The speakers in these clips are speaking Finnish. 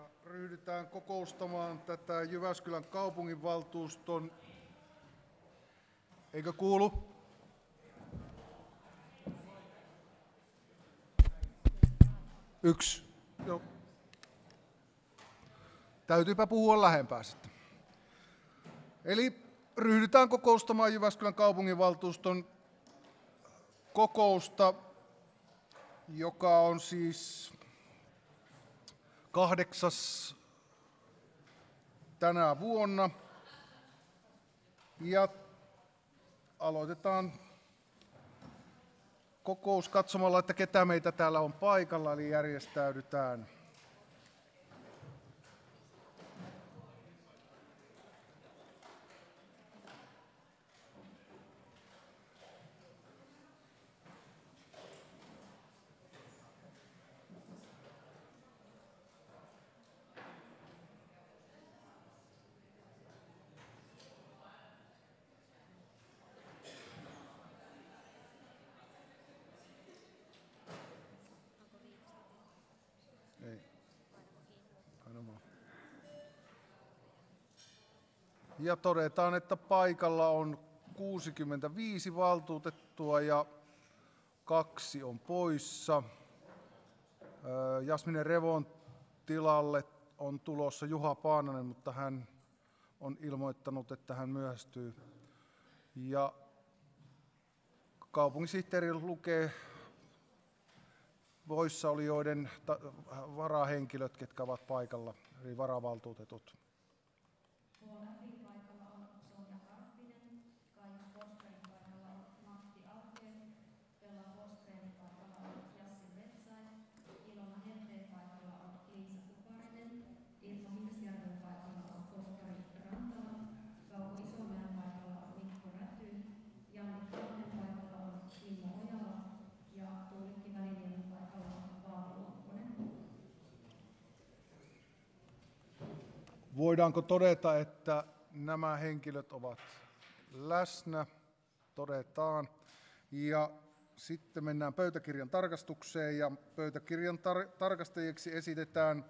Ja ryhdytään kokoustamaan tätä Jyväskylän kaupunginvaltuuston... Eikö kuulu? Yksi. Joo. Täytyypä puhua lähempää sitten. Eli ryhdytään kokoustamaan Jyväskylän kaupunginvaltuuston kokousta, joka on siis kahdeksas tänä vuonna. Ja aloitetaan kokous katsomalla, että ketä meitä täällä on paikalla, eli järjestäydytään. Ja todetaan, että paikalla on 65 valtuutettua ja kaksi on poissa. Jasmine Revon tilalle on tulossa Juha Paananen, mutta hän on ilmoittanut, että hän myöhästyy. Ja kaupunkisihteeri lukee poissaolijoiden varahenkilöt, ketkä ovat paikalla, eli varavaltuutetut. Voidaanko todeta, että nämä henkilöt ovat läsnä? Todetaan. Ja sitten mennään pöytäkirjan tarkastukseen ja pöytäkirjan tar- tarkastajiksi esitetään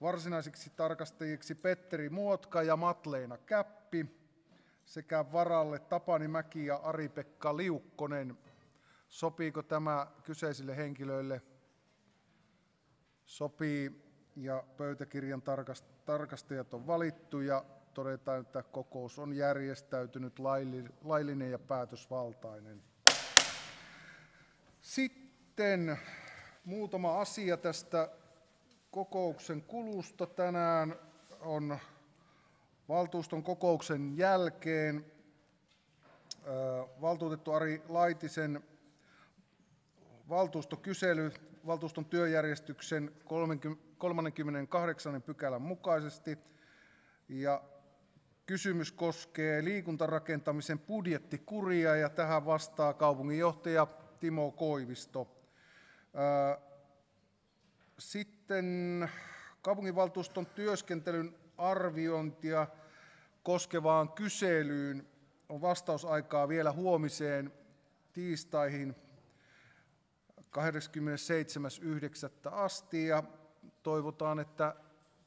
varsinaisiksi tarkastajiksi Petteri Muotka ja Matleena Käppi sekä varalle Tapani Mäki ja Ari-Pekka Liukkonen. Sopiiko tämä kyseisille henkilöille? Sopii ja pöytäkirjan tarkast- tarkastajat on valittu ja todetaan, että kokous on järjestäytynyt lailli- laillinen ja päätösvaltainen. Sitten muutama asia tästä kokouksen kulusta. Tänään on valtuuston kokouksen jälkeen ö, valtuutettu Ari Laitisen valtuustokysely valtuuston työjärjestyksen 30 38. pykälän mukaisesti. Ja kysymys koskee liikuntarakentamisen budjettikuria ja tähän vastaa kaupunginjohtaja Timo Koivisto. Sitten kaupunginvaltuuston työskentelyn arviointia koskevaan kyselyyn on vastausaikaa vielä huomiseen tiistaihin 27.9. asti ja toivotaan, että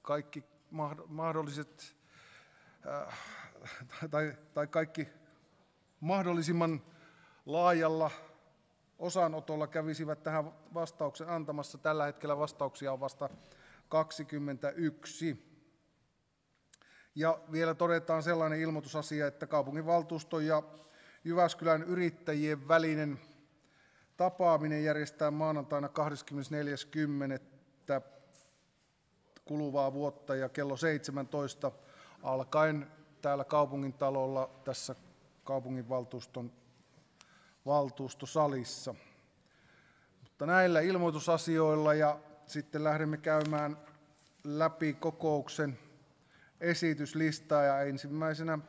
kaikki mahd- mahdolliset äh, tai, tai kaikki mahdollisimman laajalla osanotolla kävisivät tähän vastauksen antamassa. Tällä hetkellä vastauksia on vasta 21. Ja vielä todetaan sellainen ilmoitusasia, että kaupunginvaltuuston ja Jyväskylän yrittäjien välinen tapaaminen järjestetään maanantaina 24.10. kuluvaa vuotta ja kello 17 alkaen täällä kaupungintalolla tässä kaupunginvaltuuston valtuustosalissa. Mutta näillä ilmoitusasioilla ja sitten lähdemme käymään läpi kokouksen esityslistaa ja ensimmäisenä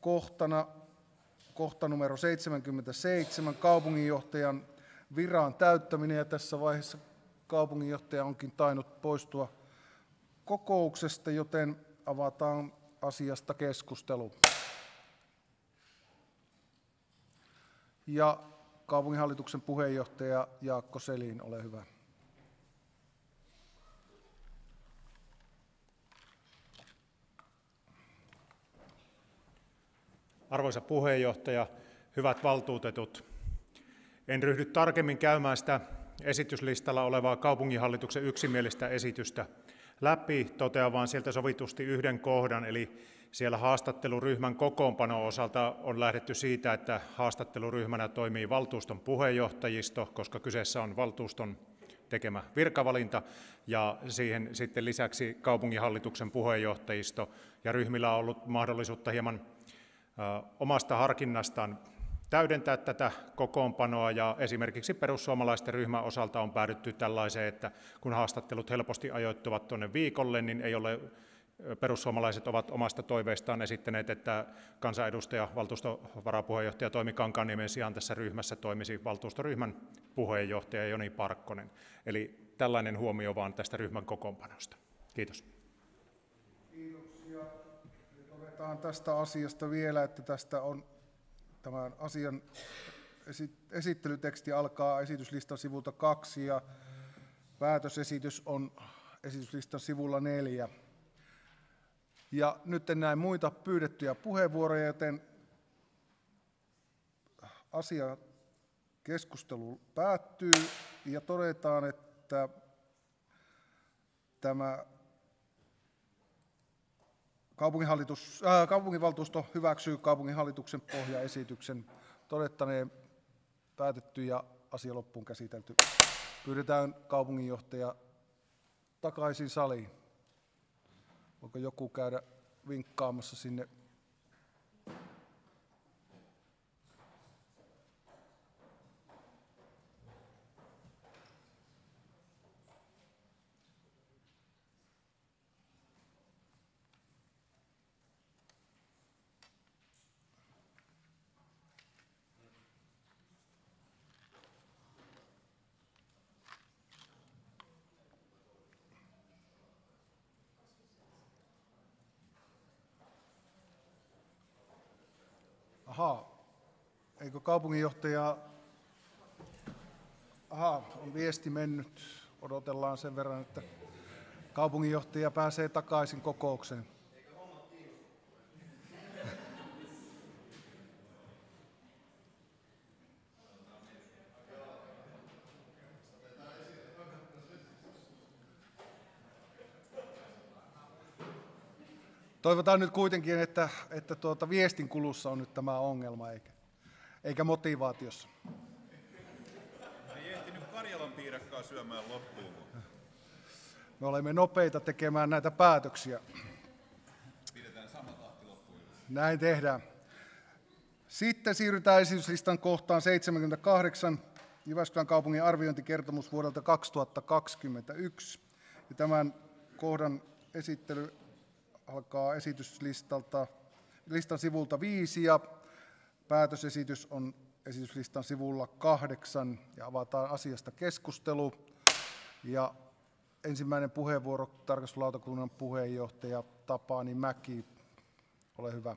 kohtana kohta numero 77, kaupunginjohtajan viran täyttäminen ja tässä vaiheessa kaupunginjohtaja onkin tainnut poistua kokouksesta, joten avataan asiasta keskustelu. Ja kaupunginhallituksen puheenjohtaja Jaakko Selin, ole hyvä. Arvoisa puheenjohtaja, hyvät valtuutetut. En ryhdy tarkemmin käymään sitä esityslistalla olevaa kaupunginhallituksen yksimielistä esitystä – läpi, totean vaan sieltä sovitusti yhden kohdan, eli siellä haastatteluryhmän kokoonpano osalta on lähdetty siitä, että haastatteluryhmänä toimii valtuuston puheenjohtajisto, koska kyseessä on valtuuston tekemä virkavalinta. Ja siihen sitten lisäksi kaupunginhallituksen puheenjohtajisto. Ja ryhmillä on ollut mahdollisuutta hieman omasta harkinnastaan täydentää tätä kokoonpanoa ja esimerkiksi perussuomalaisten ryhmän osalta on päädytty tällaiseen, että kun haastattelut helposti ajoittuvat tuonne viikolle, niin ei ole perussuomalaiset ovat omasta toiveistaan esittäneet, että kansanedustaja, valtuustovarapuheenjohtaja Toimi Kankaniemen sijaan tässä ryhmässä toimisi valtuustoryhmän puheenjohtaja Joni Parkkonen. Eli tällainen huomio vaan tästä ryhmän kokoonpanosta. Kiitos. Kiitoksia. Todetaan tästä asiasta vielä, että tästä on tämän asian esittelyteksti alkaa esityslistan sivulta kaksi ja päätösesitys on esityslistan sivulla neljä. Ja nyt en näe muita pyydettyjä puheenvuoroja, joten asia keskustelu päättyy ja todetaan, että tämä kaupunginhallitus, äh, kaupunginvaltuusto hyväksyy kaupunginhallituksen pohjaesityksen todettaneen päätetty ja asia loppuun käsitelty. Pyydetään kaupunginjohtaja takaisin saliin. Voiko joku käydä vinkkaamassa sinne Aha, eikö kaupunginjohtaja... Aha, on viesti mennyt. Odotellaan sen verran, että kaupunginjohtaja pääsee takaisin kokoukseen. Toivotaan nyt kuitenkin, että, että tuota viestin kulussa on nyt tämä ongelma, eikä, eikä motivaatiossa. Ei ehtinyt Karjalan piirakkaa syömään loppuun. Me olemme nopeita tekemään näitä päätöksiä. Pidetään sama tahti loppuun. Näin tehdään. Sitten siirrytään esityslistan kohtaan 78, Jyväskylän kaupungin arviointikertomus vuodelta 2021. Ja tämän kohdan esittely alkaa esityslistalta listan sivulta viisi ja päätösesitys on esityslistan sivulla kahdeksan ja avataan asiasta keskustelu. Ja ensimmäinen puheenvuoro tarkastuslautakunnan puheenjohtaja Tapani Mäki. Ole hyvä.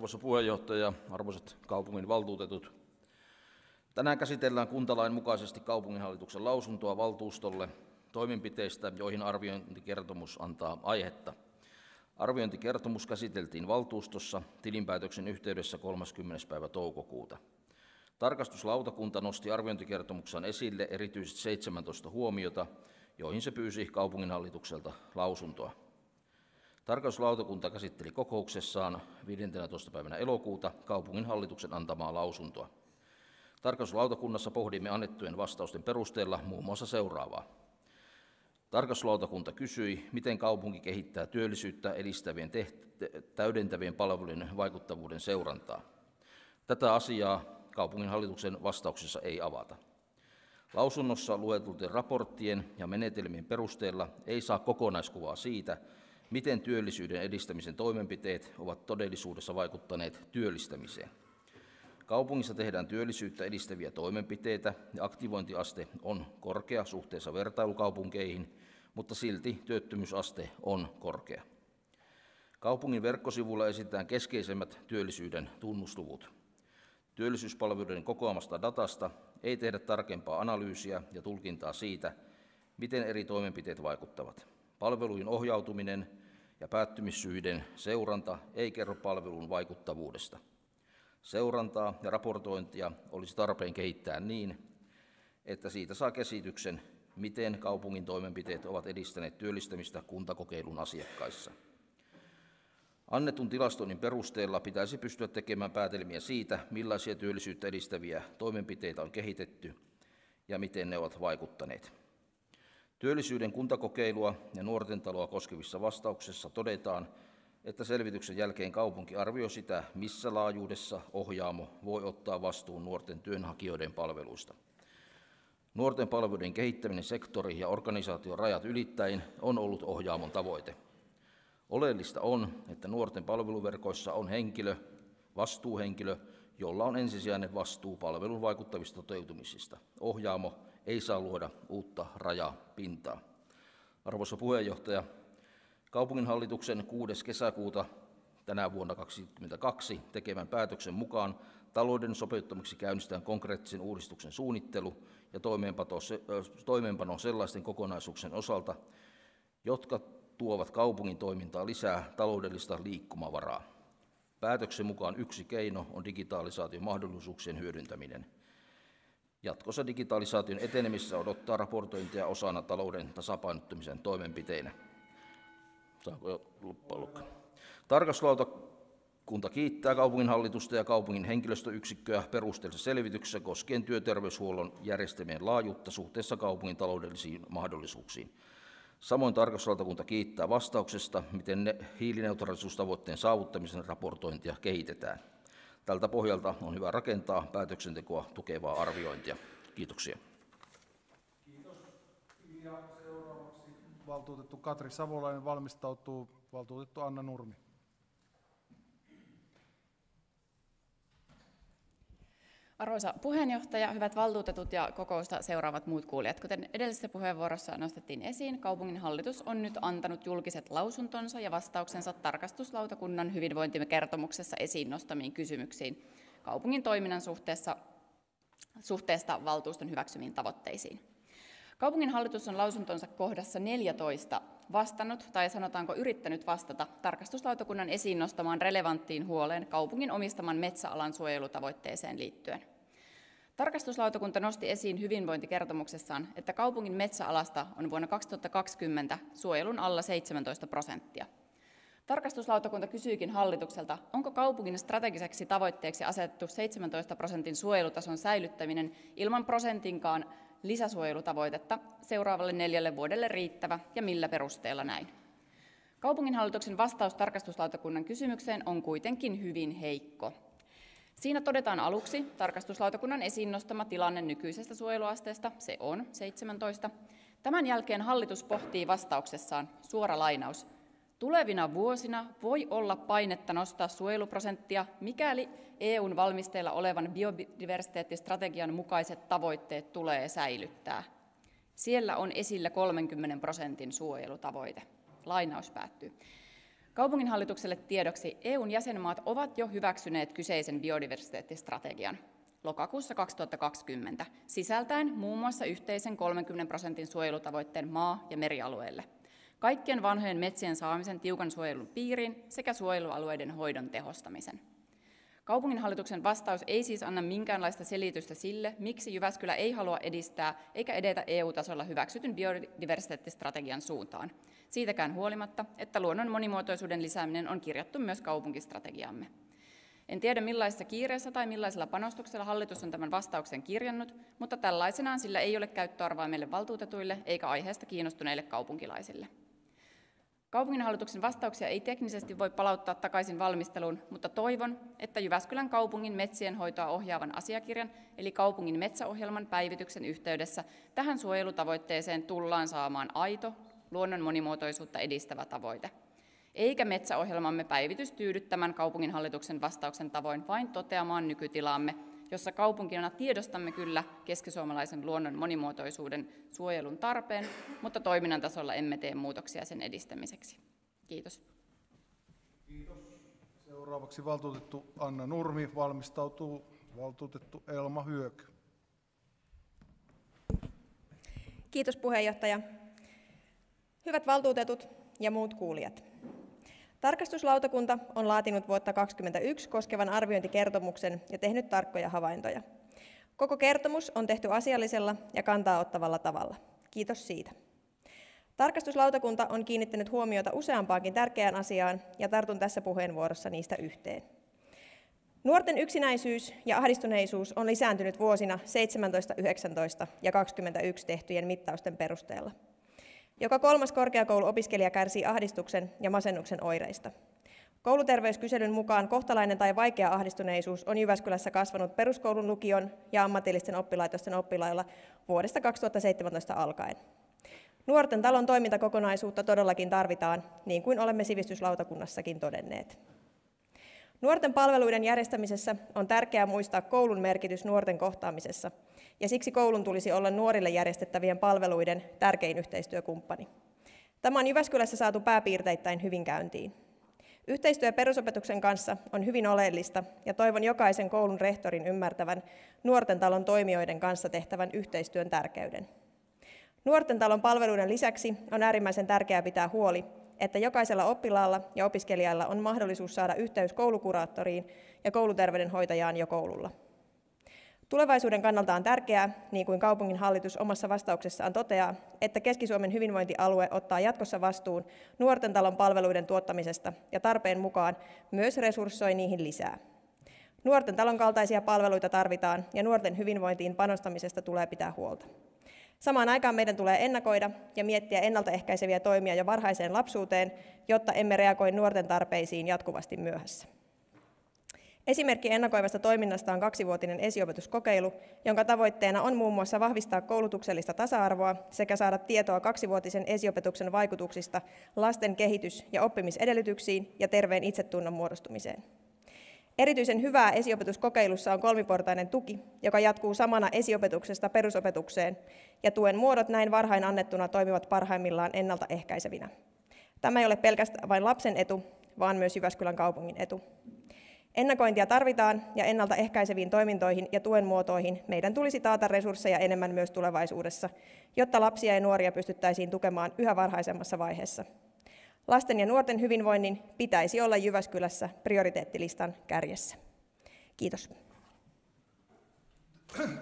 Arvoisa puheenjohtaja, arvoisat kaupungin valtuutetut. Tänään käsitellään kuntalain mukaisesti kaupunginhallituksen lausuntoa valtuustolle toimenpiteistä, joihin arviointikertomus antaa aihetta. Arviointikertomus käsiteltiin valtuustossa tilinpäätöksen yhteydessä 30. päivä toukokuuta. Tarkastuslautakunta nosti arviointikertomuksen esille erityisesti 17 huomiota, joihin se pyysi kaupunginhallitukselta lausuntoa. Tarkastuslautakunta käsitteli kokouksessaan 15. päivänä elokuuta kaupungin hallituksen antamaa lausuntoa. Tarkastuslautakunnassa pohdimme annettujen vastausten perusteella muun muassa seuraavaa. Tarkastuslautakunta kysyi, miten kaupunki kehittää työllisyyttä edistävien teht- täydentävien palvelujen vaikuttavuuden seurantaa. Tätä asiaa kaupungin hallituksen vastauksessa ei avata. Lausunnossa luetulten raporttien ja menetelmien perusteella ei saa kokonaiskuvaa siitä, miten työllisyyden edistämisen toimenpiteet ovat todellisuudessa vaikuttaneet työllistämiseen. Kaupungissa tehdään työllisyyttä edistäviä toimenpiteitä ja aktivointiaste on korkea suhteessa vertailukaupunkeihin, mutta silti työttömyysaste on korkea. Kaupungin verkkosivuilla esitetään keskeisemmät työllisyyden tunnusluvut. Työllisyyspalveluiden kokoamasta datasta ei tehdä tarkempaa analyysiä ja tulkintaa siitä, miten eri toimenpiteet vaikuttavat. Palvelujen ohjautuminen ja päättymissyiden seuranta ei kerro palvelun vaikuttavuudesta. Seurantaa ja raportointia olisi tarpeen kehittää niin, että siitä saa käsityksen, miten kaupungin toimenpiteet ovat edistäneet työllistämistä kuntakokeilun asiakkaissa. Annetun tilastoinnin perusteella pitäisi pystyä tekemään päätelmiä siitä, millaisia työllisyyttä edistäviä toimenpiteitä on kehitetty ja miten ne ovat vaikuttaneet. Työllisyyden kuntakokeilua ja nuorten taloa koskevissa vastauksissa todetaan, että selvityksen jälkeen kaupunki arvioi sitä, missä laajuudessa ohjaamo voi ottaa vastuun nuorten työnhakijoiden palveluista. Nuorten palveluiden kehittäminen sektori- ja organisaation rajat ylittäen on ollut ohjaamon tavoite. Oleellista on, että nuorten palveluverkoissa on henkilö, vastuuhenkilö, jolla on ensisijainen vastuu palvelun vaikuttavista toteutumisista. Ohjaamo ei saa luoda uutta rajapintaa. Arvoisa puheenjohtaja, kaupunginhallituksen 6. kesäkuuta tänä vuonna 2022 tekemän päätöksen mukaan talouden sopeuttamiseksi käynnistetään konkreettisen uudistuksen suunnittelu ja toimeenpano sellaisten kokonaisuuksien osalta, jotka tuovat kaupungin toimintaan lisää taloudellista liikkumavaraa. Päätöksen mukaan yksi keino on digitalisaation mahdollisuuksien hyödyntäminen. Jatkossa digitalisaation etenemisessä odottaa raportointia osana talouden tasapainottumisen toimenpiteinä. Saanko lukea? Tarkastuslautakunta kiittää kaupunginhallitusta ja kaupungin henkilöstöyksikköä perusteellisessa selvityksessä koskien työterveyshuollon järjestelmien laajuutta suhteessa kaupungin taloudellisiin mahdollisuuksiin. Samoin tarkastuslautakunta kiittää vastauksesta, miten ne hiilineutraalisuustavoitteen saavuttamisen raportointia kehitetään. Tältä pohjalta on hyvä rakentaa päätöksentekoa tukevaa arviointia. Kiitoksia. Kiitos. Ja seuraavaksi valtuutettu Katri Savolainen valmistautuu valtuutettu Anna Nurmi. Arvoisa puheenjohtaja, hyvät valtuutetut ja kokousta seuraavat muut kuulijat. Kuten edellisessä puheenvuorossa nostettiin esiin, kaupungin hallitus on nyt antanut julkiset lausuntonsa ja vastauksensa tarkastuslautakunnan hyvinvointikertomuksessa esiin nostamiin kysymyksiin kaupungin toiminnan suhteessa, suhteesta valtuuston hyväksymiin tavoitteisiin. Kaupungin hallitus on lausuntonsa kohdassa 14 vastannut, tai sanotaanko yrittänyt vastata, tarkastuslautakunnan esiin nostamaan relevanttiin huoleen kaupungin omistaman metsäalan suojelutavoitteeseen liittyen. Tarkastuslautakunta nosti esiin hyvinvointikertomuksessaan, että kaupungin metsäalasta on vuonna 2020 suojelun alla 17 prosenttia. Tarkastuslautakunta kysyikin hallitukselta, onko kaupungin strategiseksi tavoitteeksi asetettu 17 prosentin suojelutason säilyttäminen ilman prosentinkaan lisäsuojelutavoitetta seuraavalle neljälle vuodelle riittävä ja millä perusteella näin. Kaupunginhallituksen vastaus tarkastuslautakunnan kysymykseen on kuitenkin hyvin heikko. Siinä todetaan aluksi tarkastuslautakunnan esiin nostama tilanne nykyisestä suojeluasteesta, se on 17. Tämän jälkeen hallitus pohtii vastauksessaan, suora lainaus, Tulevina vuosina voi olla painetta nostaa suojeluprosenttia, mikäli EUn valmisteilla olevan biodiversiteettistrategian mukaiset tavoitteet tulee säilyttää. Siellä on esillä 30 prosentin suojelutavoite. Lainaus päättyy. Kaupunginhallitukselle tiedoksi EUn jäsenmaat ovat jo hyväksyneet kyseisen biodiversiteettistrategian lokakuussa 2020, sisältäen muun muassa yhteisen 30 prosentin suojelutavoitteen maa- ja merialueelle – kaikkien vanhojen metsien saamisen tiukan suojelun piiriin sekä suojelualueiden hoidon tehostamisen. Kaupunginhallituksen vastaus ei siis anna minkäänlaista selitystä sille, miksi Jyväskylä ei halua edistää eikä edetä EU-tasolla hyväksytyn biodiversiteettistrategian suuntaan. Siitäkään huolimatta, että luonnon monimuotoisuuden lisääminen on kirjattu myös kaupunkistrategiamme. En tiedä millaisessa kiireessä tai millaisella panostuksella hallitus on tämän vastauksen kirjannut, mutta tällaisenaan sillä ei ole käyttöarvoa meille valtuutetuille eikä aiheesta kiinnostuneille kaupunkilaisille. Kaupunginhallituksen vastauksia ei teknisesti voi palauttaa takaisin valmisteluun, mutta toivon, että Jyväskylän kaupungin metsien hoitoa ohjaavan asiakirjan eli kaupungin metsäohjelman päivityksen yhteydessä tähän suojelutavoitteeseen tullaan saamaan aito, luonnon monimuotoisuutta edistävä tavoite. Eikä metsäohjelmamme päivitys tyydy tämän kaupunginhallituksen vastauksen tavoin vain toteamaan nykytilaamme, jossa kaupunkina tiedostamme kyllä keskisuomalaisen luonnon monimuotoisuuden suojelun tarpeen, mutta toiminnan tasolla emme tee muutoksia sen edistämiseksi. Kiitos. Seuraavaksi valtuutettu Anna Nurmi valmistautuu valtuutettu Elma Hyöky. Kiitos puheenjohtaja. Hyvät valtuutetut ja muut kuulijat. Tarkastuslautakunta on laatinut vuotta 2021 koskevan arviointikertomuksen ja tehnyt tarkkoja havaintoja. Koko kertomus on tehty asiallisella ja kantaa ottavalla tavalla. Kiitos siitä. Tarkastuslautakunta on kiinnittänyt huomiota useampaankin tärkeään asiaan ja tartun tässä puheenvuorossa niistä yhteen. Nuorten yksinäisyys ja ahdistuneisuus on lisääntynyt vuosina 17, 19 ja 21 tehtyjen mittausten perusteella. Joka kolmas korkeakouluopiskelija kärsii ahdistuksen ja masennuksen oireista. Kouluterveyskyselyn mukaan kohtalainen tai vaikea ahdistuneisuus on Jyväskylässä kasvanut peruskoulun, lukion ja ammatillisten oppilaitosten oppilailla vuodesta 2017 alkaen. Nuorten talon toimintakokonaisuutta todellakin tarvitaan, niin kuin olemme sivistyslautakunnassakin todenneet. Nuorten palveluiden järjestämisessä on tärkeää muistaa koulun merkitys nuorten kohtaamisessa, ja siksi koulun tulisi olla nuorille järjestettävien palveluiden tärkein yhteistyökumppani. Tämä on Jyväskylässä saatu pääpiirteittäin hyvin käyntiin. Yhteistyö perusopetuksen kanssa on hyvin oleellista ja toivon jokaisen koulun rehtorin ymmärtävän nuorten talon toimijoiden kanssa tehtävän yhteistyön tärkeyden. Nuorten talon palveluiden lisäksi on äärimmäisen tärkeää pitää huoli, että jokaisella oppilaalla ja opiskelijalla on mahdollisuus saada yhteys koulukuraattoriin ja kouluterveydenhoitajaan jo koululla. Tulevaisuuden kannalta on tärkeää, niin kuin kaupungin hallitus omassa vastauksessaan toteaa, että Keski-Suomen hyvinvointialue ottaa jatkossa vastuun nuorten talon palveluiden tuottamisesta ja tarpeen mukaan myös resurssoi niihin lisää. Nuorten talon kaltaisia palveluita tarvitaan ja nuorten hyvinvointiin panostamisesta tulee pitää huolta. Samaan aikaan meidän tulee ennakoida ja miettiä ennaltaehkäiseviä toimia jo varhaiseen lapsuuteen, jotta emme reagoi nuorten tarpeisiin jatkuvasti myöhässä. Esimerkki ennakoivasta toiminnasta on kaksivuotinen esiopetuskokeilu, jonka tavoitteena on muun muassa vahvistaa koulutuksellista tasa-arvoa sekä saada tietoa kaksivuotisen esiopetuksen vaikutuksista lasten kehitys- ja oppimisedellytyksiin ja terveen itsetunnon muodostumiseen. Erityisen hyvää esiopetuskokeilussa on kolmiportainen tuki, joka jatkuu samana esiopetuksesta perusopetukseen, ja tuen muodot näin varhain annettuna toimivat parhaimmillaan ennaltaehkäisevinä. Tämä ei ole pelkästään vain lapsen etu, vaan myös Jyväskylän kaupungin etu. Ennakointia tarvitaan ja ennaltaehkäiseviin toimintoihin ja tuen muotoihin meidän tulisi taata resursseja enemmän myös tulevaisuudessa, jotta lapsia ja nuoria pystyttäisiin tukemaan yhä varhaisemmassa vaiheessa. Lasten ja nuorten hyvinvoinnin pitäisi olla Jyväskylässä prioriteettilistan kärjessä. Kiitos.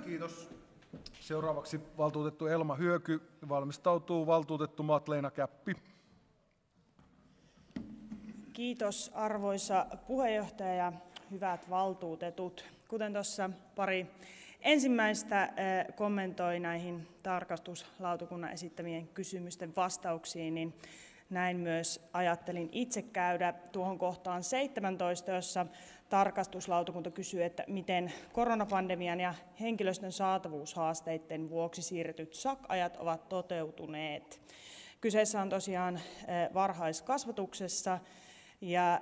Kiitos. Seuraavaksi valtuutettu Elma Hyöky valmistautuu valtuutettu Matleena Käppi. Kiitos arvoisa puheenjohtaja ja hyvät valtuutetut. Kuten tuossa pari ensimmäistä eh, kommentoi näihin tarkastuslautakunnan esittämien kysymysten vastauksiin, niin näin myös ajattelin itse käydä tuohon kohtaan 17, jossa tarkastuslautakunta kysyy, että miten koronapandemian ja henkilöstön saatavuushaasteiden vuoksi siirretyt SAK-ajat ovat toteutuneet. Kyseessä on tosiaan eh, varhaiskasvatuksessa ja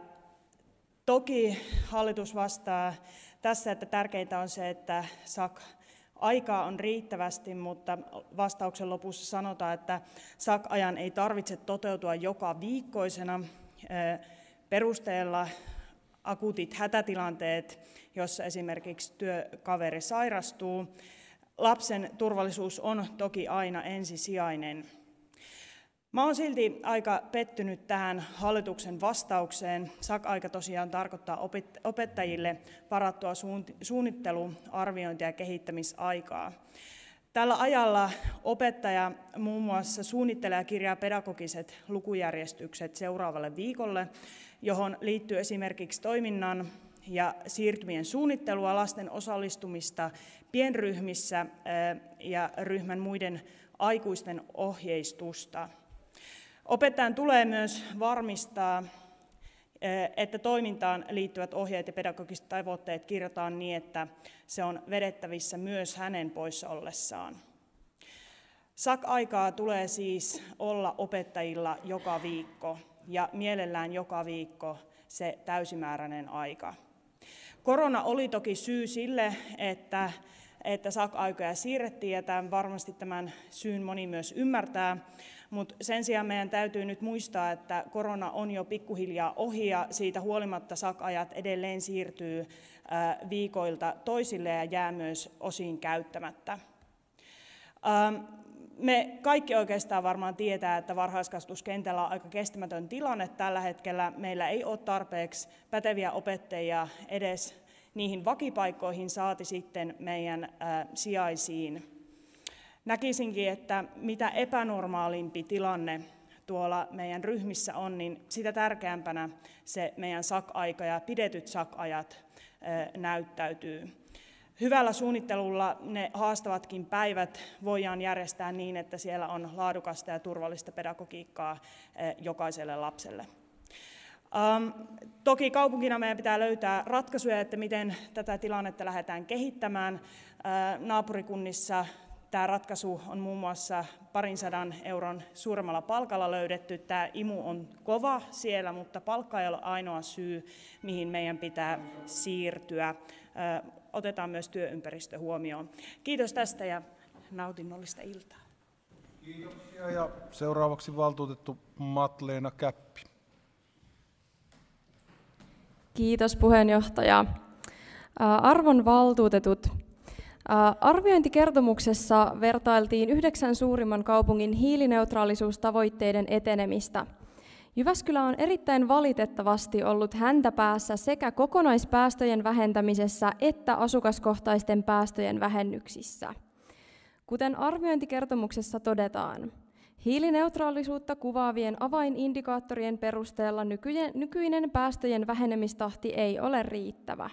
toki hallitus vastaa tässä, että tärkeintä on se, että SAK Aikaa on riittävästi, mutta vastauksen lopussa sanotaan, että SAK-ajan ei tarvitse toteutua joka viikkoisena perusteella akuutit hätätilanteet, jossa esimerkiksi työkaveri sairastuu. Lapsen turvallisuus on toki aina ensisijainen. Mä olen silti aika pettynyt tähän hallituksen vastaukseen. SAK-aika tosiaan tarkoittaa opettajille varattua suunnittelu-, arviointi- ja kehittämisaikaa. Tällä ajalla opettaja muun muassa suunnittelee ja kirjaa pedagogiset lukujärjestykset seuraavalle viikolle, johon liittyy esimerkiksi toiminnan ja siirtymien suunnittelua, lasten osallistumista pienryhmissä ja ryhmän muiden aikuisten ohjeistusta. Opettajan tulee myös varmistaa, eh, että toimintaan liittyvät ohjeet ja pedagogiset tavoitteet kirjataan niin, että se on vedettävissä myös hänen poissa ollessaan. SAK-aikaa tulee siis olla opettajilla joka viikko ja mielellään joka viikko se täysimääräinen aika. Korona oli toki syy sille, että, että SAK-aikoja siirrettiin, ja tämän, varmasti tämän syyn moni myös ymmärtää. Mutta sen sijaan meidän täytyy nyt muistaa, että korona on jo pikkuhiljaa ohi, ja siitä huolimatta SAK-ajat edelleen siirtyy viikoilta toisille ja jää myös osiin käyttämättä. Me kaikki oikeastaan varmaan tietää, että varhaiskasvatuskentällä on aika kestämätön tilanne tällä hetkellä. Meillä ei ole tarpeeksi päteviä opettajia edes niihin vakipaikkoihin saati sitten meidän sijaisiin. Näkisinkin, että mitä epänormaalimpi tilanne tuolla meidän ryhmissä on, niin sitä tärkeämpänä se meidän SAK-aika ja pidetyt SAK-ajat näyttäytyy. Hyvällä suunnittelulla ne haastavatkin päivät voidaan järjestää niin, että siellä on laadukasta ja turvallista pedagogiikkaa jokaiselle lapselle. Um, toki kaupunkina meidän pitää löytää ratkaisuja, että miten tätä tilannetta lähdetään kehittämään. Uh, naapurikunnissa tämä ratkaisu on muun muassa parin sadan euron suuremmalla palkalla löydetty. Tämä imu on kova siellä, mutta palkka ei ole ainoa syy, mihin meidän pitää siirtyä. Otetaan myös työympäristö huomioon. Kiitos tästä ja nautinnollista iltaa. Kiitoksia ja seuraavaksi valtuutettu Matleena Käppi. Kiitos puheenjohtaja. Arvon valtuutetut, Arviointikertomuksessa vertailtiin yhdeksän suurimman kaupungin hiilineutraalisuustavoitteiden etenemistä – Jyväskylä on erittäin valitettavasti ollut häntä päässä sekä kokonaispäästöjen vähentämisessä että asukaskohtaisten päästöjen vähennyksissä. Kuten arviointikertomuksessa todetaan, hiilineutraalisuutta kuvaavien avainindikaattorien perusteella nykyinen päästöjen vähenemistahti ei ole riittävä.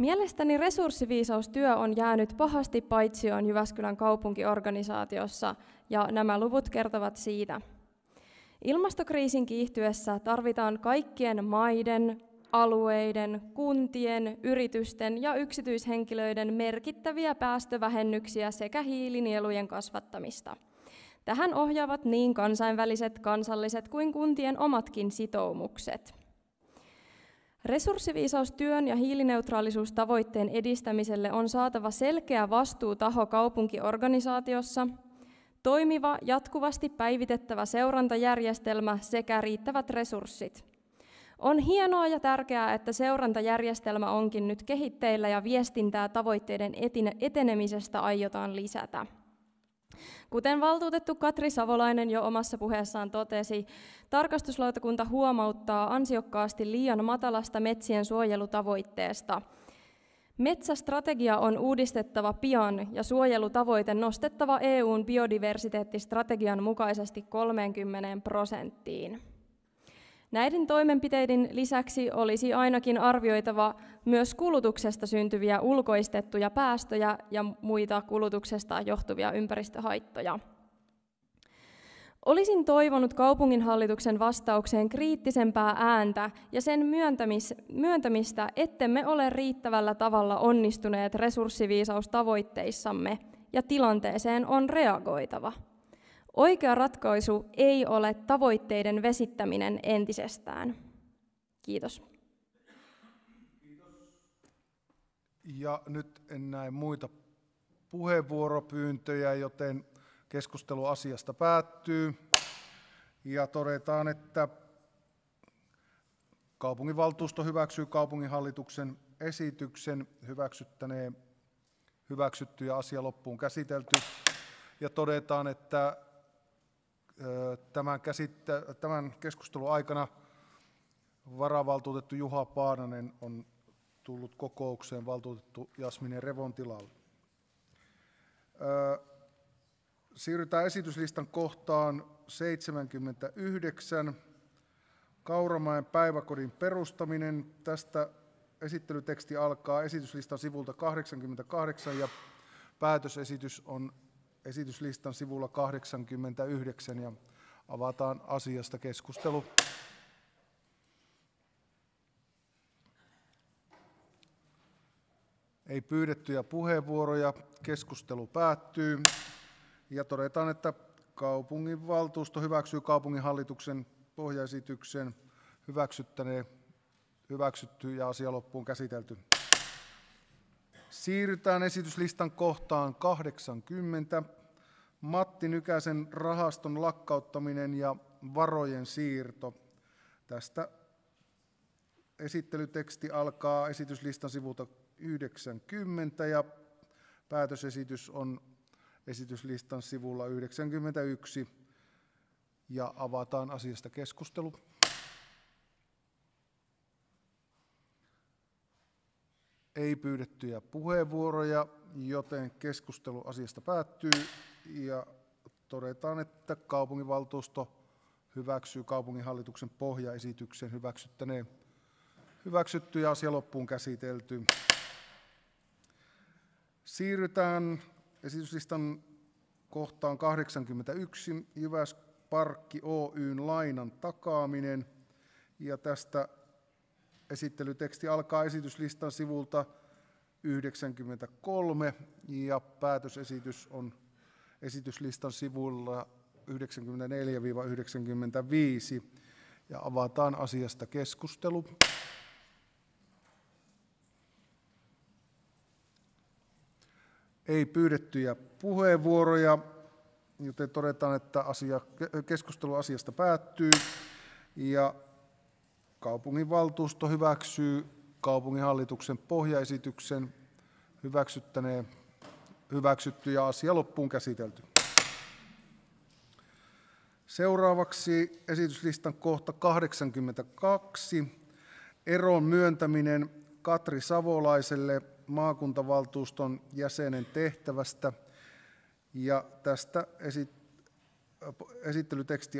Mielestäni resurssiviisaustyö on jäänyt pahasti paitsioon Jyväskylän kaupunkiorganisaatiossa, ja nämä luvut kertovat siitä – Ilmastokriisin kiihtyessä tarvitaan kaikkien maiden, alueiden, kuntien, yritysten ja yksityishenkilöiden merkittäviä päästövähennyksiä sekä hiilinielujen kasvattamista. Tähän ohjaavat niin kansainväliset, kansalliset kuin kuntien omatkin sitoumukset. Resurssiviisaustyön ja hiilineutraalisuustavoitteen edistämiselle on saatava selkeä vastuutaho kaupunkiorganisaatiossa, toimiva, jatkuvasti päivitettävä seurantajärjestelmä sekä riittävät resurssit. On hienoa ja tärkeää, että seurantajärjestelmä onkin nyt kehitteillä ja viestintää tavoitteiden etenemisestä aiotaan lisätä. Kuten valtuutettu Katri Savolainen jo omassa puheessaan totesi, tarkastuslautakunta huomauttaa ansiokkaasti liian matalasta metsien suojelutavoitteesta – Metsästrategia on uudistettava pian ja suojelutavoite nostettava EUn biodiversiteettistrategian mukaisesti 30 prosenttiin. Näiden toimenpiteiden lisäksi olisi ainakin arvioitava myös kulutuksesta syntyviä ulkoistettuja päästöjä ja muita kulutuksesta johtuvia ympäristöhaittoja. Olisin toivonut kaupunginhallituksen vastaukseen kriittisempää ääntä ja sen myöntämis, myöntämistä, ettemme ole riittävällä tavalla onnistuneet resurssiviisaustavoitteissamme ja tilanteeseen on reagoitava. Oikea ratkaisu ei ole tavoitteiden vesittäminen entisestään. Kiitos. Ja nyt en näe muita puheenvuoropyyntöjä, joten Keskustelu asiasta päättyy ja todetaan, että kaupunginvaltuusto hyväksyy kaupunginhallituksen esityksen hyväksyttäneen hyväksytty ja asia loppuun käsitelty. Ja todetaan, että tämän, käsitte- tämän keskustelun aikana varavaltuutettu Juha Paananen on tullut kokoukseen valtuutettu Jasminen Revon tilalle. Siirrytään esityslistan kohtaan 79. Kauramäen päiväkodin perustaminen. Tästä esittelyteksti alkaa esityslistan sivulta 88 ja päätösesitys on esityslistan sivulla 89 ja avataan asiasta keskustelu. Ei pyydettyjä puheenvuoroja. Keskustelu päättyy. Ja todetaan, että kaupunginvaltuusto hyväksyy kaupunginhallituksen pohjaesityksen hyväksyttäneen hyväksytty ja asia loppuun käsitelty. Siirrytään esityslistan kohtaan 80. Matti Nykäsen rahaston lakkauttaminen ja varojen siirto. Tästä esittelyteksti alkaa esityslistan sivulta 90 ja päätösesitys on esityslistan sivulla 91 ja avataan asiasta keskustelu. Ei pyydettyjä puheenvuoroja, joten keskustelu asiasta päättyy ja todetaan, että kaupunginvaltuusto hyväksyy kaupunginhallituksen pohjaesityksen hyväksyttäneen hyväksytty ja asia loppuun käsitelty. Siirrytään esityslistan kohtaan 81, Jyväsparkki Oyn lainan takaaminen. Ja tästä esittelyteksti alkaa esityslistan sivulta 93 ja päätösesitys on esityslistan sivulla 94-95 ja avataan asiasta keskustelu. Ei pyydettyjä puheenvuoroja, joten todetaan, että asia, keskustelu asiasta päättyy ja kaupunginvaltuusto hyväksyy kaupunginhallituksen pohjaesityksen hyväksyttäneen hyväksytty ja asia loppuun käsitelty. Seuraavaksi esityslistan kohta 82. Eron myöntäminen Katri Savolaiselle maakuntavaltuuston jäsenen tehtävästä. Ja tästä esittelyteksti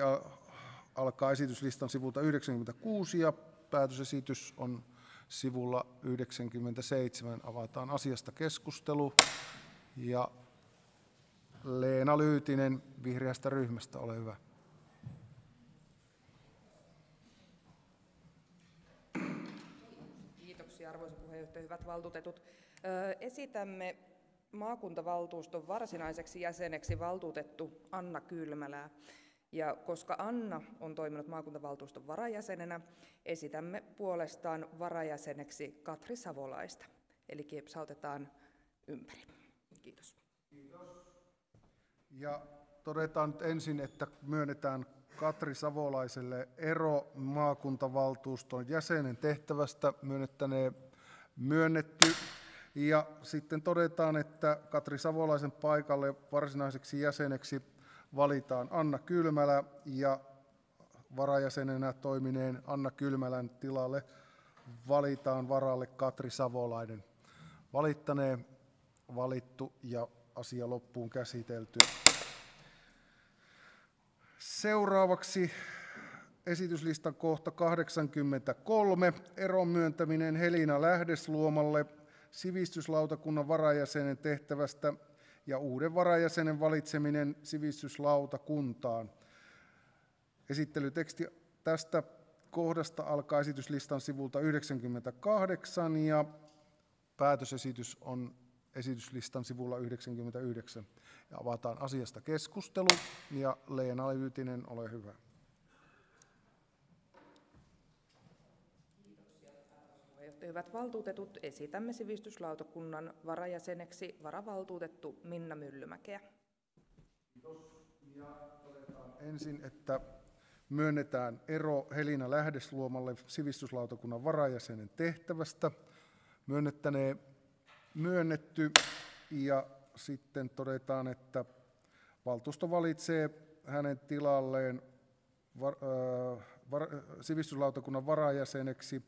alkaa esityslistan sivulta 96 ja päätösesitys on sivulla 97. Avataan asiasta keskustelu. Ja Leena Lyytinen vihreästä ryhmästä, ole hyvä. Kiitoksia arvoisa puheenjohtaja, hyvät valtuutetut. Esitämme maakuntavaltuuston varsinaiseksi jäseneksi valtuutettu Anna Kylmälää. Ja koska Anna on toiminut maakuntavaltuuston varajäsenenä, esitämme puolestaan varajäseneksi Katri Savolaista. Eli kiepsautetaan ympäri. Kiitos. Kiitos. Ja todetaan nyt ensin, että myönnetään Katri Savolaiselle ero maakuntavaltuuston jäsenen tehtävästä myönnettäneen myönnetty. Ja sitten todetaan, että Katri Savolaisen paikalle varsinaiseksi jäseneksi valitaan Anna Kylmälä ja varajäsenenä toimineen Anna Kylmälän tilalle valitaan varalle Katri Savolainen. Valittaneen valittu ja asia loppuun käsitelty. Seuraavaksi esityslistan kohta 83. Eron myöntäminen Helina Lähdesluomalle sivistyslautakunnan varajäsenen tehtävästä ja uuden varajäsenen valitseminen sivistyslautakuntaan. Esittelyteksti tästä kohdasta alkaa esityslistan sivulta 98 ja päätösesitys on esityslistan sivulla 99. Ja avataan asiasta keskustelu ja Leena Lyytinen, ole hyvä. Hyvät valtuutetut, esitämme sivistyslautakunnan varajäseneksi varavaltuutettu Minna Myllymäkeä. Kiitos. Ja todetaan ensin, että myönnetään ero Helina Lähdesluomalle sivistyslautakunnan varajäsenen tehtävästä. Myönnettäneen myönnetty ja sitten todetaan, että valtuusto valitsee hänen tilalleen var, äh, var, sivistyslautakunnan varajäseneksi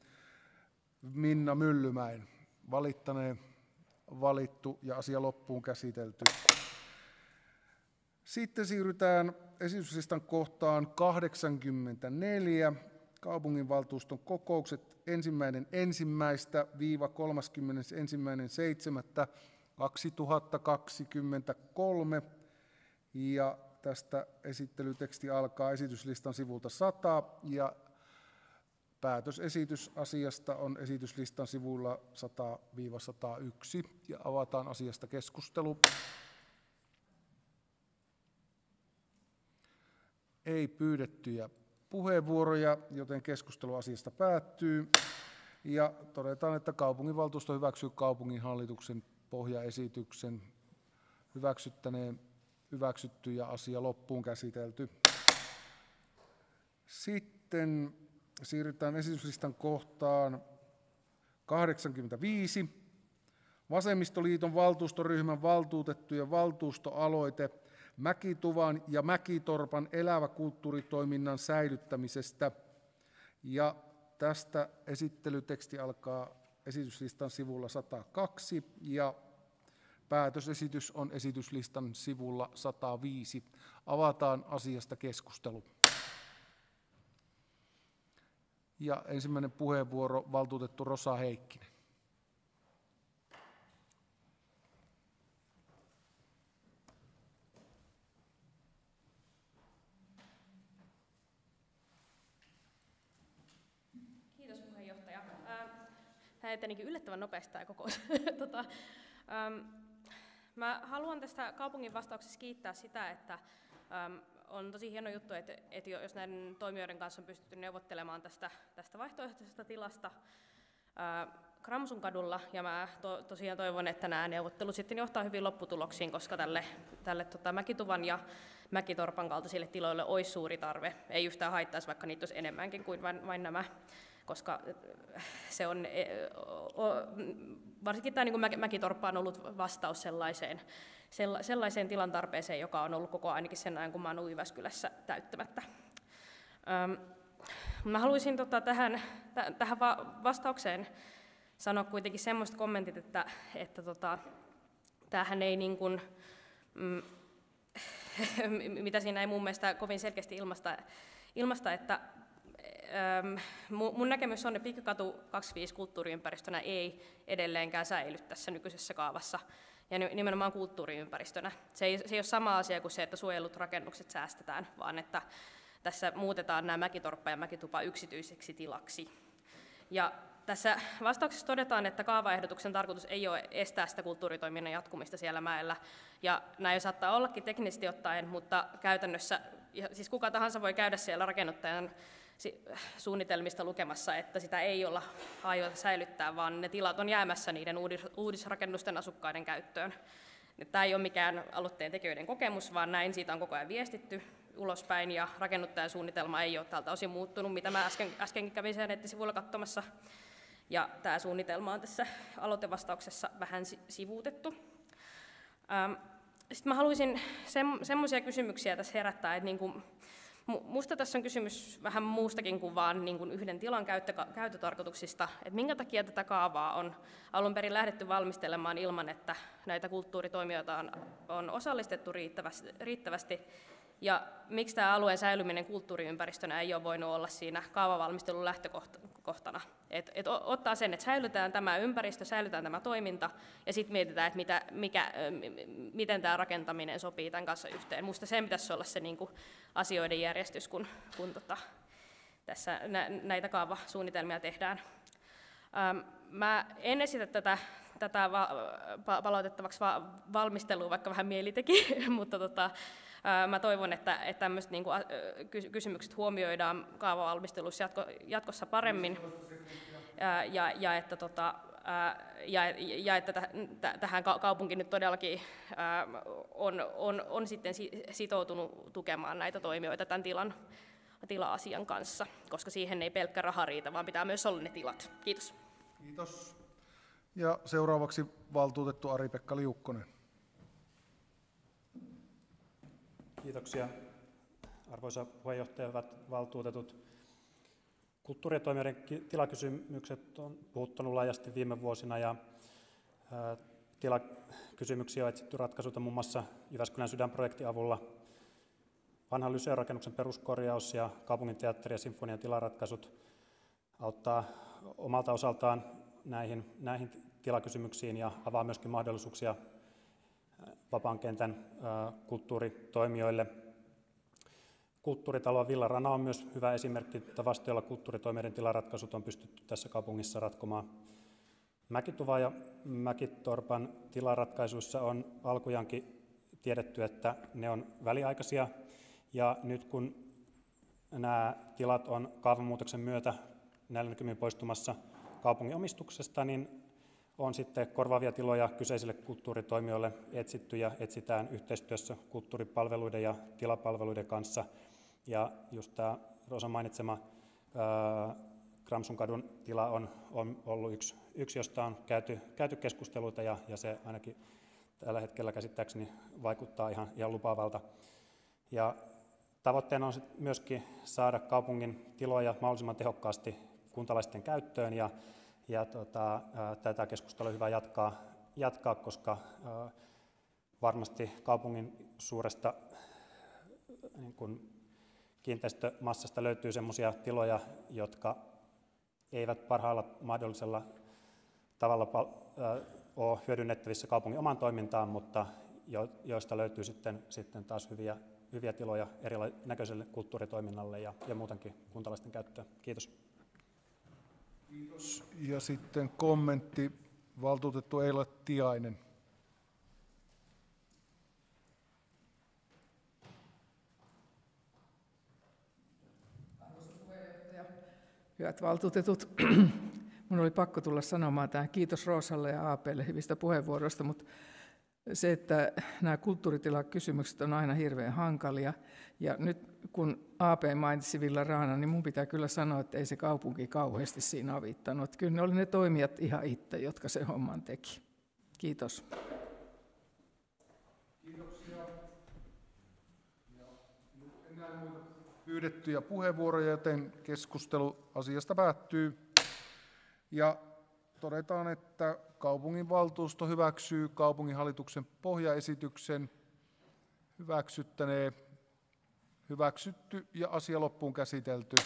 Minna Myllymäen. Valittaneen valittu ja asia loppuun käsitelty. Sitten siirrytään esityslistan kohtaan 84, kaupunginvaltuuston kokoukset ensimmäinen ensimmäistä viiva 31.7.2023 ja tästä esittelyteksti alkaa esityslistan sivulta 100 ja päätösesitys asiasta on esityslistan sivulla 100-101 ja avataan asiasta keskustelu. Ei pyydettyjä puheenvuoroja, joten keskustelu asiasta päättyy. Ja todetaan, että kaupunginvaltuusto hyväksyy kaupunginhallituksen pohjaesityksen hyväksyttäneen hyväksytty ja asia loppuun käsitelty. Sitten siirrytään esityslistan kohtaan 85. Vasemmistoliiton valtuustoryhmän valtuutettujen valtuustoaloite Mäkituvan ja Mäkitorpan elävä kulttuuritoiminnan säilyttämisestä. Ja tästä esittelyteksti alkaa esityslistan sivulla 102 ja päätösesitys on esityslistan sivulla 105. Avataan asiasta keskustelu. Ja ensimmäinen puheenvuoro valtuutettu Rosa Heikkinen. Kiitos puheenjohtaja. Tämä etenkin yllättävän nopeasti tämä kokous. tota, mä haluan tästä kaupungin vastauksessa kiittää sitä, että on tosi hieno juttu, että, että jos näiden toimijoiden kanssa on pystytty neuvottelemaan tästä, tästä vaihtoehtoisesta tilasta Kramsun kadulla, ja mä to, tosiaan toivon, että nämä neuvottelut sitten johtaa hyvin lopputuloksiin, koska tälle, tälle tota, Mäkituvan ja Mäkitorpan kaltaisille tiloille olisi suuri tarve. Ei yhtään haittaisi, vaikka niitä olisi enemmänkin kuin vain, vain nämä, koska se on, e, varsinkin tämä niin Mäkitorppa on ollut vastaus sellaiseen, sellaiseen tilan tarpeeseen, joka on ollut koko ainakin sen ajan, kun mä olen Jyväskylässä täyttämättä. mä haluaisin tota, tähän, tähän vastaukseen sanoa kuitenkin semmoista kommentit, että, että tota, tämähän ei niin kuin, mm, mitä siinä ei mun mielestä kovin selkeästi ilmasta, ilmasta että ähm, mun näkemys on, että Pikkakatu 25 kulttuuriympäristönä ei edelleenkään säily tässä nykyisessä kaavassa ja nimenomaan kulttuuriympäristönä. Se ei, se ei ole sama asia kuin se, että suojelut rakennukset säästetään, vaan että tässä muutetaan nämä mäkitorppa ja mäkitupa yksityiseksi tilaksi. Ja tässä vastauksessa todetaan, että kaavaehdotuksen tarkoitus ei ole estää sitä kulttuuritoiminnan jatkumista siellä mäellä. Ja näin saattaa ollakin teknisesti ottaen, mutta käytännössä, siis kuka tahansa voi käydä siellä rakennuttajan suunnitelmista lukemassa, että sitä ei olla aiota säilyttää, vaan ne tilat on jäämässä niiden uudisrakennusten asukkaiden käyttöön. Tämä ei ole mikään aloitteen tekijöiden kokemus, vaan näin siitä on koko ajan viestitty ulospäin, ja rakennuttajan suunnitelma ei ole tältä osin muuttunut, mitä mä äsken, äskenkin kävin sen nettisivuilla katsomassa. Ja tämä suunnitelma on tässä aloitevastauksessa vähän sivuutettu. Sitten mä haluaisin semmoisia kysymyksiä tässä herättää, että niin kuin Minusta tässä on kysymys vähän muustakin kuin vain niin kuin yhden tilan käyttö, käyttötarkoituksista. Että minkä takia tätä kaavaa on alun perin lähdetty valmistelemaan ilman, että näitä kulttuuritoimijoita on, on osallistettu riittävästi, riittävästi ja miksi tämä alueen säilyminen kulttuuriympäristönä ei ole voinut olla siinä kaavavalmistelun lähtökohtana. Et, et ottaa sen, että säilytään tämä ympäristö, säilytään tämä toiminta, ja sitten mietitään, että mitä, mikä, miten tämä rakentaminen sopii tämän kanssa yhteen. Minusta sen pitäisi olla se niin kuin, asioiden järjestys, kun, kun tota, tässä nä, näitä kaavasuunnitelmia tehdään. Ähm, mä en esitä tätä, tätä va, palautettavaksi va, valmistelua, vaikka vähän mieli teki, mutta tota, Mä toivon, että, että tämmöiset niin kuin, kysymykset huomioidaan kaavavalmistelussa jatko, jatkossa paremmin ja, ja että tota, ja, ja että tähän kaupunki nyt todellakin on, on, on sitten sitoutunut tukemaan näitä toimijoita tämän tilan, tila-asian kanssa, koska siihen ei pelkkä raha riitä, vaan pitää myös olla ne tilat. Kiitos. Kiitos. Ja seuraavaksi valtuutettu Ari-Pekka Liukkonen. Kiitoksia. Arvoisa puheenjohtaja, hyvät valtuutetut. Kulttuuritoimijoiden tilakysymykset on puhuttanut laajasti viime vuosina ja tilakysymyksiä on etsitty ratkaisuta muun muassa Jyväskylän sydänprojektin avulla. Vanhan lyseorakennuksen peruskorjaus ja kaupungin teatteri- ja sinfonian tilaratkaisut auttaa omalta osaltaan näihin, näihin tilakysymyksiin ja avaa myöskin mahdollisuuksia vapaan kentän kulttuuritoimijoille. Kulttuuritalo Villarana on myös hyvä esimerkki tavasta, jolla kulttuuritoimijoiden tilaratkaisut on pystytty tässä kaupungissa ratkomaan. Mäkituva ja Mäkitorpan tilaratkaisuissa on alkujankin tiedetty, että ne on väliaikaisia, ja nyt kun nämä tilat on kaavamuutoksen myötä näillä näkymin poistumassa kaupungin omistuksesta, niin on sitten korvaavia tiloja kyseisille kulttuuritoimijoille etsitty ja etsitään yhteistyössä kulttuuripalveluiden ja tilapalveluiden kanssa. Ja just tämä Rosa mainitsema Kramsunkadun tila on, on ollut yksi, yksi, josta on käyty, käyty keskusteluita ja, ja se ainakin tällä hetkellä käsittääkseni vaikuttaa ihan, ihan lupaavalta. Ja tavoitteena on myöskin saada kaupungin tiloja mahdollisimman tehokkaasti kuntalaisten käyttöön ja, ja tota, tätä keskustelua on hyvä jatkaa, jatkaa koska ää, varmasti kaupungin suuresta niin kun kiinteistömassasta löytyy sellaisia tiloja, jotka eivät parhaalla mahdollisella tavalla ole hyödynnettävissä kaupungin omaan toimintaan, mutta joista löytyy sitten, sitten taas hyviä, hyviä tiloja erinäköiselle kulttuuritoiminnalle ja, ja muutenkin kuntalaisten käyttöön. Kiitos. Kiitos. Ja sitten kommentti valtuutettu Eila Tiainen. Hyvät valtuutetut, minun oli pakko tulla sanomaan tähän kiitos Roosalle ja Aapeelle hyvistä puheenvuoroista, mutta se, että nämä kulttuuritilakysymykset on aina hirveän hankalia. Ja nyt kun AP mainitsi Villa Raana, niin minun pitää kyllä sanoa, että ei se kaupunki kauheasti siinä avittanut. Kyllä ne oli ne toimijat ihan itse, jotka se homman teki. Kiitos. Kiitoksia. Ja nyt enää muita pyydettyjä puheenvuoroja, joten keskustelu asiasta päättyy. Ja todetaan, että kaupunginvaltuusto hyväksyy kaupunginhallituksen pohjaesityksen hyväksyttäneen hyväksytty ja asia loppuun käsitelty.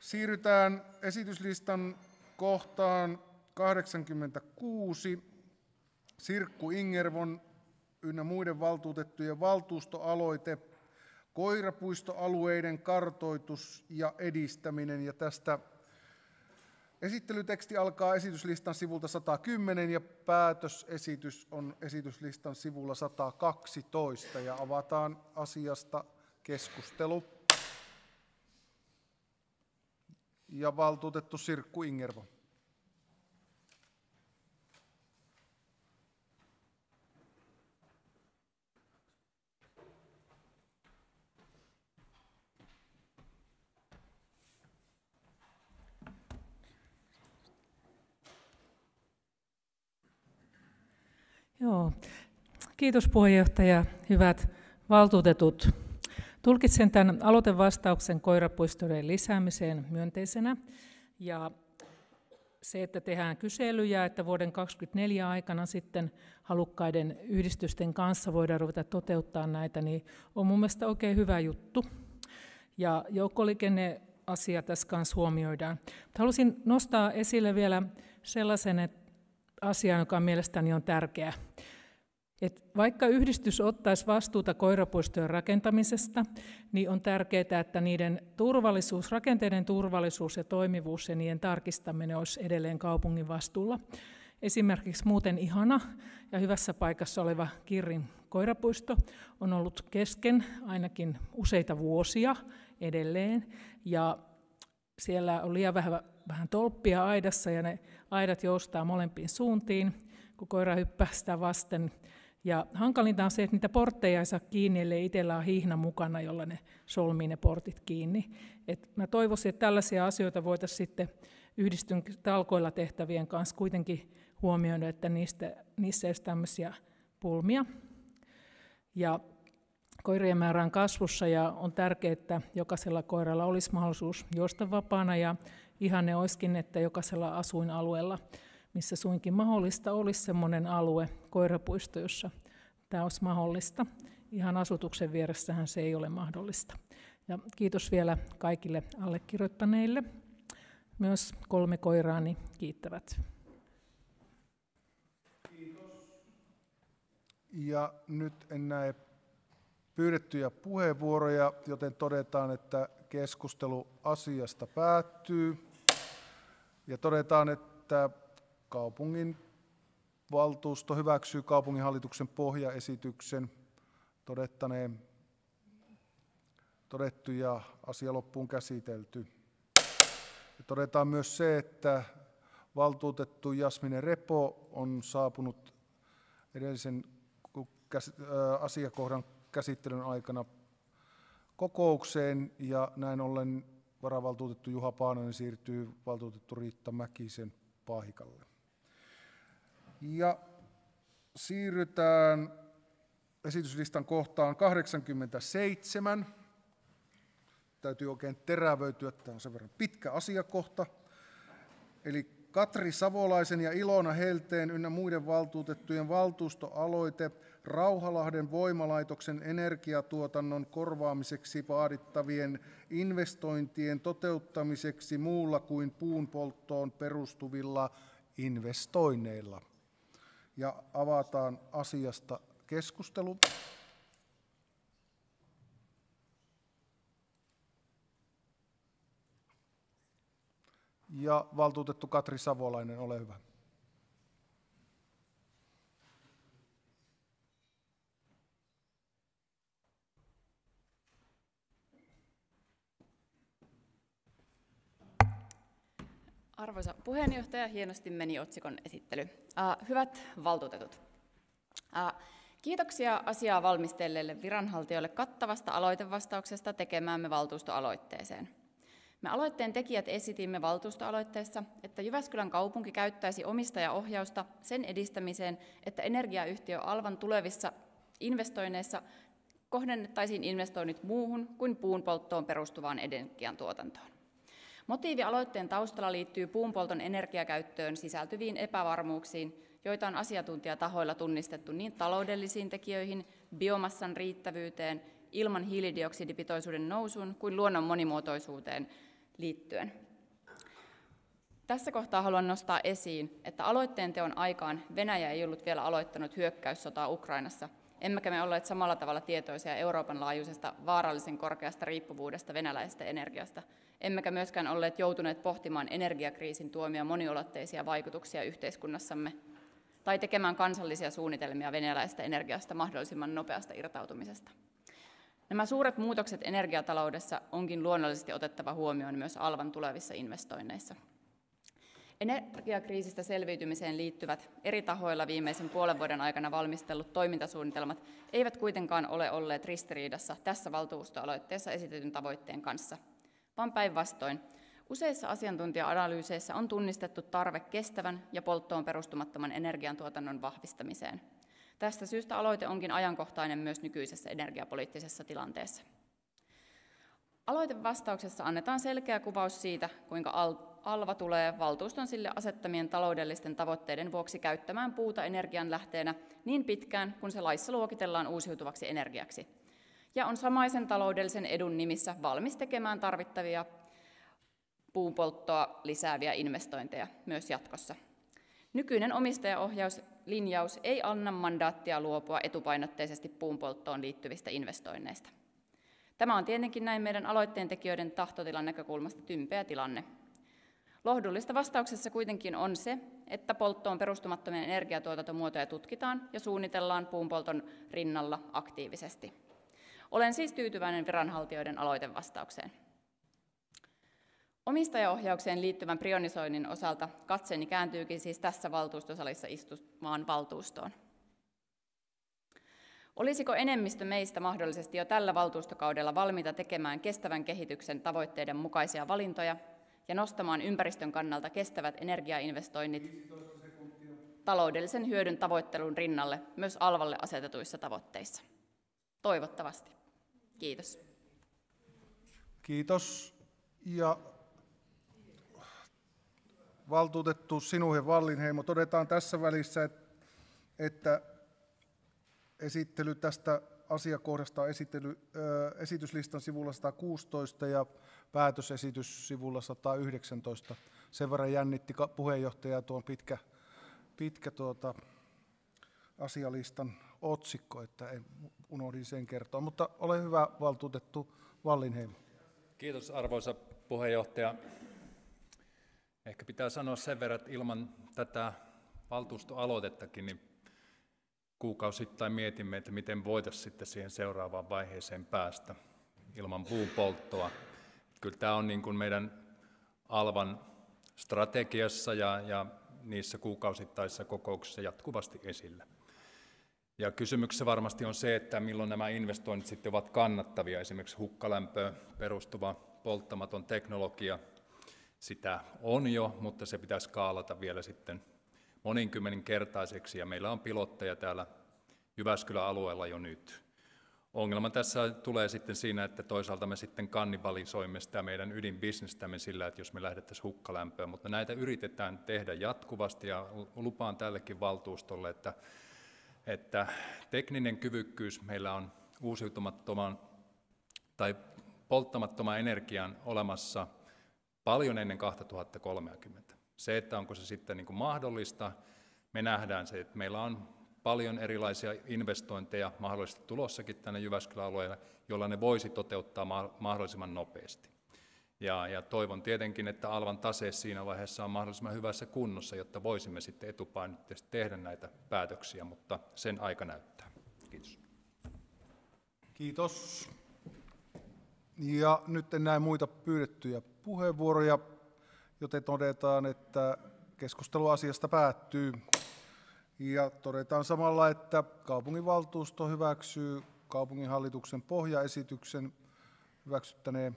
Siirrytään esityslistan kohtaan 86. Sirkku Ingervon ynnä muiden valtuutettujen valtuustoaloite koirapuistoalueiden kartoitus ja edistäminen. Ja tästä esittelyteksti alkaa esityslistan sivulta 110 ja päätösesitys on esityslistan sivulla 112 ja avataan asiasta keskustelu. Ja valtuutettu Sirkku Ingervo. Joo. Kiitos puheenjohtaja. Hyvät valtuutetut. Tulkitsen tämän aloitevastauksen koirapuistojen lisäämiseen myönteisenä. Ja se, että tehdään kyselyjä, että vuoden 2024 aikana sitten halukkaiden yhdistysten kanssa voidaan ruveta toteuttaa näitä, niin on mun mielestä oikein hyvä juttu. Ja joukkoliikenneasia tässä kanssa huomioidaan. Haluaisin nostaa esille vielä sellaisen, että asiaan, joka mielestäni on tärkeä. Et vaikka yhdistys ottaisi vastuuta koirapuistojen rakentamisesta, niin on tärkeää, että niiden turvallisuus, rakenteiden turvallisuus ja toimivuus ja niiden tarkistaminen olisi edelleen kaupungin vastuulla. Esimerkiksi muuten ihana ja hyvässä paikassa oleva Kirrin koirapuisto on ollut kesken ainakin useita vuosia edelleen, ja siellä on liian vähän, vähän tolppia aidassa, ja ne aidat joustaa molempiin suuntiin, kun koira hyppää sitä vasten. Ja hankalinta on se, että niitä portteja ei saa kiinni, ellei itsellä ole hihna mukana, jolla ne solmii ne portit kiinni. Et mä toivoisin, että tällaisia asioita voitaisiin sitten yhdistyn talkoilla tehtävien kanssa kuitenkin huomioida, että niistä, niissä ei ole tämmöisiä pulmia. Ja koirien määrä on kasvussa ja on tärkeää, että jokaisella koiralla olisi mahdollisuus juosta vapaana ja ihanne olisikin, että jokaisella asuinalueella, missä suinkin mahdollista, olisi sellainen alue, koirapuisto, jossa tämä olisi mahdollista. Ihan asutuksen vieressähän se ei ole mahdollista. Ja kiitos vielä kaikille allekirjoittaneille. Myös kolme koiraani kiittävät. Kiitos. Ja nyt en näe pyydettyjä puheenvuoroja, joten todetaan, että keskustelu asiasta päättyy. Ja todetaan, että kaupungin valtuusto hyväksyy kaupunginhallituksen pohjaesityksen todettaneen todettu ja asia loppuun käsitelty. todetaan myös se, että valtuutettu Jasmine Repo on saapunut edellisen asiakohdan käsittelyn aikana kokoukseen ja näin ollen varavaltuutettu Juha Paanonen siirtyy valtuutettu Riitta Mäkisen paikalle. Ja siirrytään esityslistan kohtaan 87. Täytyy oikein terävöityä, tämä on sen verran pitkä asiakohta. Eli Katri Savolaisen ja Ilona Helteen ynnä muiden valtuutettujen valtuustoaloite Rauhalahden voimalaitoksen energiatuotannon korvaamiseksi vaadittavien investointien toteuttamiseksi muulla kuin puun polttoon perustuvilla investoinneilla. Ja avataan asiasta keskustelu. Ja valtuutettu Katri Savolainen, ole hyvä. Arvoisa puheenjohtaja, hienosti meni otsikon esittely. Hyvät valtuutetut, kiitoksia asiaa valmistelleille viranhaltijoille kattavasta aloitevastauksesta tekemäämme valtuustoaloitteeseen. Me aloitteen tekijät esitimme valtuustoaloitteessa, että Jyväskylän kaupunki käyttäisi omistajaohjausta sen edistämiseen, että energiayhtiö Alvan tulevissa investoinneissa kohdennettaisiin investoinnit muuhun kuin puun polttoon perustuvaan energiantuotantoon. Motiivi aloitteen taustalla liittyy puunpolton energiakäyttöön sisältyviin epävarmuuksiin, joita on asiantuntijatahoilla tunnistettu niin taloudellisiin tekijöihin, biomassan riittävyyteen, ilman hiilidioksidipitoisuuden nousuun kuin luonnon monimuotoisuuteen liittyen. Tässä kohtaa haluan nostaa esiin, että aloitteen teon aikaan Venäjä ei ollut vielä aloittanut hyökkäyssotaa Ukrainassa, emmekä me olleet samalla tavalla tietoisia Euroopan laajuisesta vaarallisen korkeasta riippuvuudesta venäläisestä energiasta, emmekä myöskään olleet joutuneet pohtimaan energiakriisin tuomia moniulotteisia vaikutuksia yhteiskunnassamme tai tekemään kansallisia suunnitelmia venäläisestä energiasta mahdollisimman nopeasta irtautumisesta. Nämä suuret muutokset energiataloudessa onkin luonnollisesti otettava huomioon myös Alvan tulevissa investoinneissa. Energiakriisistä selviytymiseen liittyvät eri tahoilla viimeisen puolen vuoden aikana valmistellut toimintasuunnitelmat eivät kuitenkaan ole olleet ristiriidassa tässä valtuustoaloitteessa esitetyn tavoitteen kanssa, vaan päinvastoin. Useissa asiantuntija-analyyseissä on tunnistettu tarve kestävän ja polttoon perustumattoman energiantuotannon vahvistamiseen – Tästä syystä aloite onkin ajankohtainen myös nykyisessä energiapoliittisessa tilanteessa. Aloitevastauksessa annetaan selkeä kuvaus siitä, kuinka Alva tulee valtuuston sille asettamien taloudellisten tavoitteiden vuoksi käyttämään puuta energianlähteenä niin pitkään, kun se laissa luokitellaan uusiutuvaksi energiaksi, ja on samaisen taloudellisen edun nimissä valmis tekemään tarvittavia puunpolttoa lisääviä investointeja myös jatkossa. Nykyinen omistajaohjaus linjaus ei anna mandaattia luopua etupainotteisesti puunpolttoon liittyvistä investoinneista. Tämä on tietenkin näin meidän aloitteen tekijöiden tahtotilan näkökulmasta tympeä tilanne. Lohdullista vastauksessa kuitenkin on se, että polttoon perustumattomia energiatuotantomuotoja tutkitaan ja suunnitellaan puunpolton rinnalla aktiivisesti. Olen siis tyytyväinen viranhaltijoiden aloitevastaukseen. Omistajaohjaukseen liittyvän prionisoinnin osalta katseeni kääntyykin siis tässä valtuustosalissa istumaan valtuustoon. Olisiko enemmistö meistä mahdollisesti jo tällä valtuustokaudella valmiita tekemään kestävän kehityksen tavoitteiden mukaisia valintoja ja nostamaan ympäristön kannalta kestävät energiainvestoinnit taloudellisen hyödyn tavoittelun rinnalle myös alvalle asetetuissa tavoitteissa? Toivottavasti. Kiitos. Kiitos. Ja valtuutettu Sinuhe Wallinheimo. Todetaan tässä välissä, että esittely tästä asiakohdasta on esittely, esityslistan sivulla 116 ja päätösesitys sivulla 119. Sen verran jännitti puheenjohtaja tuon pitkä, pitkä tuota, asialistan otsikko, että en unohdin sen kertoa. Mutta ole hyvä, valtuutettu Wallinheimo. Kiitos arvoisa puheenjohtaja. Ehkä pitää sanoa sen verran, että ilman tätä valtuustoaloitettakin, niin kuukausittain mietimme, että miten voitaisiin sitten siihen seuraavaan vaiheeseen päästä ilman puun polttoa. Kyllä tämä on niin kuin meidän Alvan strategiassa ja, ja niissä kuukausittaisissa kokouksissa jatkuvasti esillä. Ja kysymyksessä varmasti on se, että milloin nämä investoinnit sitten ovat kannattavia. Esimerkiksi hukkalämpöön perustuva polttamaton teknologia, sitä on jo, mutta se pitäisi skaalata vielä sitten moninkymmenen-kertaiseksi, ja meillä on pilotteja täällä Jyväskylän alueella jo nyt. Ongelma tässä tulee sitten siinä, että toisaalta me sitten kannibalisoimme sitä meidän ydinbisnestämme sillä, että jos me lähdettäisiin hukkalämpöön, mutta näitä yritetään tehdä jatkuvasti ja lupaan tällekin valtuustolle, että, että tekninen kyvykkyys meillä on uusiutumattoman tai polttamattoman energian olemassa paljon ennen 2030. Se, että onko se sitten niin kuin mahdollista, me nähdään se, että meillä on paljon erilaisia investointeja mahdollisesti tulossakin tänne Jyväskylän alueelle, jolla ne voisi toteuttaa mahdollisimman nopeasti. Ja, ja toivon tietenkin, että Alvan tase siinä vaiheessa on mahdollisimman hyvässä kunnossa, jotta voisimme sitten etupainotteisesti tehdä näitä päätöksiä, mutta sen aika näyttää. Kiitos. Kiitos. Ja nyt en näe muita pyydettyjä puheenvuoroja, joten todetaan, että keskustelu asiasta päättyy. Ja todetaan samalla, että kaupunginvaltuusto hyväksyy kaupunginhallituksen pohjaesityksen hyväksyttäneen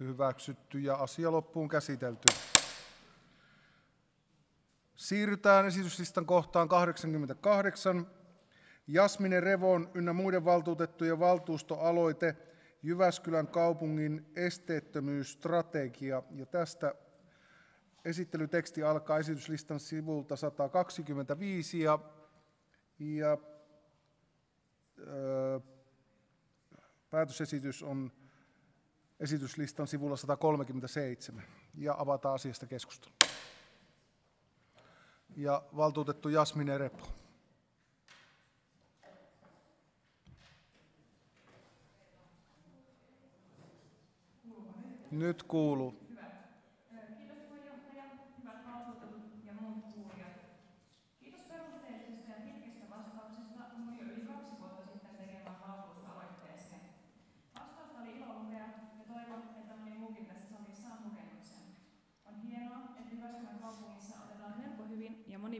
hyväksytty ja asia loppuun käsitelty. Siirrytään esityslistan kohtaan 88. Jasmine Revon ynnä muiden valtuutettujen valtuustoaloite Jyväskylän kaupungin esteettömyysstrategia. Ja tästä Esittelyteksti alkaa esityslistan sivulta 125 ja, ja ö, päätösesitys on esityslistan sivulla 137 ja avataan asiasta keskustelu. Ja valtuutettu Jasmine Repo. Nyt kuuluu.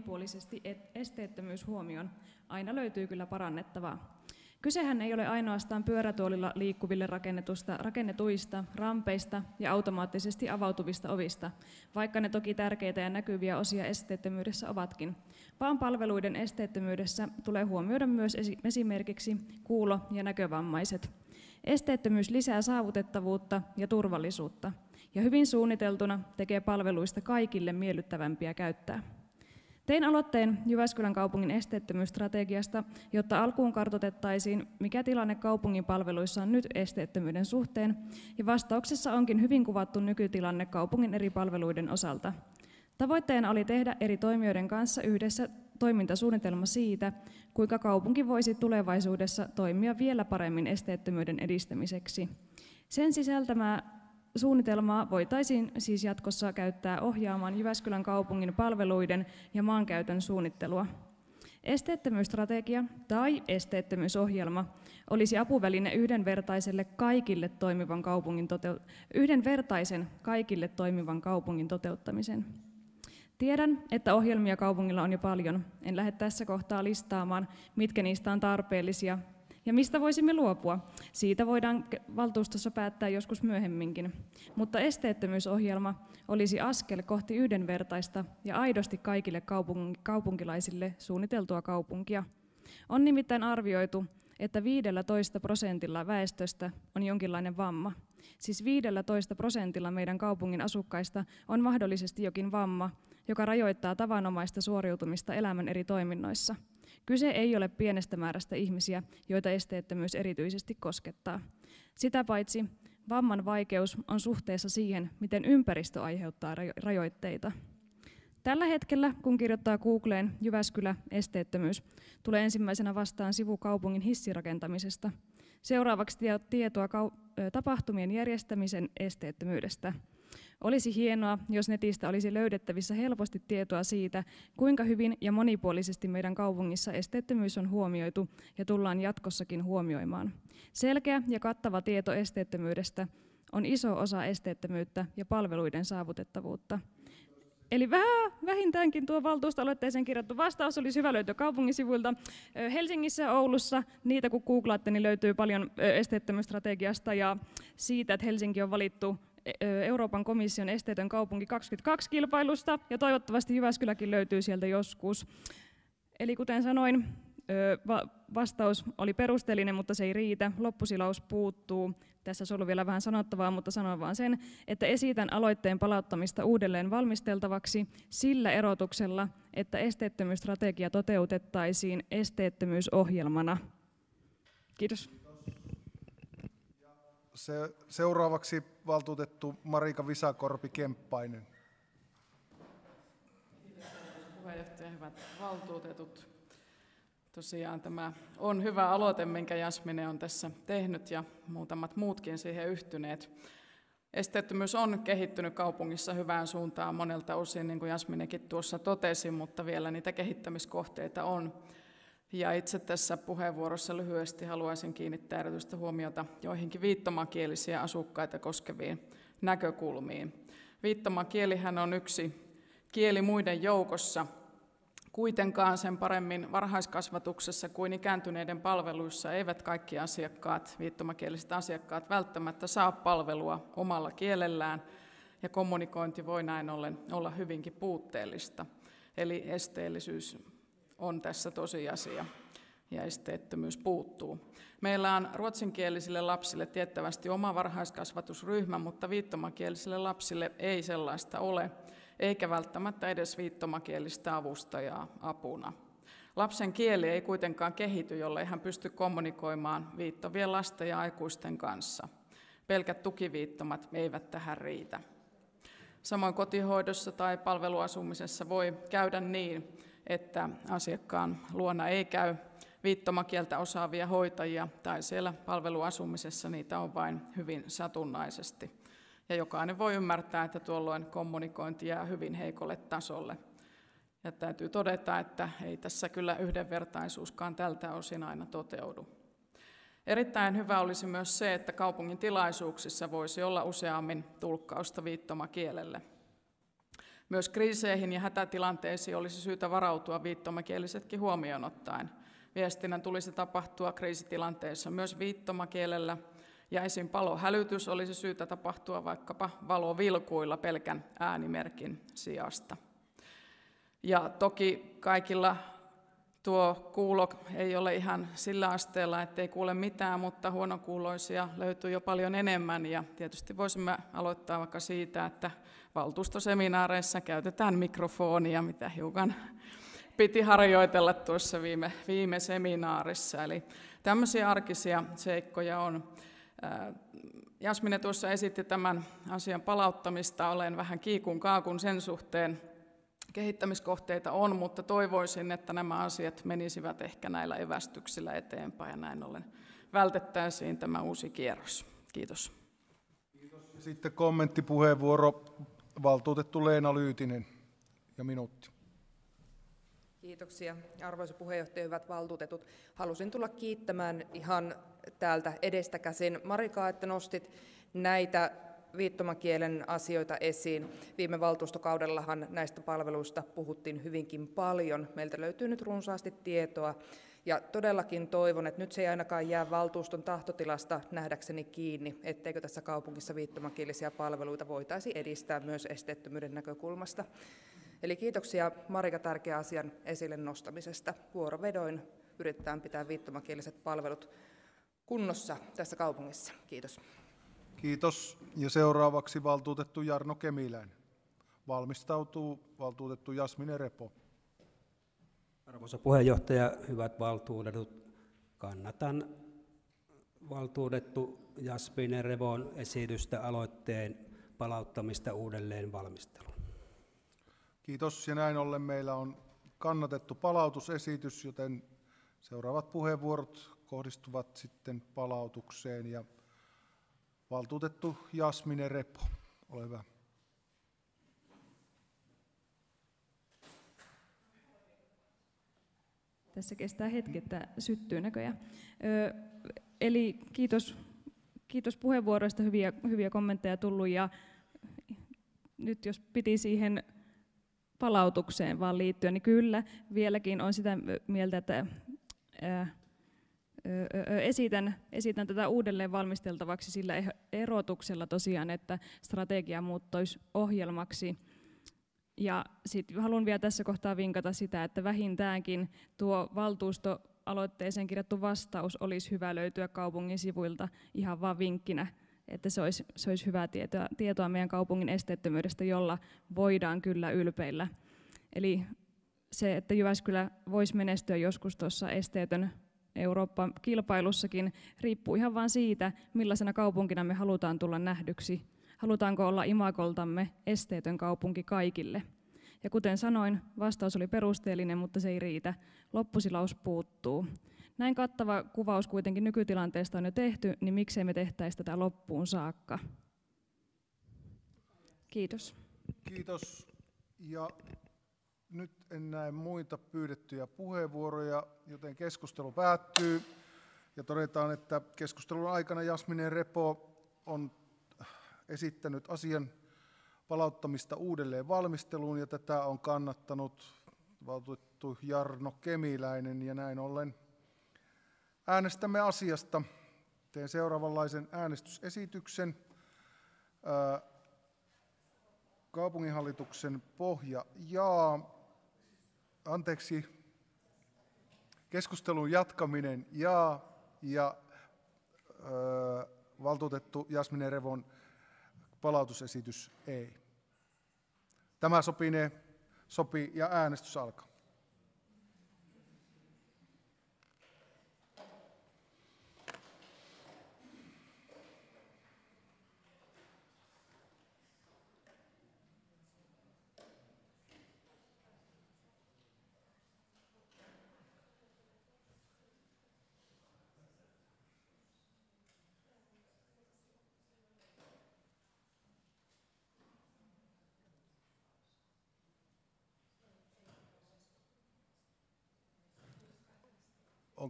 Monipuolisesti esteettömyys huomioon. Aina löytyy kyllä parannettavaa. Kysehän ei ole ainoastaan pyörätuolilla liikkuville rakennetusta, rakennetuista, rampeista ja automaattisesti avautuvista ovista, vaikka ne toki tärkeitä ja näkyviä osia esteettömyydessä ovatkin, vaan palveluiden esteettömyydessä tulee huomioida myös esimerkiksi kuulo- ja näkövammaiset. Esteettömyys lisää saavutettavuutta ja turvallisuutta, ja hyvin suunniteltuna tekee palveluista kaikille miellyttävämpiä käyttää. Tein aloitteen Jyväskylän kaupungin esteettömyysstrategiasta, jotta alkuun kartotettaisiin, mikä tilanne kaupungin palveluissa on nyt esteettömyyden suhteen, ja vastauksessa onkin hyvin kuvattu nykytilanne kaupungin eri palveluiden osalta. Tavoitteena oli tehdä eri toimijoiden kanssa yhdessä toimintasuunnitelma siitä, kuinka kaupunki voisi tulevaisuudessa toimia vielä paremmin esteettömyyden edistämiseksi. Sen sisältämää Suunnitelmaa voitaisiin siis jatkossa käyttää ohjaamaan Jyväskylän kaupungin palveluiden ja maankäytön suunnittelua. Esteettömyysstrategia tai esteettömyysohjelma olisi apuväline yhdenvertaiselle kaikille toimivan kaupungin toteut- yhdenvertaisen kaikille toimivan kaupungin toteuttamisen. Tiedän, että ohjelmia kaupungilla on jo paljon. En lähde tässä kohtaa listaamaan, mitkä niistä on tarpeellisia ja mistä voisimme luopua? Siitä voidaan valtuustossa päättää joskus myöhemminkin. Mutta esteettömyysohjelma olisi askel kohti yhdenvertaista ja aidosti kaikille kaupunkilaisille suunniteltua kaupunkia. On nimittäin arvioitu, että 15 prosentilla väestöstä on jonkinlainen vamma. Siis 15 prosentilla meidän kaupungin asukkaista on mahdollisesti jokin vamma, joka rajoittaa tavanomaista suoriutumista elämän eri toiminnoissa – Kyse ei ole pienestä määrästä ihmisiä, joita esteettömyys erityisesti koskettaa. Sitä paitsi vamman vaikeus on suhteessa siihen, miten ympäristö aiheuttaa rajoitteita. Tällä hetkellä, kun kirjoittaa Googleen Jyväskylä esteettömyys, tulee ensimmäisenä vastaan sivu kaupungin hissirakentamisesta. Seuraavaksi tietoa tapahtumien järjestämisen esteettömyydestä – olisi hienoa, jos netistä olisi löydettävissä helposti tietoa siitä, kuinka hyvin ja monipuolisesti meidän kaupungissa esteettömyys on huomioitu ja tullaan jatkossakin huomioimaan. Selkeä ja kattava tieto esteettömyydestä on iso osa esteettömyyttä ja palveluiden saavutettavuutta. Eli vähän, vähintäänkin tuo valtuustoaloitteeseen kirjattu vastaus olisi hyvä löytyä kaupungin sivuilta. Helsingissä ja Oulussa, niitä kun googlaatte, niin löytyy paljon esteettömyysstrategiasta ja siitä, että Helsinki on valittu Euroopan komission esteetön kaupunki 22 kilpailusta ja toivottavasti Jyväskyläkin löytyy sieltä joskus. Eli kuten sanoin, vastaus oli perusteellinen, mutta se ei riitä. Loppusilaus puuttuu. Tässä on ollut vielä vähän sanottavaa, mutta sanon vaan sen, että esitän aloitteen palauttamista uudelleen valmisteltavaksi sillä erotuksella, että esteettömyysstrategia toteutettaisiin esteettömyysohjelmana. Kiitos. Se, seuraavaksi valtuutettu Marika Visakorpi-Kemppainen. Puheenjohtaja, hyvät valtuutetut. Tosiaan tämä on hyvä aloite, minkä Jasmine on tässä tehnyt ja muutamat muutkin siihen yhtyneet. Esteettömyys on kehittynyt kaupungissa hyvään suuntaan monelta osin, niin kuin Jasminekin tuossa totesi, mutta vielä niitä kehittämiskohteita on. Ja itse tässä puheenvuorossa lyhyesti haluaisin kiinnittää erityistä huomiota joihinkin viittomakielisiä asukkaita koskeviin näkökulmiin. Viittomakielihän on yksi kieli muiden joukossa, Kuitenkaan sen paremmin varhaiskasvatuksessa kuin ikääntyneiden palveluissa eivät kaikki asiakkaat, viittomakieliset asiakkaat, välttämättä saa palvelua omalla kielellään, ja kommunikointi voi näin ollen olla hyvinkin puutteellista. Eli esteellisyys on tässä tosiasia ja esteettömyys puuttuu. Meillä on ruotsinkielisille lapsille tiettävästi oma varhaiskasvatusryhmä, mutta viittomakielisille lapsille ei sellaista ole eikä välttämättä edes viittomakielistä avustajaa apuna. Lapsen kieli ei kuitenkaan kehity, jollei hän pysty kommunikoimaan viittovien lasten ja aikuisten kanssa. Pelkät tukiviittomat eivät tähän riitä. Samoin kotihoidossa tai palveluasumisessa voi käydä niin, että asiakkaan luona ei käy viittomakieltä osaavia hoitajia tai siellä palveluasumisessa niitä on vain hyvin satunnaisesti ja jokainen voi ymmärtää, että tuolloin kommunikointi jää hyvin heikolle tasolle. Ja täytyy todeta, että ei tässä kyllä yhdenvertaisuuskaan tältä osin aina toteudu. Erittäin hyvä olisi myös se, että kaupungin tilaisuuksissa voisi olla useammin tulkkausta viittomakielelle. Myös kriiseihin ja hätätilanteisiin olisi syytä varautua viittomakielisetkin huomioon ottaen. Viestinnän tulisi tapahtua kriisitilanteissa myös viittomakielellä ja esim. palohälytys olisi syytä tapahtua vaikkapa valovilkuilla pelkän äänimerkin sijasta. Ja toki kaikilla tuo kuulo ei ole ihan sillä asteella, ettei kuule mitään, mutta huonokuuloisia löytyy jo paljon enemmän. Ja tietysti voisimme aloittaa vaikka siitä, että valtuustoseminaareissa käytetään mikrofonia, mitä hiukan piti harjoitella tuossa viime, viime seminaarissa. Eli tämmöisiä arkisia seikkoja on. Jasmine tuossa esitti tämän asian palauttamista. Olen vähän kiikun kaakun sen suhteen. Kehittämiskohteita on, mutta toivoisin, että nämä asiat menisivät ehkä näillä evästyksillä eteenpäin ja näin ollen vältettäisiin tämä uusi kierros. Kiitos. Sitten kommenttipuheenvuoro valtuutettu Leena Lyytinen ja minuutti. Kiitoksia arvoisa puheenjohtaja, hyvät valtuutetut. Halusin tulla kiittämään ihan täältä edestä käsin Marikaa, että nostit näitä viittomakielen asioita esiin. Viime valtuustokaudellahan näistä palveluista puhuttiin hyvinkin paljon. Meiltä löytyy nyt runsaasti tietoa. Ja todellakin toivon, että nyt se ei ainakaan jää valtuuston tahtotilasta nähdäkseni kiinni, etteikö tässä kaupungissa viittomakielisiä palveluita voitaisi edistää myös esteettömyyden näkökulmasta. Eli kiitoksia Marika tärkeän asian esille nostamisesta. Vuorovedoin yritetään pitää viittomakieliset palvelut kunnossa tässä kaupungissa. Kiitos. Kiitos. Ja seuraavaksi valtuutettu Jarno Kemiläinen. Valmistautuu valtuutettu Jasmine Repo. Arvoisa puheenjohtaja, hyvät valtuutetut, kannatan valtuutettu Jasmine Revon esitystä aloitteen palauttamista uudelleen valmisteluun. Kiitos. Ja näin ollen meillä on kannatettu palautusesitys, joten seuraavat puheenvuorot kohdistuvat sitten palautukseen. Ja valtuutettu Jasmine Repo, ole hyvä. Tässä kestää hetki, että syttyy näköjään. Ö, eli kiitos kiitos puheenvuoroista, hyviä, hyviä kommentteja tullut ja nyt jos piti siihen palautukseen vaan liittyä, niin kyllä vieläkin on sitä mieltä, että ää, esitän, esitän tätä uudelleen valmisteltavaksi sillä erotuksella tosiaan, että strategia muuttuisi ohjelmaksi. Ja sitten haluan vielä tässä kohtaa vinkata sitä, että vähintäänkin tuo valtuusto aloitteeseen kirjattu vastaus olisi hyvä löytyä kaupungin sivuilta ihan vain vinkkinä, että se olisi, se olisi hyvää tietoa, tietoa meidän kaupungin esteettömyydestä, jolla voidaan kyllä ylpeillä. Eli se, että Jyväskylä voisi menestyä joskus tuossa esteetön Euroopan kilpailussakin, riippuu ihan vain siitä, millaisena kaupunkina me halutaan tulla nähdyksi. Halutaanko olla imakoltamme esteetön kaupunki kaikille? Ja kuten sanoin, vastaus oli perusteellinen, mutta se ei riitä. Loppusilaus puuttuu. Näin kattava kuvaus kuitenkin nykytilanteesta on jo tehty, niin miksei me tehtäisi tätä loppuun saakka? Kiitos. Kiitos. Ja nyt en näe muita pyydettyjä puheenvuoroja, joten keskustelu päättyy. Ja todetaan, että keskustelun aikana Jasminen Repo on esittänyt asian palauttamista uudelleen valmisteluun, ja tätä on kannattanut valtuutettu Jarno Kemiläinen, ja näin ollen äänestämme asiasta. Teen seuraavanlaisen äänestysesityksen. Kaupunginhallituksen pohja jaa, anteeksi, keskustelun jatkaminen ja, ja ö, valtuutettu Jasmine Revon palautusesitys ei. Tämä sopinee, sopii ja äänestys alkaa.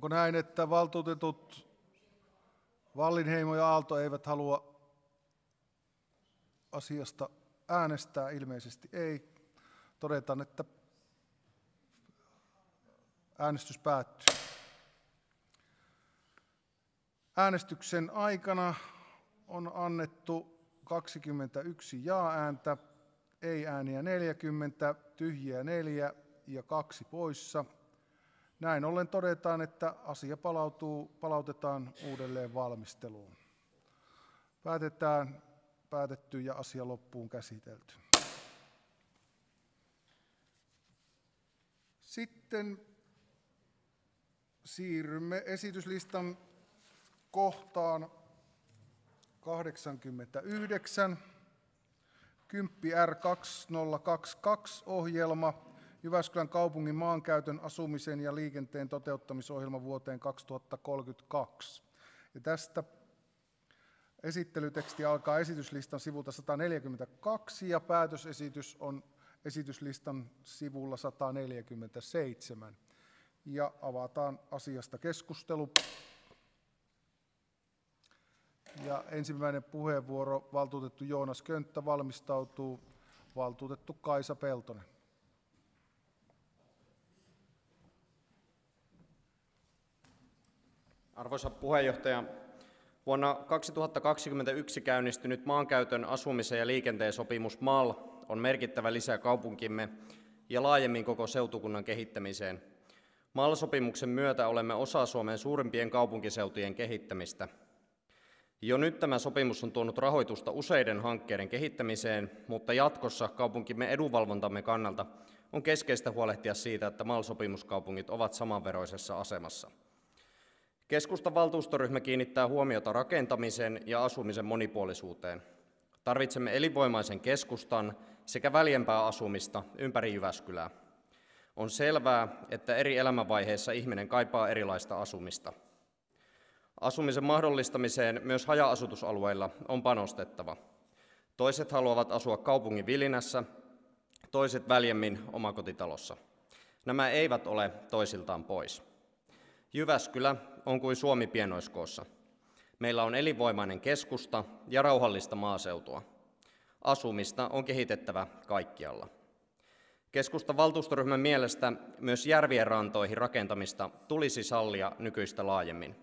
Onko näin, että valtuutetut Vallinheimo ja Aalto eivät halua asiasta äänestää? Ilmeisesti ei. Todetaan, että äänestys päättyy. Äänestyksen aikana on annettu 21 jaa-ääntä, ei-ääniä 40, tyhjiä 4 ja kaksi poissa. Näin ollen todetaan, että asia palautuu, palautetaan uudelleen valmisteluun. Päätetään päätetty ja asia loppuun käsitelty. Sitten siirrymme esityslistan kohtaan 89, 10 R2022 ohjelma Jyväskylän kaupungin maankäytön, asumisen ja liikenteen toteuttamisohjelma vuoteen 2032. Ja tästä esittelyteksti alkaa esityslistan sivulta 142 ja päätösesitys on esityslistan sivulla 147. Ja avataan asiasta keskustelu. Ja ensimmäinen puheenvuoro, valtuutettu Joonas Könttä valmistautuu, valtuutettu Kaisa Peltonen. Arvoisa puheenjohtaja, vuonna 2021 käynnistynyt maankäytön, asumisen ja liikenteen sopimus MAL on merkittävä lisä kaupunkimme ja laajemmin koko seutukunnan kehittämiseen. MAL-sopimuksen myötä olemme osa Suomen suurimpien kaupunkiseutujen kehittämistä. Jo nyt tämä sopimus on tuonut rahoitusta useiden hankkeiden kehittämiseen, mutta jatkossa kaupunkimme edunvalvontamme kannalta on keskeistä huolehtia siitä, että MAL-sopimuskaupungit ovat samanveroisessa asemassa. Keskustan valtuustoryhmä kiinnittää huomiota rakentamisen ja asumisen monipuolisuuteen. Tarvitsemme elinvoimaisen keskustan sekä väljempää asumista ympäri Jyväskylää. On selvää, että eri elämänvaiheissa ihminen kaipaa erilaista asumista. Asumisen mahdollistamiseen myös haja-asutusalueilla on panostettava. Toiset haluavat asua kaupungin vilinässä, toiset väljemmin omakotitalossa. Nämä eivät ole toisiltaan pois. Jyväskylä on kuin Suomi pienoiskoossa. Meillä on elinvoimainen keskusta ja rauhallista maaseutua. Asumista on kehitettävä kaikkialla. Keskustan valtuustoryhmän mielestä myös järvien rantoihin rakentamista tulisi sallia nykyistä laajemmin.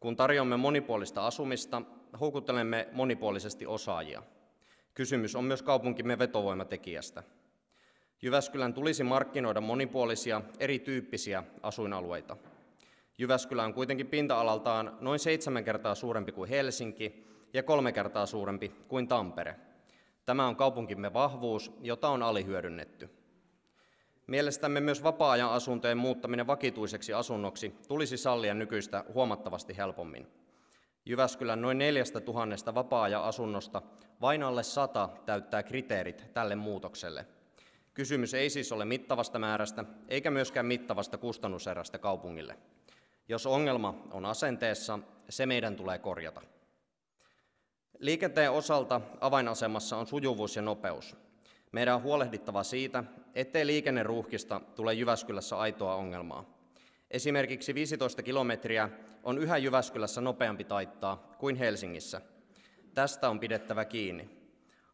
Kun tarjoamme monipuolista asumista, houkuttelemme monipuolisesti osaajia. Kysymys on myös kaupunkimme vetovoimatekijästä. Jyväskylän tulisi markkinoida monipuolisia, erityyppisiä asuinalueita. Jyväskylä on kuitenkin pinta-alaltaan noin seitsemän kertaa suurempi kuin Helsinki ja kolme kertaa suurempi kuin Tampere. Tämä on kaupunkimme vahvuus, jota on alihyödynnetty. Mielestämme myös vapaa-ajan asuntojen muuttaminen vakituiseksi asunnoksi tulisi sallia nykyistä huomattavasti helpommin. Jyväskylän noin neljästä tuhannesta vapaa-ajan asunnosta vain alle sata täyttää kriteerit tälle muutokselle. Kysymys ei siis ole mittavasta määrästä eikä myöskään mittavasta kustannuserästä kaupungille. Jos ongelma on asenteessa, se meidän tulee korjata. Liikenteen osalta avainasemassa on sujuvuus ja nopeus. Meidän on huolehdittava siitä, ettei liikenneruuhkista tule Jyväskylässä aitoa ongelmaa. Esimerkiksi 15 kilometriä on yhä Jyväskylässä nopeampi taittaa kuin Helsingissä. Tästä on pidettävä kiinni.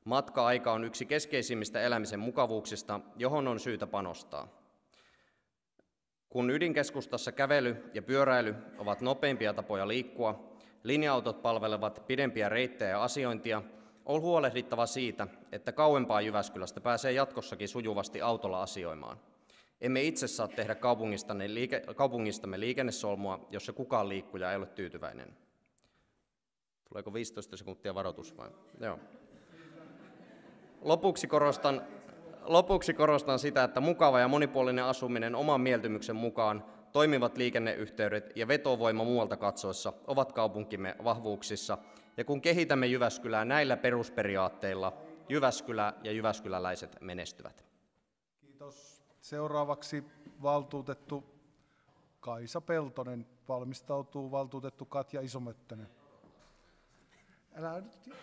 Matka-aika on yksi keskeisimmistä elämisen mukavuuksista, johon on syytä panostaa. Kun ydinkeskustassa kävely ja pyöräily ovat nopeimpia tapoja liikkua, linja-autot palvelevat pidempiä reittejä ja asiointia, on huolehdittava siitä, että kauempaa Jyväskylästä pääsee jatkossakin sujuvasti autolla asioimaan. Emme itse saa tehdä kaupungistamme, liike, kaupungistamme liikennesolmua, jossa kukaan liikkuja ei ole tyytyväinen. Tuleeko 15 sekuntia varoitus vai? Joo. Lopuksi korostan, lopuksi korostan sitä, että mukava ja monipuolinen asuminen oman mieltymyksen mukaan, toimivat liikenneyhteydet ja vetovoima muualta katsoessa ovat kaupunkimme vahvuuksissa. Ja kun kehitämme Jyväskylää näillä perusperiaatteilla, Jyväskylä ja jyväskyläläiset menestyvät. Kiitos. Seuraavaksi valtuutettu Kaisa Peltonen valmistautuu valtuutettu Katja Isomöttönen. Älä nyt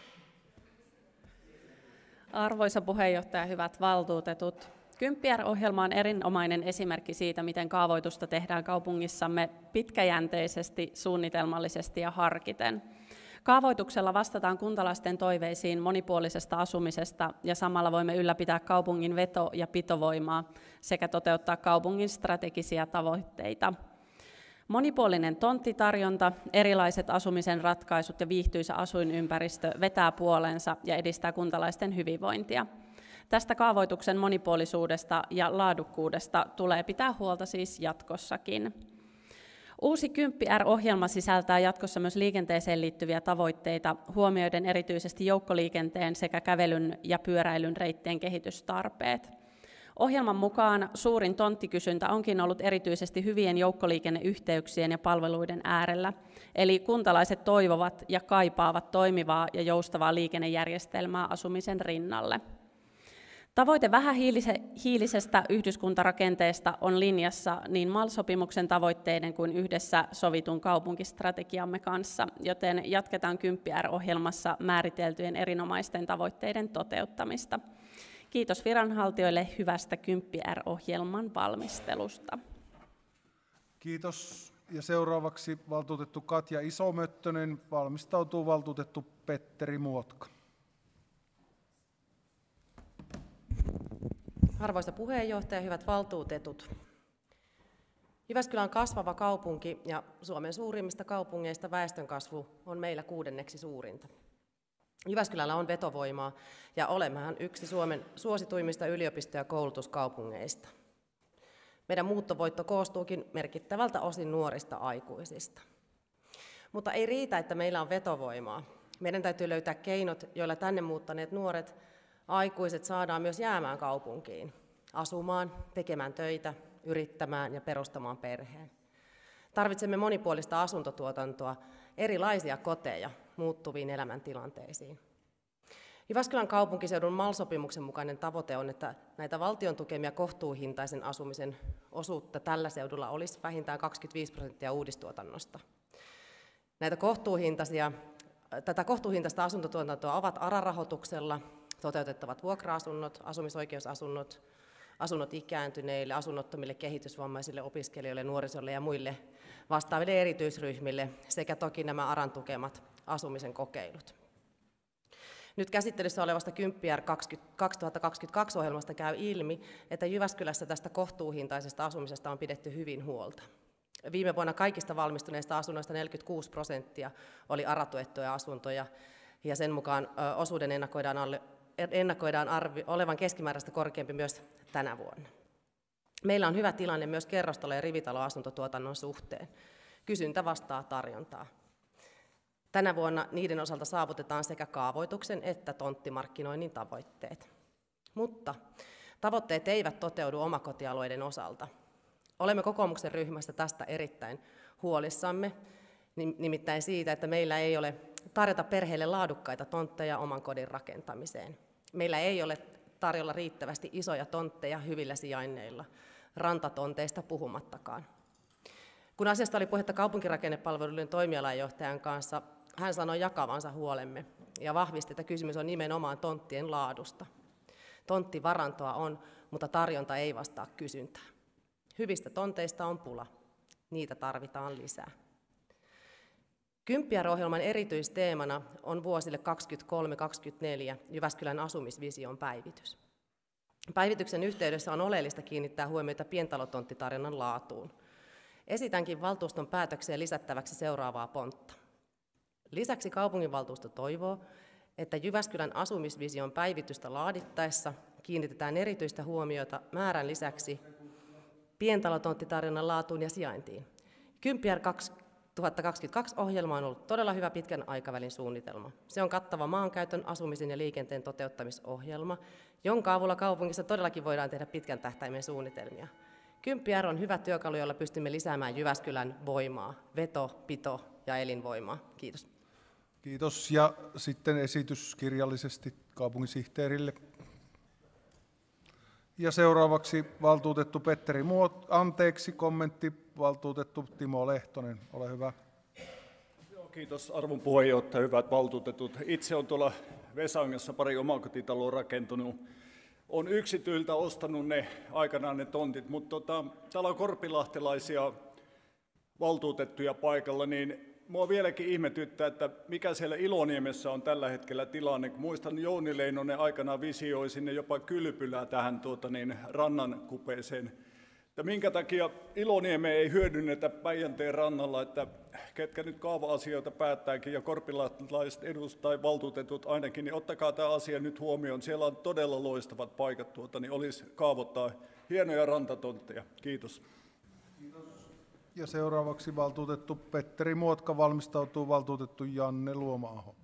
Arvoisa puheenjohtaja, hyvät valtuutetut. Kymppiär-ohjelma on erinomainen esimerkki siitä, miten kaavoitusta tehdään kaupungissamme pitkäjänteisesti, suunnitelmallisesti ja harkiten. Kaavoituksella vastataan kuntalaisten toiveisiin monipuolisesta asumisesta ja samalla voimme ylläpitää kaupungin veto- ja pitovoimaa sekä toteuttaa kaupungin strategisia tavoitteita. Monipuolinen tonttitarjonta, erilaiset asumisen ratkaisut ja viihtyisä asuinympäristö vetää puolensa ja edistää kuntalaisten hyvinvointia. Tästä kaavoituksen monipuolisuudesta ja laadukkuudesta tulee pitää huolta siis jatkossakin. Uusi 10 R-ohjelma sisältää jatkossa myös liikenteeseen liittyviä tavoitteita, huomioiden erityisesti joukkoliikenteen sekä kävelyn ja pyöräilyn reittien kehitystarpeet. Ohjelman mukaan suurin tonttikysyntä onkin ollut erityisesti hyvien joukkoliikenneyhteyksien ja palveluiden äärellä, eli kuntalaiset toivovat ja kaipaavat toimivaa ja joustavaa liikennejärjestelmää asumisen rinnalle. Tavoite vähähiilisestä yhdyskuntarakenteesta on linjassa niin MAL-sopimuksen tavoitteiden kuin yhdessä sovitun kaupunkistrategiamme kanssa, joten jatketaan 10 R-ohjelmassa määriteltyjen erinomaisten tavoitteiden toteuttamista. Kiitos viranhaltijoille hyvästä 10 R-ohjelman valmistelusta. Kiitos. Ja seuraavaksi valtuutettu Katja Isomöttönen valmistautuu valtuutettu Petteri Muotka. Arvoisa puheenjohtaja, hyvät valtuutetut. Jyväskylä on kasvava kaupunki ja Suomen suurimmista kaupungeista väestönkasvu on meillä kuudenneksi suurinta. Jyväskylällä on vetovoimaa ja olemmehan yksi Suomen suosituimmista yliopisto- ja koulutuskaupungeista. Meidän muuttovoitto koostuukin merkittävältä osin nuorista aikuisista. Mutta ei riitä, että meillä on vetovoimaa. Meidän täytyy löytää keinot, joilla tänne muuttaneet nuoret aikuiset saadaan myös jäämään kaupunkiin, asumaan, tekemään töitä, yrittämään ja perustamaan perheen. Tarvitsemme monipuolista asuntotuotantoa, erilaisia koteja muuttuviin elämäntilanteisiin. Jyväskylän kaupunkiseudun MAL-sopimuksen mukainen tavoite on, että näitä valtion tukemia kohtuuhintaisen asumisen osuutta tällä seudulla olisi vähintään 25 prosenttia uudistuotannosta. Näitä kohtuuhintaisia, tätä kohtuuhintaista asuntotuotantoa ovat ARA-rahoituksella toteutettavat vuokra-asunnot, asumisoikeusasunnot, asunnot ikääntyneille, asunnottomille, kehitysvammaisille, opiskelijoille, nuorisolle ja muille vastaaville erityisryhmille sekä toki nämä ARAN tukemat asumisen kokeilut. Nyt käsittelyssä olevasta 10 2022 ohjelmasta käy ilmi, että Jyväskylässä tästä kohtuuhintaisesta asumisesta on pidetty hyvin huolta. Viime vuonna kaikista valmistuneista asunnoista 46 prosenttia oli aratuettuja asuntoja, ja sen mukaan osuuden ennakoidaan, alle, ennakoidaan arvi, olevan keskimääräistä korkeampi myös tänä vuonna. Meillä on hyvä tilanne myös kerrostalo- ja rivitaloasuntotuotannon suhteen. Kysyntä vastaa tarjontaa. Tänä vuonna niiden osalta saavutetaan sekä kaavoituksen että tonttimarkkinoinnin tavoitteet. Mutta tavoitteet eivät toteudu omakotialueiden osalta. Olemme kokoomuksen ryhmästä tästä erittäin huolissamme, nimittäin siitä, että meillä ei ole tarjota perheille laadukkaita tontteja oman kodin rakentamiseen. Meillä ei ole tarjolla riittävästi isoja tontteja hyvillä sijainneilla, rantatonteista puhumattakaan. Kun asiasta oli puhetta kaupunkirakennepalveluiden toimialajohtajan kanssa, hän sanoi jakavansa huolemme ja vahvisti, että kysymys on nimenomaan tonttien laadusta. Tonttivarantoa on, mutta tarjonta ei vastaa kysyntää. Hyvistä tonteista on pula. Niitä tarvitaan lisää. Kymppiär-ohjelman erityisteemana on vuosille 2023-2024 Jyväskylän asumisvision päivitys. Päivityksen yhteydessä on oleellista kiinnittää huomiota pientalotonttitarjonnan laatuun. Esitänkin valtuuston päätökseen lisättäväksi seuraavaa pontta. Lisäksi kaupunginvaltuusto toivoo, että Jyväskylän asumisvision päivitystä laadittaessa kiinnitetään erityistä huomiota määrän lisäksi pientalotonttitarjonnan laatuun ja sijaintiin. Kymppiär 2022 ohjelma on ollut todella hyvä pitkän aikavälin suunnitelma. Se on kattava maankäytön, asumisen ja liikenteen toteuttamisohjelma, jonka avulla kaupungissa todellakin voidaan tehdä pitkän tähtäimen suunnitelmia. Kymppiär on hyvä työkalu, jolla pystymme lisäämään Jyväskylän voimaa, veto, pito ja elinvoimaa. Kiitos. Kiitos. Ja sitten esitys kirjallisesti kaupunginsihteerille. Ja seuraavaksi valtuutettu Petteri Muot, anteeksi, kommentti valtuutettu Timo Lehtonen, ole hyvä. Joo, kiitos arvon puheenjohtaja, hyvät valtuutetut. Itse on tuolla Vesangassa pari omakotitaloa rakentunut. On yksityiltä ostanut ne aikanaan ne tontit, mutta tota, täällä on korpilahtelaisia valtuutettuja paikalla, niin Mua vieläkin ihmetyttää, että mikä siellä Iloniemessä on tällä hetkellä tilanne. Muistan, Jouni Leinonen aikanaan visioi sinne jopa kylpylää tähän tuota, niin, rannan kupeeseen. Että minkä takia Ilonieme ei hyödynnetä Päijänteen rannalla, että ketkä nyt kaava-asioita päättääkin ja korpilaiset edustajat, valtuutetut ainakin, niin ottakaa tämä asia nyt huomioon. Siellä on todella loistavat paikat, tuota, niin olisi kaavoittaa hienoja rantatontteja. Kiitos. Ja seuraavaksi valtuutettu Petteri Muotka valmistautuu valtuutettu Janne Luomaaho.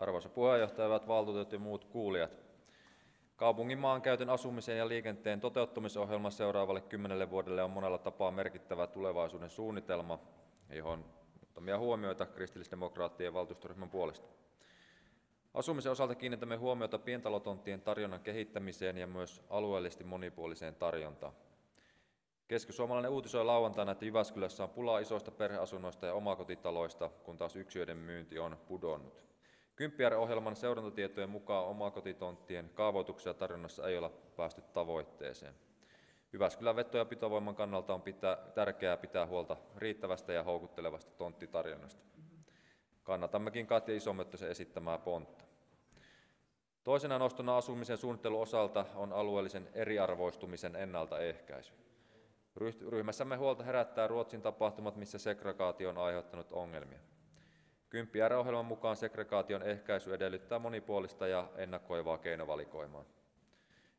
Arvoisa puheenjohtaja, hyvät valtuutetut ja muut kuulijat. Kaupungin maankäytön, asumisen ja liikenteen toteuttamisohjelma seuraavalle kymmenelle vuodelle on monella tapaa merkittävä tulevaisuuden suunnitelma, johon muutamia huomioita kristillisdemokraattien valtuustoryhmän puolesta. Asumisen osalta kiinnitämme huomiota pientalotonttien tarjonnan kehittämiseen ja myös alueellisesti monipuoliseen tarjontaan. Keski-Suomalainen uutisoi lauantaina, että Jyväskylässä on pulaa isoista perheasunnoista ja omakotitaloista, kun taas yksiöiden myynti on pudonnut. Kymppiär-ohjelman seurantatietojen mukaan omakotitonttien kaavoituksia tarjonnassa ei ole päästy tavoitteeseen. Jyväskylän veto- ja pitovoiman kannalta on pitää, tärkeää pitää huolta riittävästä ja houkuttelevasta tonttitarjonnasta. Kannatammekin Katja Isomöttösen esittämää pontta. Toisena nostona asumisen suunnittelun osalta on alueellisen eriarvoistumisen ennaltaehkäisy. Ryhmässämme huolta herättää Ruotsin tapahtumat, missä segregaatio on aiheuttanut ongelmia. Kymppi ohjelman mukaan segregaation ehkäisy edellyttää monipuolista ja ennakoivaa keinovalikoimaa.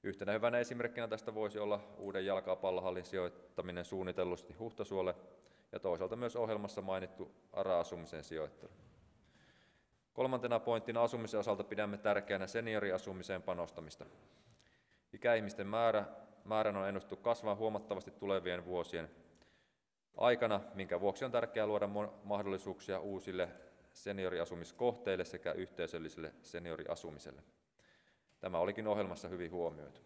Yhtenä hyvänä esimerkkinä tästä voisi olla uuden jalkapallohallin sijoittaminen suunnitellusti Huhtasuolle ja toisaalta myös ohjelmassa mainittu ARA-asumisen sijoittelu. Kolmantena pointtina asumisen osalta pidämme tärkeänä senioriasumiseen panostamista. Ikäihmisten määrä määrän on ennustettu kasvaa huomattavasti tulevien vuosien aikana, minkä vuoksi on tärkeää luoda mahdollisuuksia uusille senioriasumiskohteille sekä yhteisölliselle senioriasumiselle. Tämä olikin ohjelmassa hyvin huomioitu.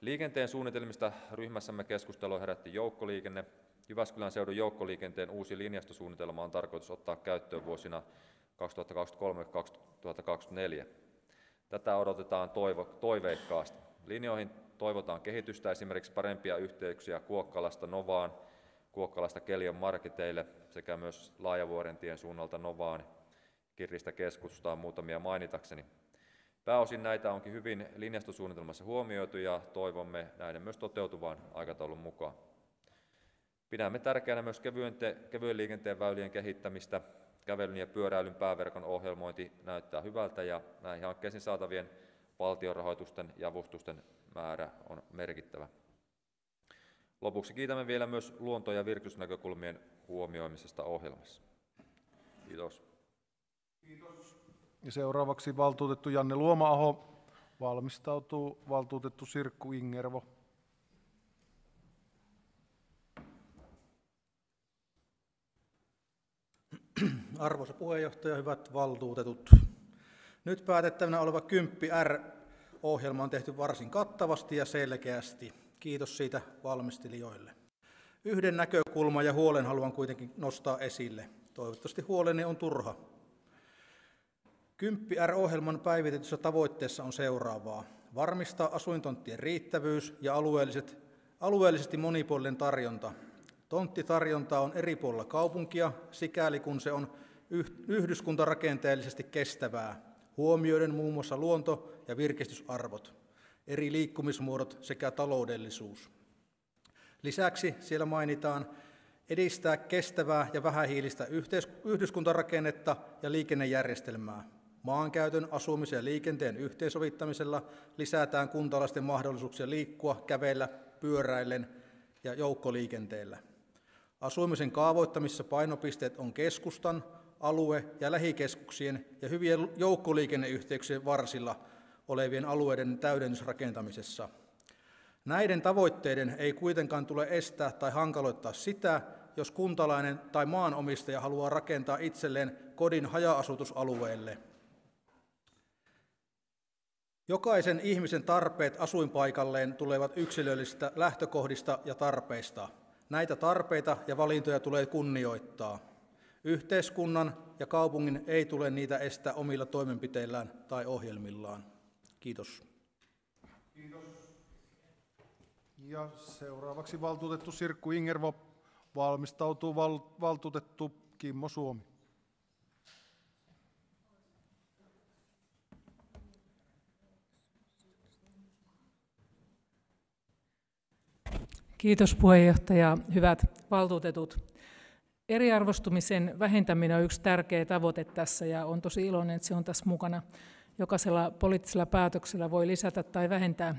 Liikenteen suunnitelmista ryhmässämme keskustelua herätti joukkoliikenne. Jyväskylän seudun joukkoliikenteen uusi linjastosuunnitelma on tarkoitus ottaa käyttöön vuosina 2023-2024. Tätä odotetaan toivo, toiveikkaasti. Linjoihin toivotaan kehitystä, esimerkiksi parempia yhteyksiä Kuokkalasta Novaan, Kuokkalasta Kelion marketeille sekä myös Laajavuorentien suunnalta Novaan, Kirristä keskustaan muutamia mainitakseni. Pääosin näitä onkin hyvin linjastosuunnitelmassa huomioitu ja toivomme näiden myös toteutuvan aikataulun mukaan. Pidämme tärkeänä myös kevyen, te, kevyen liikenteen väylien kehittämistä. Kävelyn ja pyöräilyn pääverkon ohjelmointi näyttää hyvältä ja näihin hankkeisiin saatavien valtionrahoitusten ja avustusten määrä on merkittävä. Lopuksi kiitämme vielä myös luonto- ja virkistysnäkökulmien huomioimisesta ohjelmassa. Kiitos. Kiitos. Ja seuraavaksi valtuutettu Janne Luoma-aho valmistautuu valtuutettu Sirkku Ingervo. Arvoisa puheenjohtaja, hyvät valtuutetut. Nyt päätettävänä oleva 10 R-ohjelma on tehty varsin kattavasti ja selkeästi. Kiitos siitä valmistelijoille. Yhden näkökulman ja huolen haluan kuitenkin nostaa esille. Toivottavasti huoleni on turha. 10 R-ohjelman päivitetyssä tavoitteessa on seuraavaa. Varmistaa asuintonttien riittävyys ja alueelliset, alueellisesti monipuolinen tarjonta Tonttitarjonta on eri puolilla kaupunkia, sikäli kun se on yhdyskuntarakenteellisesti kestävää, huomioiden muun muassa luonto- ja virkistysarvot, eri liikkumismuodot sekä taloudellisuus. Lisäksi siellä mainitaan edistää kestävää ja vähähiilistä yhdyskuntarakennetta ja liikennejärjestelmää. Maankäytön, asumisen ja liikenteen yhteensovittamisella lisätään kuntalaisten mahdollisuuksia liikkua, kävellä, pyöräillen ja joukkoliikenteellä. Asumisen kaavoittamisessa painopisteet on keskustan, alue- ja lähikeskuksien ja hyvien joukkoliikenneyhteyksien varsilla olevien alueiden täydennysrakentamisessa. Näiden tavoitteiden ei kuitenkaan tule estää tai hankaloittaa sitä, jos kuntalainen tai maanomistaja haluaa rakentaa itselleen kodin haja-asutusalueelle. Jokaisen ihmisen tarpeet asuinpaikalleen tulevat yksilöllisistä lähtökohdista ja tarpeista – Näitä tarpeita ja valintoja tulee kunnioittaa. Yhteiskunnan ja kaupungin ei tule niitä estää omilla toimenpiteillään tai ohjelmillaan. Kiitos. Kiitos. Ja seuraavaksi valtuutettu Sirkku Ingervo valmistautuu val- valtuutettu Kimmo Suomi. Kiitos puheenjohtaja. Hyvät valtuutetut. Eriarvostumisen vähentäminen on yksi tärkeä tavoite tässä ja on tosi iloinen, että se on tässä mukana. Jokaisella poliittisella päätöksellä voi lisätä tai vähentää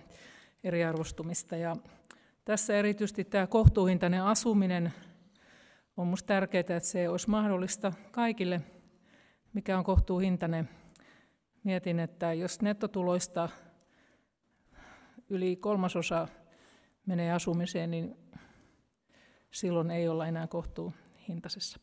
eriarvostumista. Ja tässä erityisesti tämä kohtuuhintainen asuminen on minusta tärkeää, että se olisi mahdollista kaikille, mikä on kohtuuhintainen. Mietin, että jos nettotuloista yli kolmasosa menee asumiseen, niin silloin ei olla enää kohtuuhintaisessa.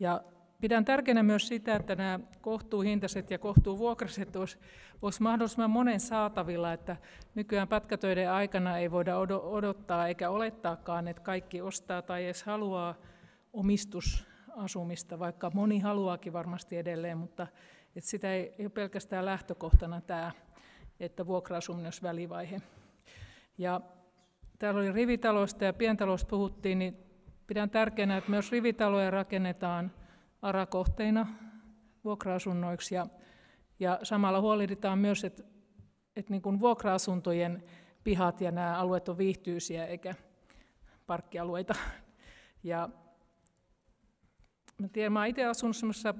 Ja pidän tärkeänä myös sitä, että nämä kohtuuhintaiset ja kohtuuvuokraiset olisi, olisi mahdollisimman monen saatavilla, että nykyään pätkätöiden aikana ei voida odottaa eikä olettaakaan, että kaikki ostaa tai edes haluaa omistusasumista, vaikka moni haluaakin varmasti edelleen, mutta että sitä ei, ei ole pelkästään lähtökohtana tämä, että vuokra-asuminen olisi välivaihe. Ja täällä oli rivitaloista ja pientaloista puhuttiin, niin pidän tärkeänä, että myös rivitaloja rakennetaan arakohteina vuokra-asunnoiksi ja, ja samalla huolehditaan myös, että, että niin kuin vuokra-asuntojen pihat ja nämä alueet on viihtyisiä eikä parkkialueita. Ja mä tiedän, mä itse asunut semmoisessa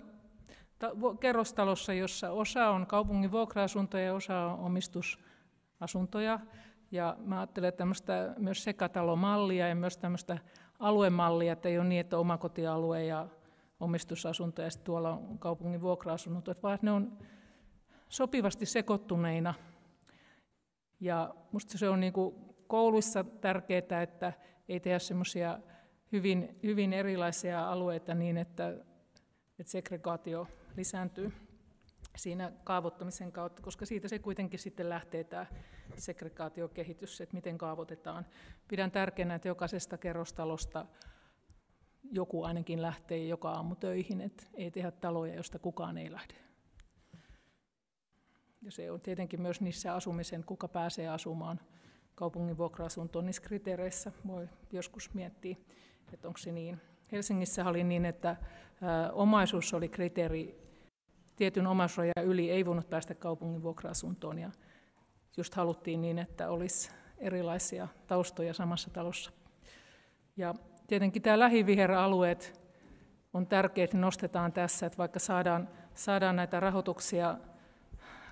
kerrostalossa, jossa osa on kaupungin vuokra-asuntoja ja osa on omistusasuntoja. Ja mä ajattelen, tämmöistä myös sekatalomallia ja myös tämmöistä aluemallia, että ei ole niin, että omakotialue ja omistusasunto ja sitten tuolla on kaupungin vuokra-asunnot, vaan ne on sopivasti sekoittuneina. Ja minusta se on niin kuin kouluissa tärkeää, että ei tehdä semmoisia hyvin, hyvin erilaisia alueita niin, että, että segregaatio lisääntyy siinä kaavoittamisen kautta, koska siitä se kuitenkin sitten lähtee tämä segregaatiokehitys, että miten kaavoitetaan. Pidän tärkeänä, että jokaisesta kerrostalosta joku ainakin lähtee joka aamu töihin, että ei tehdä taloja, josta kukaan ei lähde. Ja se on tietenkin myös niissä asumisen, kuka pääsee asumaan kaupungin vuokra-asuntoon niissä kriteereissä. Voi joskus miettiä, että onko se niin. Helsingissä oli niin, että omaisuus oli kriteeri, tietyn omaisuusrajan yli ei voinut päästä kaupungin vuokra-asuntoon ja just haluttiin niin, että olisi erilaisia taustoja samassa talossa. Ja tietenkin tämä lähiviheralueet on tärkeää, että nostetaan tässä, että vaikka saadaan, saadaan näitä rahoituksia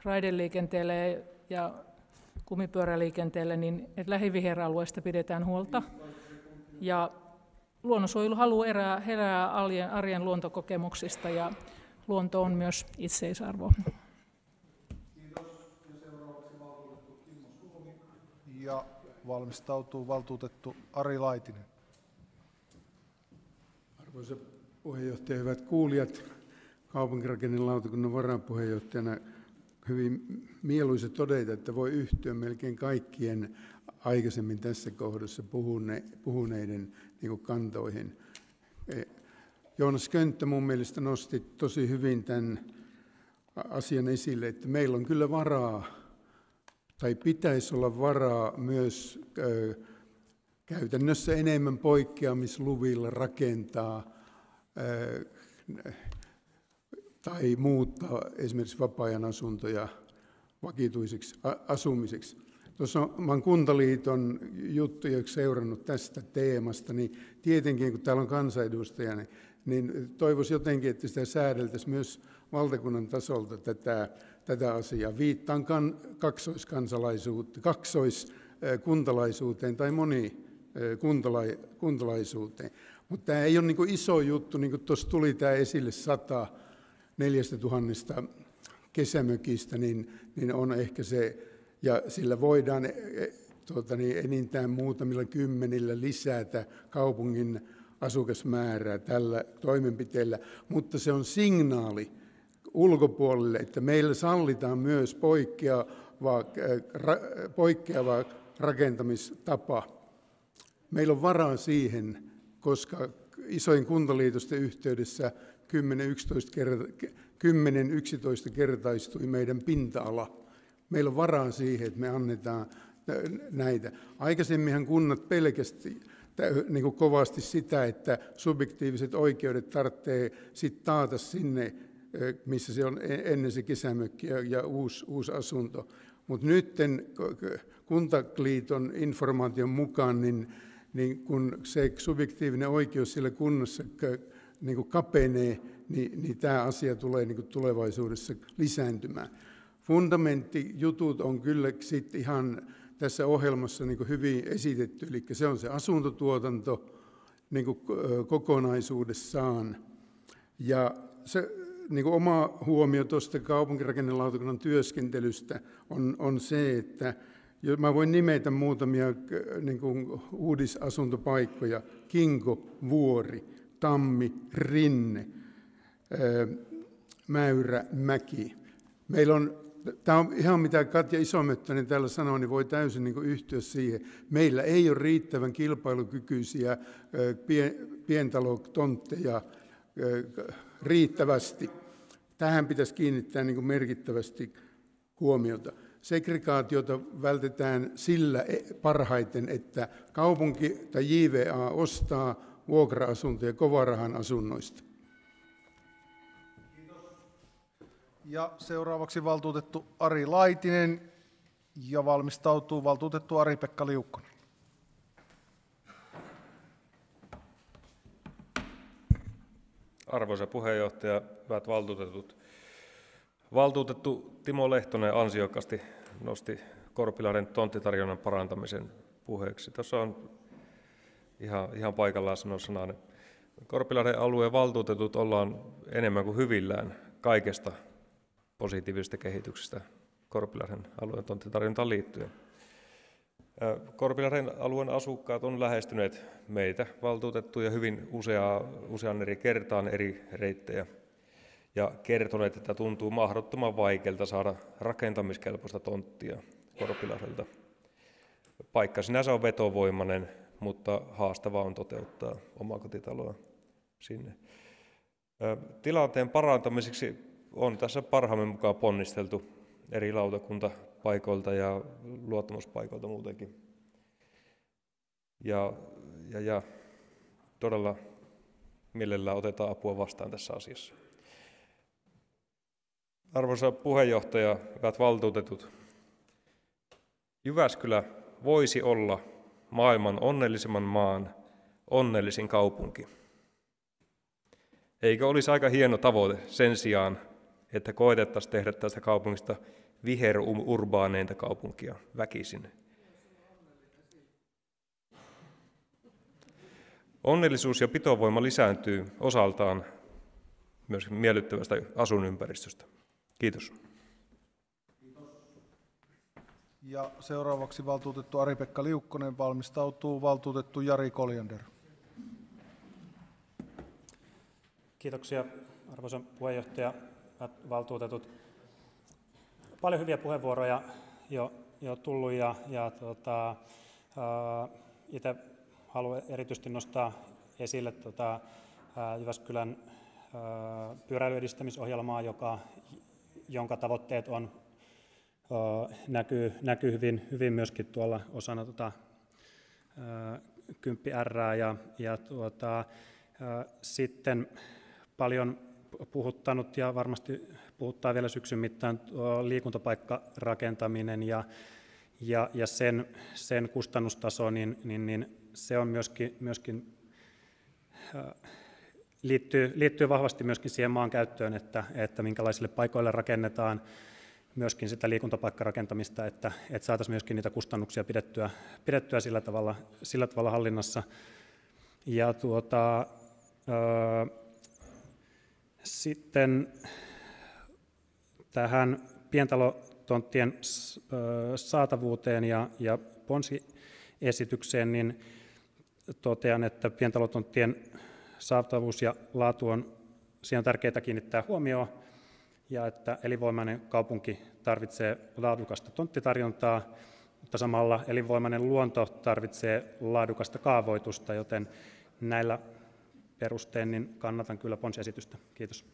raideliikenteelle ja kumipyöräliikenteelle, niin että lähiviheralueista pidetään huolta. Ja luonnonsuojelu haluaa erää, herää arjen, arjen luontokokemuksista ja luonto on myös itseisarvo. Ja valmistautuu valtuutettu Ari Laitinen. Arvoisa puheenjohtaja, hyvät kuulijat, kaupunkirakennelautakunnan varapuheenjohtajana hyvin mieluisa todeta, että voi yhtyä melkein kaikkien aikaisemmin tässä kohdassa puhune, puhuneiden niin kantoihin. Joonas Könttö mun mielestä nosti tosi hyvin tämän asian esille, että meillä on kyllä varaa, tai pitäisi olla varaa myös käytännössä enemmän poikkeamisluvilla rakentaa tai muuttaa esimerkiksi vapaa-ajan asuntoja vakituisiksi asumiseksi. Tuossa olen Kuntaliiton juttuja seurannut tästä teemasta, niin tietenkin kun täällä on kansanedustaja, niin, niin toivoisi jotenkin, että sitä säädeltäisiin myös valtakunnan tasolta tätä, tätä asiaa. Viittaan kan, kaksoiskansalaisuuteen, kaksoiskuntalaisuuteen tai monikuntalaisuuteen. Mutta tämä ei ole niin iso juttu, niin kuin tuossa tuli tämä esille sata neljästä tuhannesta kesämökistä, niin, niin on ehkä se, ja sillä voidaan e, e, tuota, niin enintään muutamilla kymmenillä lisätä kaupungin asukasmäärää tällä toimenpiteellä, mutta se on signaali ulkopuolelle, että meillä sallitaan myös poikkeava, poikkeava rakentamistapa. Meillä on varaa siihen, koska isoin kuntaliitosten yhteydessä 10-11 kertaistui meidän pinta-ala. Meillä on varaa siihen, että me annetaan näitä. Aikaisemminhan kunnat pelkästään niin kuin kovasti sitä, että subjektiiviset oikeudet tarvitsee sit taata sinne, missä se on e-, ennen se kesämökki ja, uusi, uusi asunto. Mutta nyt Kuntaliiton informaation mukaan, niin, niin kun se subjektiivinen oikeus sillä kunnassa niin kuin kapenee, niin, niin tämä asia tulee niin kuin tulevaisuudessa lisääntymään. Fundamenttijutut on kyllä sit ihan tässä ohjelmassa niin hyvin esitetty, eli se on se asuntotuotanto niin kokonaisuudessaan. Ja se niin oma huomio tuosta kaupunkirakennelautakunnan työskentelystä on, on se, että Mä voin nimetä muutamia niin kuin uudisasuntopaikkoja. Kinko, Vuori, Tammi, Rinne, Mäyrä, Mäki. Meillä on, tämä on ihan mitä Katja Isomöttönen täällä sanoi, niin voi täysin niin yhtyä siihen. Meillä ei ole riittävän kilpailukykyisiä pientalotontteja riittävästi. Tähän pitäisi kiinnittää niin merkittävästi huomiota. Segregaatiota vältetään sillä e, parhaiten, että kaupunki tai JVA ostaa vuokra-asuntoja kovarahan asunnoista. Ja seuraavaksi valtuutettu Ari Laitinen ja valmistautuu valtuutettu Ari-Pekka Liukkonen. Arvoisa puheenjohtaja, hyvät valtuutetut. Valtuutettu Timo Lehtonen ansiokkaasti nosti Korpilahden tonttitarjonnan parantamisen puheeksi. Tuossa on ihan, ihan paikallaan sanoa sananen. Korpilahden alueen valtuutetut ollaan enemmän kuin hyvillään kaikesta positiivisesta kehityksestä Korpilahden alueen tonttitarjontaan liittyen. Korpilahden alueen asukkaat on lähestyneet meitä valtuutettuja hyvin usea, usean eri kertaan eri reittejä ja kertoneet, että tuntuu mahdottoman vaikealta saada rakentamiskelpoista tonttia Korpilahdelta. Paikka sinänsä on vetovoimainen, mutta haastavaa on toteuttaa omakotitaloa sinne. Tilanteen parantamiseksi on tässä parhaamme mukaan ponnisteltu eri lautakuntapaikoilta ja luottamuspaikoilta muutenkin. Ja, ja, ja todella mielellään otetaan apua vastaan tässä asiassa. Arvoisa puheenjohtaja, hyvät valtuutetut, Jyväskylä voisi olla maailman onnellisemman maan onnellisin kaupunki. Eikö olisi aika hieno tavoite sen sijaan, että koetettaisiin tehdä tästä kaupungista viherurbaaneita kaupunkia väkisin. Onnellisuus ja pitovoima lisääntyy osaltaan myös miellyttävästä asuinympäristöstä. Kiitos. Ja seuraavaksi valtuutettu Ari-Pekka Liukkonen valmistautuu valtuutettu Jari Koljander. Kiitoksia arvoisa puheenjohtaja, valtuutetut. Paljon hyviä puheenvuoroja jo, jo tullut ja, ja tota, itse haluan erityisesti nostaa esille tota, Jyväskylän pyöräilyedistämisohjelmaa, joka, jonka tavoitteet on, näkyy, näkyy hyvin, hyvin myöskin tuolla osana tota, 10 R ja, ja tuota, sitten paljon puhuttanut ja varmasti puhuttaa vielä syksyn mittaan liikuntapaikkarakentaminen ja, ja, ja sen, sen kustannustaso, niin, niin, niin se on myöskin, myöskin liittyy, liittyy vahvasti myöskin siihen maan käyttöön, että, että minkälaisille paikoille rakennetaan myöskin sitä liikuntapaikkarakentamista, että, että saataisiin myöskin niitä kustannuksia pidettyä, pidettyä sillä, tavalla, sillä tavalla hallinnassa. Ja tuota, sitten tähän pientalotonttien saatavuuteen ja, ja ponsiesitykseen, niin totean, että pientalotonttien saatavuus ja laatu on, siihen on tärkeää kiinnittää huomioon, ja että elinvoimainen kaupunki tarvitsee laadukasta tonttitarjontaa, mutta samalla elinvoimainen luonto tarvitsee laadukasta kaavoitusta, joten näillä perustein niin kannatan kyllä ponsiesitystä. Kiitos.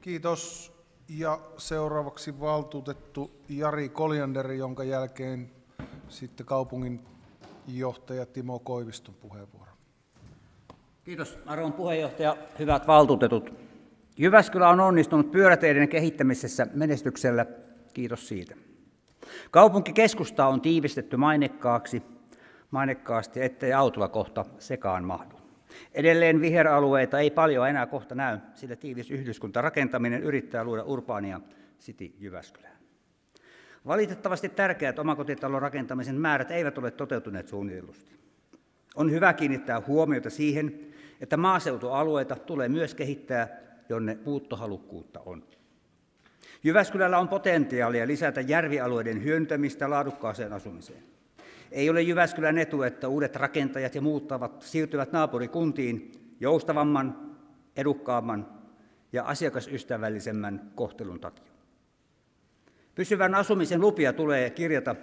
Kiitos. Ja seuraavaksi valtuutettu Jari Koljander, jonka jälkeen sitten kaupungin johtaja Timo Koiviston puheenvuoro. Kiitos arvon puheenjohtaja, hyvät valtuutetut. Jyväskylä on onnistunut pyöräteiden kehittämisessä menestyksellä. Kiitos siitä. Kaupunkikeskusta on tiivistetty mainekkaaksi, mainekkaasti, ettei autolla kohta sekaan mahdu. Edelleen viheralueita ei paljon enää kohta näy, sillä tiivis yhdyskuntarakentaminen yrittää luoda urbaania City Jyväskylään. Valitettavasti tärkeät omakotitalon rakentamisen määrät eivät ole toteutuneet suunnitellusti. On hyvä kiinnittää huomiota siihen, että maaseutualueita tulee myös kehittää, jonne muuttohalukkuutta on. Jyväskylällä on potentiaalia lisätä järvialueiden hyöntämistä laadukkaaseen asumiseen. Ei ole Jyväskylän etu, että uudet rakentajat ja muuttavat siirtyvät naapurikuntiin joustavamman, edukkaamman ja asiakasystävällisemmän kohtelun takia. Pysyvän asumisen lupia tulee kirjata,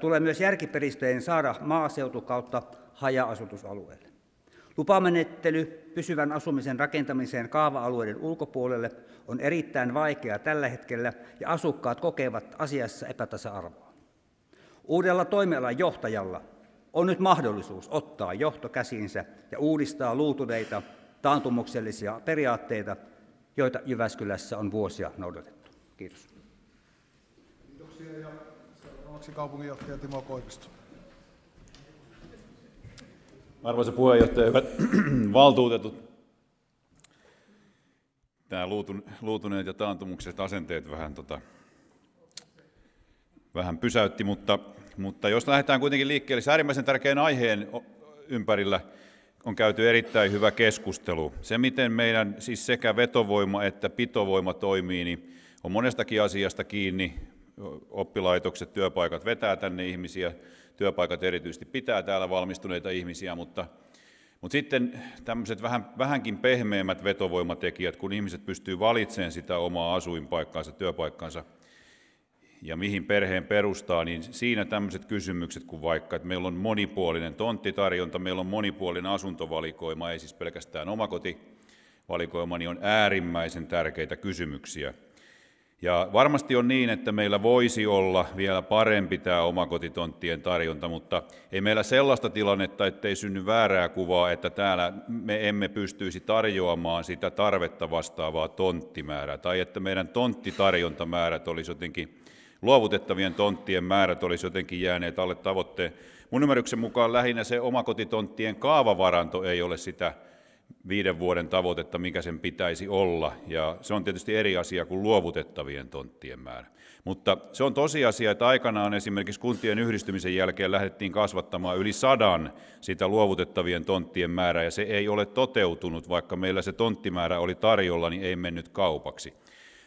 tulee myös järkiperistöjen saada maaseutu kautta haja-asutusalueelle. Lupamenettely pysyvän asumisen rakentamiseen kaava-alueiden ulkopuolelle on erittäin vaikea tällä hetkellä ja asukkaat kokevat asiassa epätasa-arvoa. Uudella toimialan johtajalla on nyt mahdollisuus ottaa johto käsiinsä ja uudistaa luutuneita taantumuksellisia periaatteita, joita Jyväskylässä on vuosia noudatettu. Kiitos. Kiitoksia ja seuraavaksi kaupunginjohtaja Timo Koivisto. Arvoisa puheenjohtaja, hyvät valtuutetut. Tämä luutuneet ja taantumukset asenteet vähän, tota, vähän pysäytti, mutta, mutta jos lähdetään kuitenkin liikkeelle, äärimmäisen tärkeän aiheen ympärillä on käyty erittäin hyvä keskustelu. Se, miten meidän siis sekä vetovoima että pitovoima toimii, niin on monestakin asiasta kiinni. Oppilaitokset, työpaikat vetää tänne ihmisiä, työpaikat erityisesti pitää täällä valmistuneita ihmisiä, mutta, mutta sitten tämmöiset vähän, vähänkin pehmeämmät vetovoimatekijät, kun ihmiset pystyy valitsemaan sitä omaa asuinpaikkaansa, työpaikkaansa mihin perheen perustaa, niin siinä tämmöiset kysymykset kuin vaikka, että meillä on monipuolinen tonttitarjonta, meillä on monipuolinen asuntovalikoima, ei siis pelkästään omakoti, valikoimani on äärimmäisen tärkeitä kysymyksiä. Ja varmasti on niin, että meillä voisi olla vielä parempi tämä omakotitonttien tarjonta, mutta ei meillä sellaista tilannetta, ettei synny väärää kuvaa, että täällä me emme pystyisi tarjoamaan sitä tarvetta vastaavaa tonttimäärää, tai että meidän tonttitarjontamäärät olisi jotenkin, luovutettavien tonttien määrät olisi jotenkin jääneet alle tavoitteen. Mun ymmärryksen mukaan lähinnä se omakotitonttien kaavavaranto ei ole sitä viiden vuoden tavoitetta, mikä sen pitäisi olla. Ja se on tietysti eri asia kuin luovutettavien tonttien määrä. Mutta se on tosiasia, että aikanaan esimerkiksi kuntien yhdistymisen jälkeen lähdettiin kasvattamaan yli sadan sitä luovutettavien tonttien määrää, ja se ei ole toteutunut, vaikka meillä se tonttimäärä oli tarjolla, niin ei mennyt kaupaksi.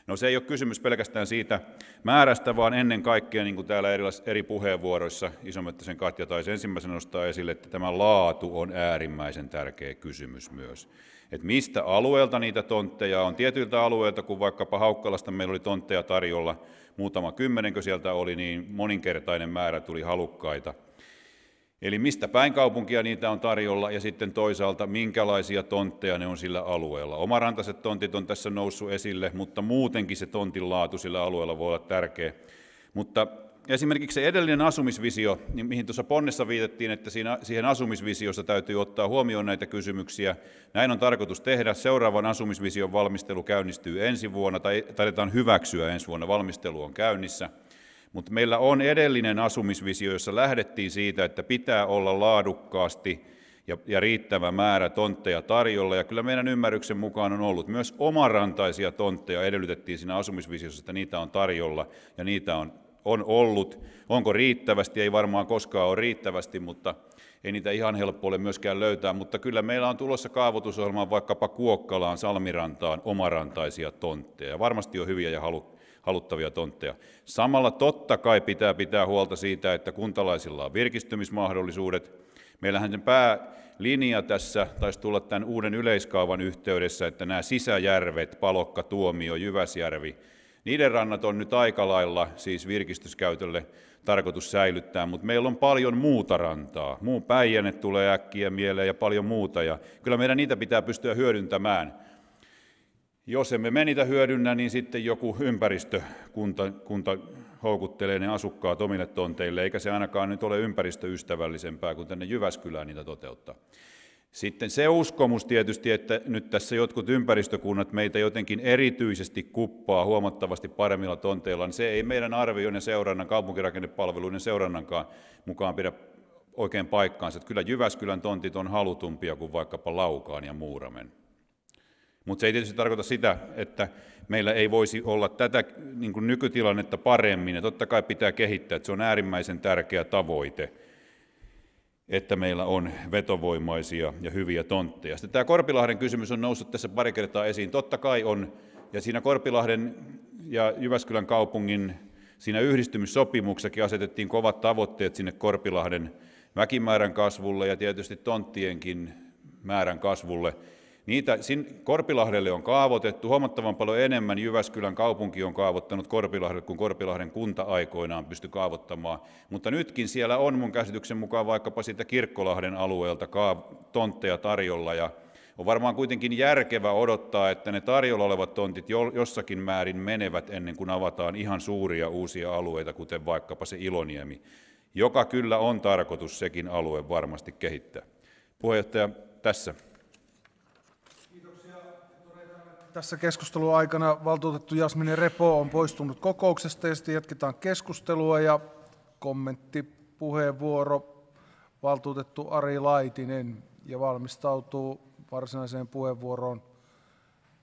No se ei ole kysymys pelkästään siitä määrästä, vaan ennen kaikkea, niin kuin täällä eri puheenvuoroissa Isomettäisen Katja taisi ensimmäisenä nostaa esille, että tämä laatu on äärimmäisen tärkeä kysymys myös. Että mistä alueelta niitä tontteja on. Tietyiltä alueilta, kun vaikkapa Haukkalasta meillä oli tontteja tarjolla, muutama kymmenenkö sieltä oli, niin moninkertainen määrä tuli halukkaita – Eli mistä päin kaupunkia niitä on tarjolla ja sitten toisaalta minkälaisia tontteja ne on sillä alueella. Omarantaiset tontit on tässä noussut esille, mutta muutenkin se tontin laatu sillä alueella voi olla tärkeä. Mutta esimerkiksi se edellinen asumisvisio, niin mihin tuossa ponnessa viitettiin, että siinä, siihen asumisvisiossa täytyy ottaa huomioon näitä kysymyksiä. Näin on tarkoitus tehdä. Seuraavan asumisvision valmistelu käynnistyy ensi vuonna, tai taidetaan hyväksyä ensi vuonna. Valmistelu on käynnissä. Mutta meillä on edellinen asumisvisio, jossa lähdettiin siitä, että pitää olla laadukkaasti ja, ja riittävä määrä tontteja tarjolla. Ja kyllä meidän ymmärryksen mukaan on ollut myös omarantaisia tontteja, edellytettiin siinä asumisvisiossa, että niitä on tarjolla ja niitä on, on ollut. Onko riittävästi? Ei varmaan koskaan ole riittävästi, mutta ei niitä ihan helppo ole myöskään löytää, mutta kyllä meillä on tulossa kaavoitusohjelmaan vaikkapa Kuokkalaan, Salmirantaan omarantaisia tontteja. Varmasti on hyviä ja halukkaita haluttavia tontteja. Samalla totta kai pitää pitää huolta siitä, että kuntalaisilla on virkistymismahdollisuudet. Meillähän sen päälinja tässä taisi tulla tämän uuden yleiskaavan yhteydessä, että nämä sisäjärvet, Palokka, Tuomio, Jyväsjärvi, niiden rannat on nyt aika lailla siis virkistyskäytölle tarkoitus säilyttää, mutta meillä on paljon muuta rantaa. Muu Päijänne tulee äkkiä mieleen ja paljon muuta, ja kyllä meidän niitä pitää pystyä hyödyntämään. Jos emme me niitä hyödynnä, niin sitten joku ympäristökunta kunta houkuttelee ne asukkaat omille tonteille, eikä se ainakaan nyt ole ympäristöystävällisempää kuin tänne Jyväskylään niitä toteuttaa. Sitten se uskomus tietysti, että nyt tässä jotkut ympäristökunnat meitä jotenkin erityisesti kuppaa huomattavasti paremmilla tonteilla, niin se ei meidän arvioinnin seurannan, kaupunkirakennepalveluiden seurannankaan mukaan pidä oikein paikkaansa. Että kyllä Jyväskylän tontit on halutumpia kuin vaikkapa Laukaan ja Muuramen. Mutta se ei tietysti tarkoita sitä, että meillä ei voisi olla tätä niin kuin nykytilannetta paremmin, ja totta kai pitää kehittää, että se on äärimmäisen tärkeä tavoite, että meillä on vetovoimaisia ja hyviä tontteja. Sitten tämä Korpilahden kysymys on noussut tässä pari kertaa esiin. Totta kai on, ja siinä Korpilahden ja Jyväskylän kaupungin siinä yhdistymissopimuksessakin asetettiin kovat tavoitteet sinne Korpilahden väkimäärän kasvulle ja tietysti tonttienkin määrän kasvulle. Niitä Korpilahdelle on kaavoitettu huomattavan paljon enemmän. Jyväskylän kaupunki on kaavoittanut Korpilahdelle, kun Korpilahden kunta aikoinaan pystyi kaavoittamaan. Mutta nytkin siellä on mun käsityksen mukaan vaikkapa siitä Kirkkolahden alueelta tontteja tarjolla. Ja on varmaan kuitenkin järkevä odottaa, että ne tarjolla olevat tontit jossakin määrin menevät ennen kuin avataan ihan suuria uusia alueita, kuten vaikkapa se Iloniemi, joka kyllä on tarkoitus sekin alue varmasti kehittää. Puheenjohtaja, tässä. Tässä keskustelun aikana valtuutettu Jasmine Repo on poistunut kokouksesta ja sitten jatketaan keskustelua ja kommentti, puheenvuoro valtuutettu Ari Laitinen ja valmistautuu varsinaiseen puheenvuoroon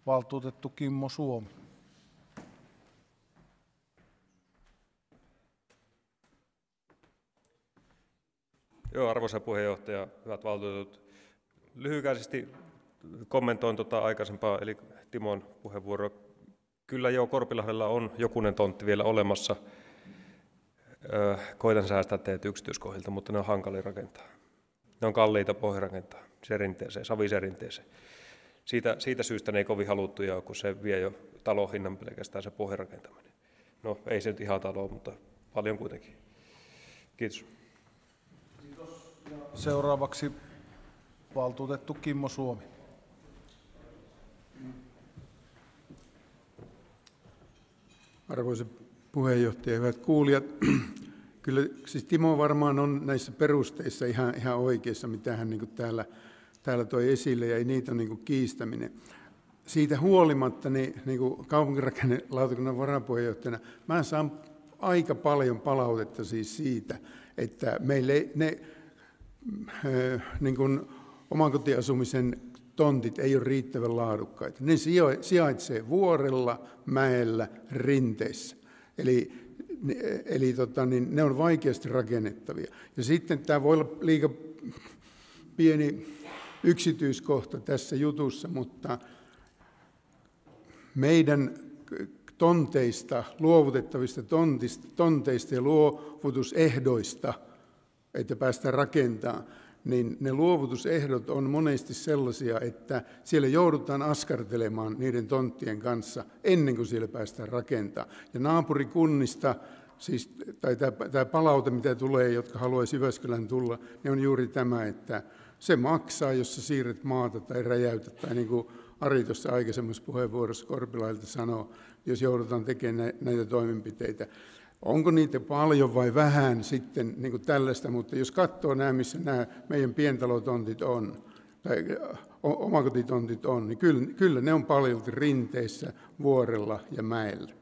valtuutettu Kimmo Suomi. Joo, arvoisa puheenjohtaja, hyvät valtuutetut. Lyhykäisesti kommentoin tuota aikaisempaa, eli Timon puheenvuoro. Kyllä joo, Korpilahdella on jokunen tontti vielä olemassa. koitan säästää teet yksityiskohdilta, mutta ne on hankali rakentaa. Ne on kalliita pohjarakentaa serinteeseen, saviserinteeseen. Siitä, siitä syystä ne ei kovin haluttuja kun se vie jo talon hinnan pelkästään se pohjarakentaminen. No ei se nyt ihan talo, mutta paljon kuitenkin. Kiitos. Kiitos. Seuraavaksi valtuutettu Kimmo Suomi. Arvoisa puheenjohtaja, hyvät kuulijat. Kyllä siis Timo varmaan on näissä perusteissa ihan, ihan oikeassa, mitä hän niin täällä, täällä toi esille, ja ei niitä niin kiistäminen. Siitä huolimatta niin, niin kuin kaupunkirakennelautakunnan varapuheenjohtajana, mä saan aika paljon palautetta siis siitä, että meille ne äh, niin kuin omakotiasumisen tontit ei ole riittävän laadukkaita. Ne sijaitsee vuorella, mäellä, rinteissä. Eli, eli tota, niin ne on vaikeasti rakennettavia. Ja sitten tämä voi olla liika pieni yksityiskohta tässä jutussa, mutta meidän tonteista, luovutettavista tonteista ja luovutusehdoista, että päästään rakentamaan, niin ne luovutusehdot on monesti sellaisia, että siellä joudutaan askartelemaan niiden tonttien kanssa ennen kuin siellä päästään rakentamaan. Ja naapurikunnista, siis, tai tämä palaute, mitä tulee, jotka haluaisi Jyväskylän tulla, niin on juuri tämä, että se maksaa, jos sä siirret maata tai räjäytät, tai niin kuin Ari tuossa aikaisemmassa puheenvuorossa Korpilailta sanoo, jos joudutaan tekemään näitä toimenpiteitä. Onko niitä paljon vai vähän sitten niin kuin tällaista, mutta jos katsoo nämä, missä nämä meidän pientalotontit on, tai omakotitontit on, niin kyllä, kyllä ne on paljon rinteissä, vuorella ja mäellä.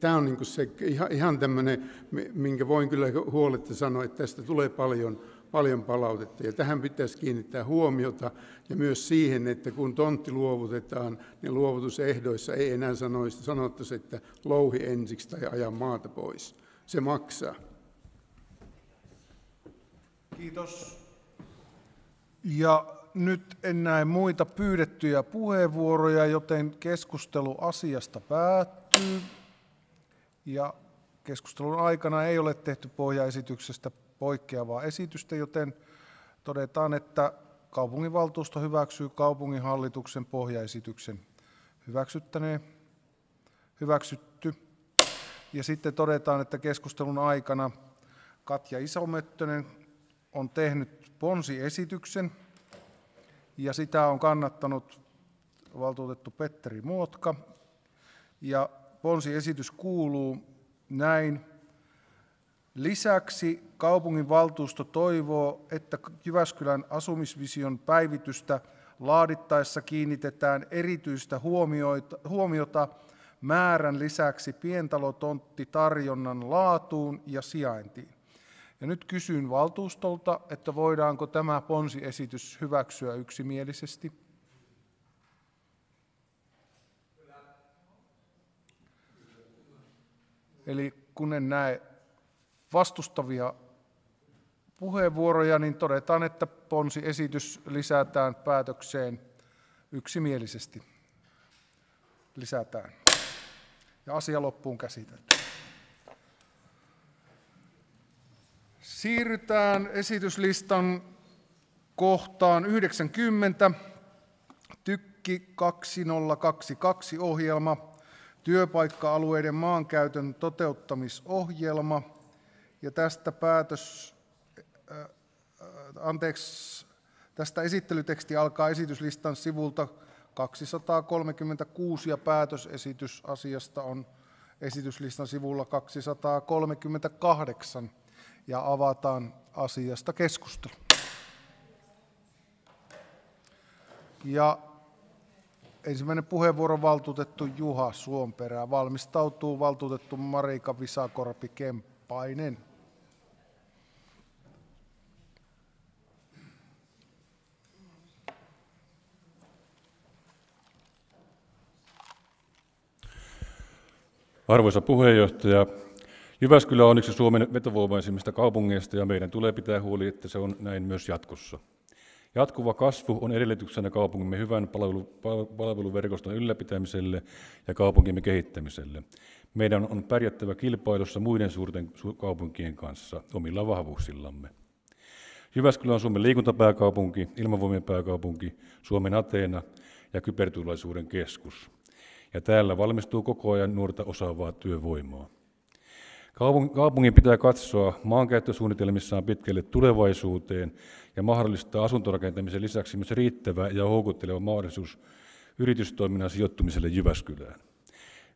Tämä on niin se ihan, ihan tämmöinen, minkä voin kyllä huoletta sanoa, että tästä tulee paljon paljon palautetta. Ja tähän pitäisi kiinnittää huomiota ja myös siihen, että kun tontti luovutetaan, niin luovutusehdoissa ei enää sanottaisi, että louhi ensiksi tai aja maata pois. Se maksaa. Kiitos. Ja nyt en näe muita pyydettyjä puheenvuoroja, joten keskustelu asiasta päättyy. Ja keskustelun aikana ei ole tehty pohjaesityksestä poikkeavaa esitystä, joten todetaan, että kaupunginvaltuusto hyväksyy kaupunginhallituksen pohjaesityksen hyväksyttäneen, hyväksytty. Ja sitten todetaan, että keskustelun aikana Katja Isomöttönen on tehnyt ponsiesityksen ja sitä on kannattanut valtuutettu Petteri Muotka. Ja ponsiesitys kuuluu näin. Lisäksi kaupunginvaltuusto toivoo, että Jyväskylän asumisvision päivitystä laadittaessa kiinnitetään erityistä huomiota määrän lisäksi pientalotonttitarjonnan laatuun ja sijaintiin. Ja nyt kysyn valtuustolta, että voidaanko tämä ponsiesitys hyväksyä yksimielisesti. Eli kun en näe vastustavia puheenvuoroja, niin todetaan, että ponsiesitys lisätään päätökseen yksimielisesti. Lisätään. Ja asia loppuun käsitelty. Siirrytään esityslistan kohtaan 90. Tykki 2022 ohjelma, työpaikka-alueiden maankäytön toteuttamisohjelma – ja tästä päätös, äh, anteeksi, tästä esittelyteksti alkaa esityslistan sivulta 236 ja päätösesitys asiasta on esityslistan sivulla 238 ja avataan asiasta keskustelu. Ja ensimmäinen puheenvuoro valtuutettu Juha Suomperä. Valmistautuu valtuutettu Marika Visakorpi-Kemppainen. Arvoisa puheenjohtaja, Jyväskylä on yksi Suomen vetovoimaisimmista kaupungeista ja meidän tulee pitää huoli, että se on näin myös jatkossa. Jatkuva kasvu on edellytyksenä kaupungimme hyvän palveluverkoston ylläpitämiselle ja kaupunkimme kehittämiselle. Meidän on pärjättävä kilpailussa muiden suurten kaupunkien kanssa omilla vahvuuksillamme. Jyväskylä on Suomen liikuntapääkaupunki, ilmavoimien pääkaupunki, Suomen Ateena ja kyberturvallisuuden keskus ja täällä valmistuu koko ajan nuorta osaavaa työvoimaa. Kaupungin pitää katsoa maankäyttösuunnitelmissaan pitkälle tulevaisuuteen ja mahdollistaa asuntorakentamisen lisäksi myös riittävä ja houkutteleva mahdollisuus yritystoiminnan sijoittumiselle Jyväskylään.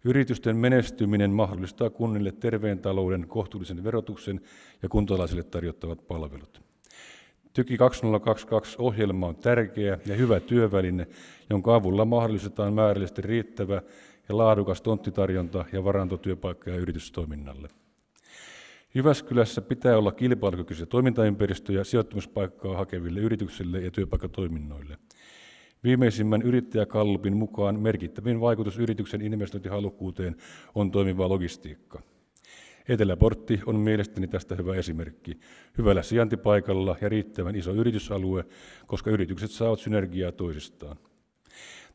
Yritysten menestyminen mahdollistaa kunnille terveen talouden, kohtuullisen verotuksen ja kuntalaisille tarjottavat palvelut. Tyki 2022 ohjelma on tärkeä ja hyvä työväline, jonka avulla mahdollistetaan määrällisesti riittävä ja laadukas tonttitarjonta ja varantotyöpaikkoja yritystoiminnalle. Jyväskylässä pitää olla kilpailukykyisiä toimintaympäristöjä sijoittumispaikkaa hakeville yrityksille ja työpaikkatoiminnoille. Viimeisimmän yrittäjäkallupin mukaan merkittävin vaikutus yrityksen investointihalukkuuteen on toimiva logistiikka. Eteläportti on mielestäni tästä hyvä esimerkki. Hyvällä sijaintipaikalla ja riittävän iso yritysalue, koska yritykset saavat synergiaa toisistaan.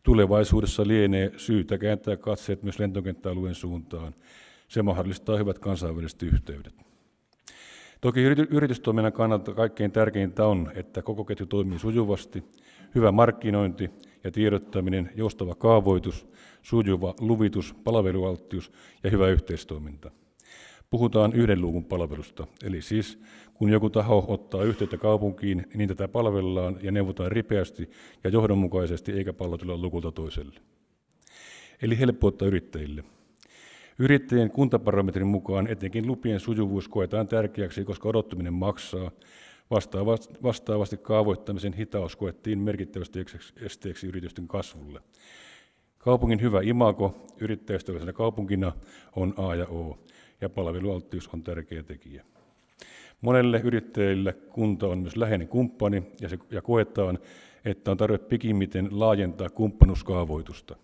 Tulevaisuudessa lienee syytä kääntää katseet myös lentokenttäalueen suuntaan. Se mahdollistaa hyvät kansainväliset yhteydet. Toki yritystoiminnan kannalta kaikkein tärkeintä on, että koko ketju toimii sujuvasti, hyvä markkinointi ja tiedottaminen, joustava kaavoitus, sujuva luvitus, palvelualttius ja hyvä yhteistoiminta. Puhutaan yhden luukun palvelusta, eli siis kun joku taho ottaa yhteyttä kaupunkiin, niin tätä palvellaan ja neuvotaan ripeästi ja johdonmukaisesti eikä pallotella lukulta toiselle. Eli helppoutta yrittäjille. Yrittäjien kuntaparometrin mukaan etenkin lupien sujuvuus koetaan tärkeäksi, koska odottaminen maksaa. Vastaavasti kaavoittamisen hitaus koettiin merkittävästi esteeksi yritysten kasvulle. Kaupungin hyvä imago yrittäjäystävällisenä kaupunkina on A ja O, ja palvelualttius on tärkeä tekijä. Monelle yrittäjille kunta on myös läheinen kumppani ja, se, ja koetaan, että on tarve pikimmiten laajentaa kumppanuuskaavoitusta.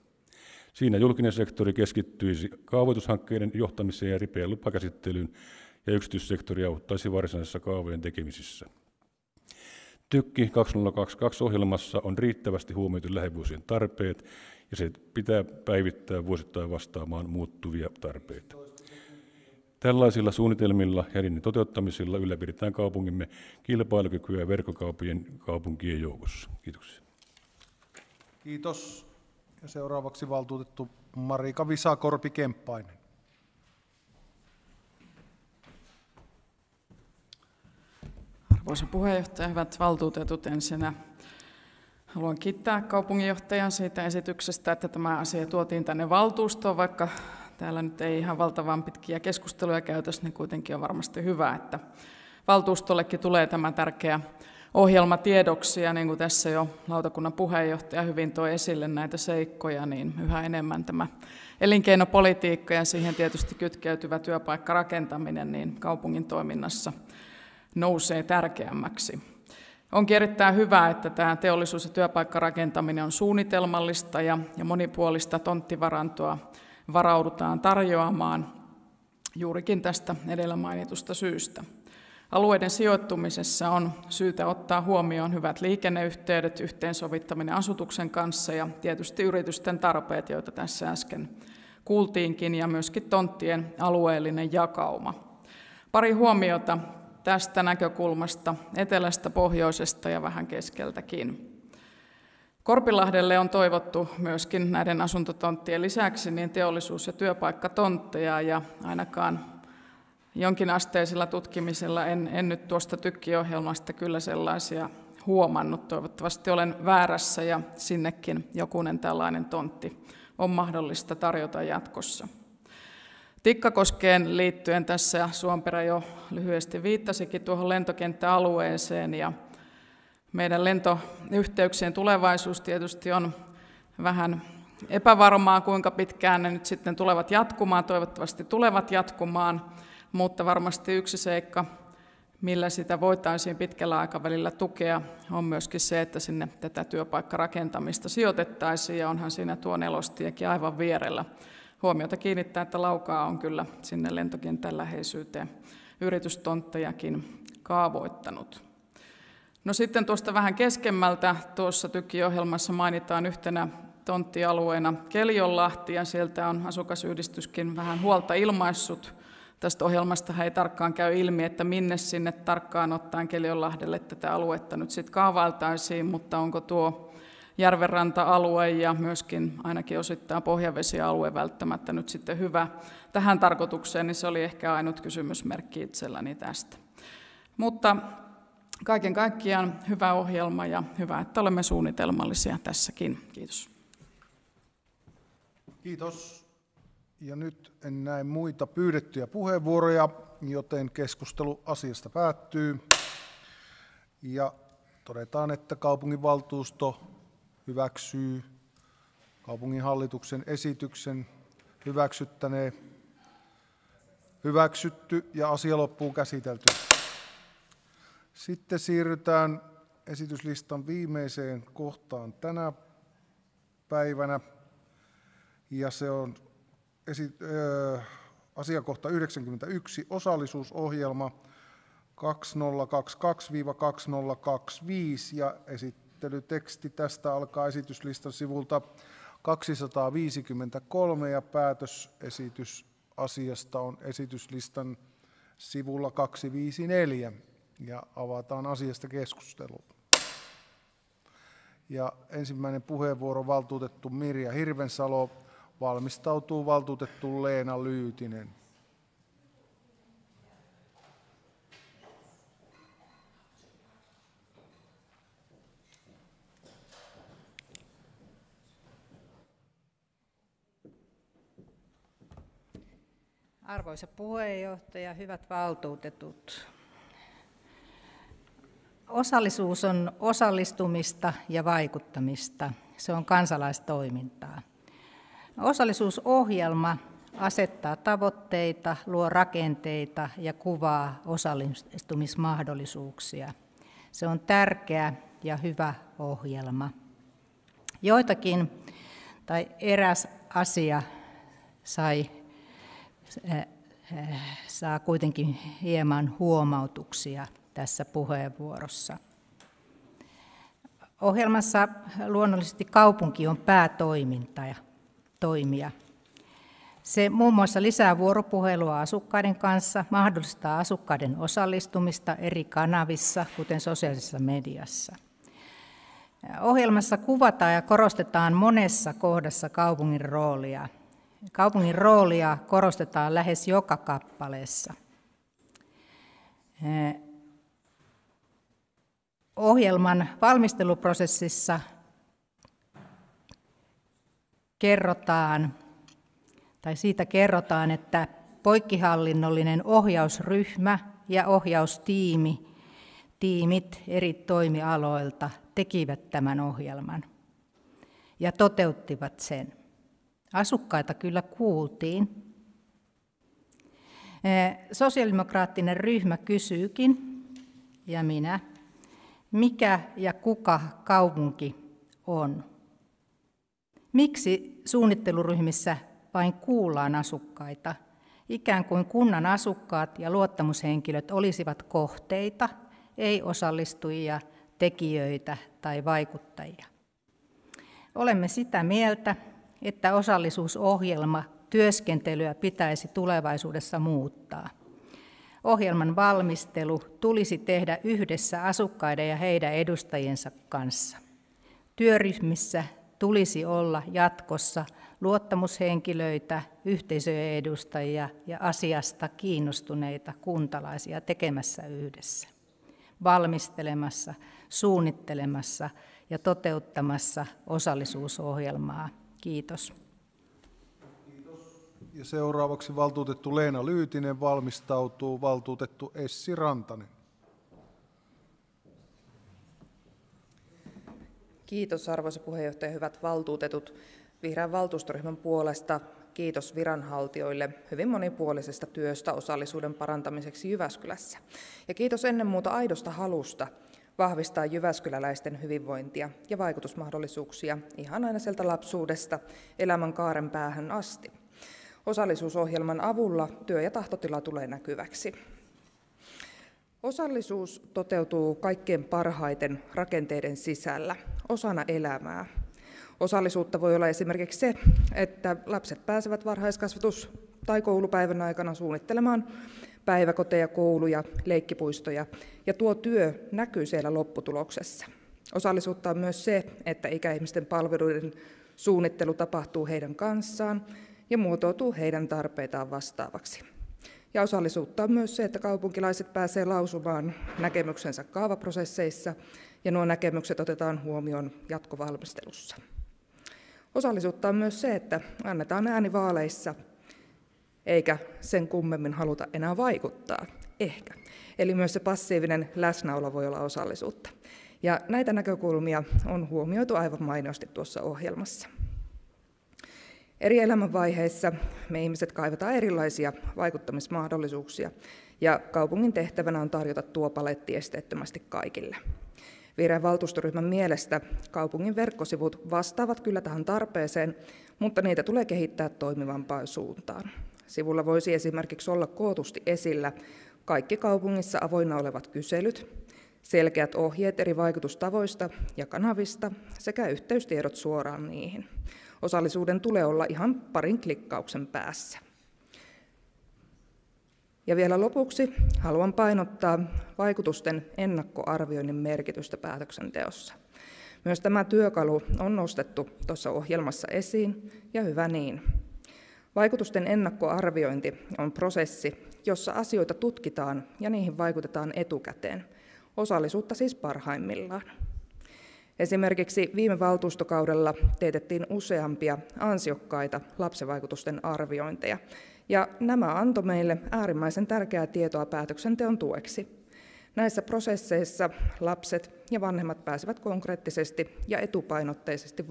Siinä julkinen sektori keskittyisi kaavoitushankkeiden johtamiseen ja ripeään lupakäsittelyyn ja yksityissektori auttaisi varsinaisessa kaavojen tekemisissä. Tykki 2022 ohjelmassa on riittävästi huomioitu lähivuosien tarpeet ja se pitää päivittää vuosittain vastaamaan muuttuvia tarpeita. Tällaisilla suunnitelmilla ja niiden toteuttamisilla ylläpidetään kaupungimme kilpailukykyä verkkokaupien kaupunkien joukossa. Kiitoksia. Kiitos. Ja seuraavaksi valtuutettu Marika Visa-Korpi-Kemppainen. Arvoisa puheenjohtaja, hyvät valtuutetut, ensinnä haluan kiittää kaupunginjohtajan siitä esityksestä, että tämä asia tuotiin tänne valtuustoon, vaikka täällä nyt ei ihan valtavan pitkiä keskusteluja käytössä, niin kuitenkin on varmasti hyvä, että valtuustollekin tulee tämä tärkeä ohjelma tiedoksi, ja niin kuin tässä jo lautakunnan puheenjohtaja hyvin toi esille näitä seikkoja, niin yhä enemmän tämä elinkeinopolitiikka ja siihen tietysti kytkeytyvä työpaikkarakentaminen niin kaupungin toiminnassa nousee tärkeämmäksi. Onkin erittäin hyvä, että tämä teollisuus- ja työpaikkarakentaminen on suunnitelmallista ja, ja monipuolista tonttivarantoa varaudutaan tarjoamaan juurikin tästä edellä mainitusta syystä. Alueiden sijoittumisessa on syytä ottaa huomioon hyvät liikenneyhteydet, yhteensovittaminen asutuksen kanssa ja tietysti yritysten tarpeet, joita tässä äsken kuultiinkin, ja myöskin tonttien alueellinen jakauma. Pari huomiota tästä näkökulmasta etelästä, pohjoisesta ja vähän keskeltäkin. Korpilahdelle on toivottu myöskin näiden asuntotonttien lisäksi niin teollisuus- ja työpaikkatontteja ja ainakaan jonkinasteisella tutkimisella en, en nyt tuosta tykkiohjelmasta kyllä sellaisia huomannut. Toivottavasti olen väärässä ja sinnekin jokunen tällainen tontti on mahdollista tarjota jatkossa. Tikkakoskeen liittyen tässä Suomperä jo lyhyesti viittasikin tuohon lentokenttäalueeseen ja meidän lentoyhteyksien tulevaisuus tietysti on vähän epävarmaa, kuinka pitkään ne nyt sitten tulevat jatkumaan. Toivottavasti tulevat jatkumaan, mutta varmasti yksi seikka, millä sitä voitaisiin pitkällä aikavälillä tukea, on myöskin se, että sinne tätä työpaikkarakentamista sijoitettaisiin, ja onhan siinä tuo nelostiekin aivan vierellä. Huomiota kiinnittää, että Laukaa on kyllä sinne lentokentän läheisyyteen yritystonttejakin kaavoittanut. No sitten tuosta vähän keskemmältä tuossa tykiohjelmassa mainitaan yhtenä tonttialueena Keljonlahti ja sieltä on asukasyhdistyskin vähän huolta ilmaissut. Tästä ohjelmasta ei tarkkaan käy ilmi, että minne sinne tarkkaan ottaen Keljonlahdelle tätä aluetta nyt sitten kaavailtaisiin, mutta onko tuo järvenranta-alue ja myöskin ainakin osittain pohjavesialue välttämättä nyt sitten hyvä tähän tarkoitukseen, niin se oli ehkä ainut kysymysmerkki itselläni tästä. Mutta Kaiken kaikkiaan hyvä ohjelma ja hyvä, että olemme suunnitelmallisia tässäkin. Kiitos. Kiitos. Ja nyt en näe muita pyydettyjä puheenvuoroja, joten keskustelu asiasta päättyy. Ja todetaan, että kaupunginvaltuusto hyväksyy kaupunginhallituksen esityksen hyväksyttäneen hyväksytty ja asia loppuun käsitelty. Sitten siirrytään esityslistan viimeiseen kohtaan tänä päivänä. Ja se on esi- ö, asiakohta 91, osallisuusohjelma 2022-2025 ja esittelyteksti tästä alkaa esityslistan sivulta 253 ja päätösesitys asiasta on esityslistan sivulla 254 ja avataan asiasta keskustelu. Ja ensimmäinen puheenvuoro valtuutettu Mirja Hirvensalo valmistautuu valtuutettu Leena Lyytinen. Arvoisa puheenjohtaja, hyvät valtuutetut. Osallisuus on osallistumista ja vaikuttamista. Se on kansalaistoimintaa. Osallisuusohjelma asettaa tavoitteita, luo rakenteita ja kuvaa osallistumismahdollisuuksia. Se on tärkeä ja hyvä ohjelma. Joitakin tai eräs asia sai saa kuitenkin hieman huomautuksia tässä puheenvuorossa. Ohjelmassa luonnollisesti kaupunki on päätoiminta ja toimija. Se muun muassa lisää vuoropuhelua asukkaiden kanssa, mahdollistaa asukkaiden osallistumista eri kanavissa, kuten sosiaalisessa mediassa. Ohjelmassa kuvataan ja korostetaan monessa kohdassa kaupungin roolia. Kaupungin roolia korostetaan lähes joka kappaleessa. Ohjelman valmisteluprosessissa kerrotaan, tai siitä kerrotaan, että poikkihallinnollinen ohjausryhmä ja ohjaustiimi, tiimit eri toimialoilta tekivät tämän ohjelman ja toteuttivat sen. Asukkaita kyllä kuultiin. Sosiaalidemokraattinen ryhmä kysyykin, ja minä, mikä ja kuka kaupunki on? Miksi suunnitteluryhmissä vain kuullaan asukkaita, ikään kuin kunnan asukkaat ja luottamushenkilöt olisivat kohteita, ei osallistujia, tekijöitä tai vaikuttajia? Olemme sitä mieltä, että osallisuusohjelma työskentelyä pitäisi tulevaisuudessa muuttaa. Ohjelman valmistelu tulisi tehdä yhdessä asukkaiden ja heidän edustajiensa kanssa. Työryhmissä tulisi olla jatkossa luottamushenkilöitä, yhteisöjen edustajia ja asiasta kiinnostuneita kuntalaisia tekemässä yhdessä, valmistelemassa, suunnittelemassa ja toteuttamassa osallisuusohjelmaa. Kiitos. Ja seuraavaksi valtuutettu Leena Lyytinen valmistautuu valtuutettu Essi Rantanen. Kiitos arvoisa puheenjohtaja, hyvät valtuutetut. Vihreän valtuustoryhmän puolesta kiitos viranhaltijoille hyvin monipuolisesta työstä osallisuuden parantamiseksi Jyväskylässä. Ja kiitos ennen muuta aidosta halusta vahvistaa jyväskyläläisten hyvinvointia ja vaikutusmahdollisuuksia ihan aina sieltä lapsuudesta elämän kaaren päähän asti. Osallisuusohjelman avulla työ ja tahtotila tulee näkyväksi. Osallisuus toteutuu kaikkein parhaiten rakenteiden sisällä, osana elämää. Osallisuutta voi olla esimerkiksi se, että lapset pääsevät varhaiskasvatus- tai koulupäivän aikana suunnittelemaan päiväkoteja, kouluja, leikkipuistoja, ja tuo työ näkyy siellä lopputuloksessa. Osallisuutta on myös se, että ikäihmisten palveluiden suunnittelu tapahtuu heidän kanssaan ja muotoutuu heidän tarpeitaan vastaavaksi. Ja osallisuutta on myös se, että kaupunkilaiset pääsevät lausumaan näkemyksensä kaavaprosesseissa ja nuo näkemykset otetaan huomioon jatkovalmistelussa. Osallisuutta on myös se, että annetaan ääni vaaleissa eikä sen kummemmin haluta enää vaikuttaa, ehkä. Eli myös se passiivinen läsnäolo voi olla osallisuutta. Ja näitä näkökulmia on huomioitu aivan mainiosti tuossa ohjelmassa. Eri elämänvaiheissa me ihmiset kaivataan erilaisia vaikuttamismahdollisuuksia, ja kaupungin tehtävänä on tarjota tuo paletti esteettömästi kaikille. Vihreän valtuustoryhmän mielestä kaupungin verkkosivut vastaavat kyllä tähän tarpeeseen, mutta niitä tulee kehittää toimivampaan suuntaan. Sivulla voisi esimerkiksi olla kootusti esillä kaikki kaupungissa avoinna olevat kyselyt, selkeät ohjeet eri vaikutustavoista ja kanavista sekä yhteystiedot suoraan niihin. Osallisuuden tulee olla ihan parin klikkauksen päässä. Ja vielä lopuksi haluan painottaa vaikutusten ennakkoarvioinnin merkitystä päätöksenteossa. Myös tämä työkalu on nostettu tuossa ohjelmassa esiin, ja hyvä niin. Vaikutusten ennakkoarviointi on prosessi, jossa asioita tutkitaan ja niihin vaikutetaan etukäteen. Osallisuutta siis parhaimmillaan. Esimerkiksi viime valtuustokaudella teetettiin useampia ansiokkaita lapsivaikutusten arviointeja, ja nämä antoi meille äärimmäisen tärkeää tietoa päätöksenteon tueksi. Näissä prosesseissa lapset ja vanhemmat pääsevät konkreettisesti ja etupainotteisesti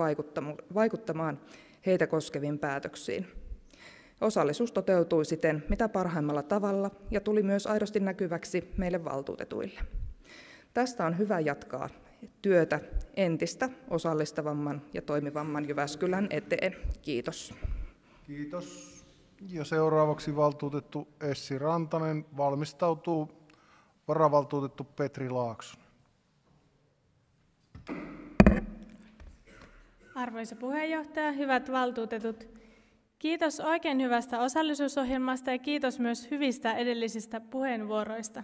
vaikuttamaan heitä koskeviin päätöksiin. Osallisuus toteutui siten mitä parhaimmalla tavalla ja tuli myös aidosti näkyväksi meille valtuutetuille. Tästä on hyvä jatkaa työtä entistä osallistavamman ja toimivamman Jyväskylän eteen. Kiitos. Kiitos. Ja seuraavaksi valtuutettu Essi Rantanen valmistautuu varavaltuutettu Petri Laakson. Arvoisa puheenjohtaja, hyvät valtuutetut. Kiitos oikein hyvästä osallisuusohjelmasta ja kiitos myös hyvistä edellisistä puheenvuoroista.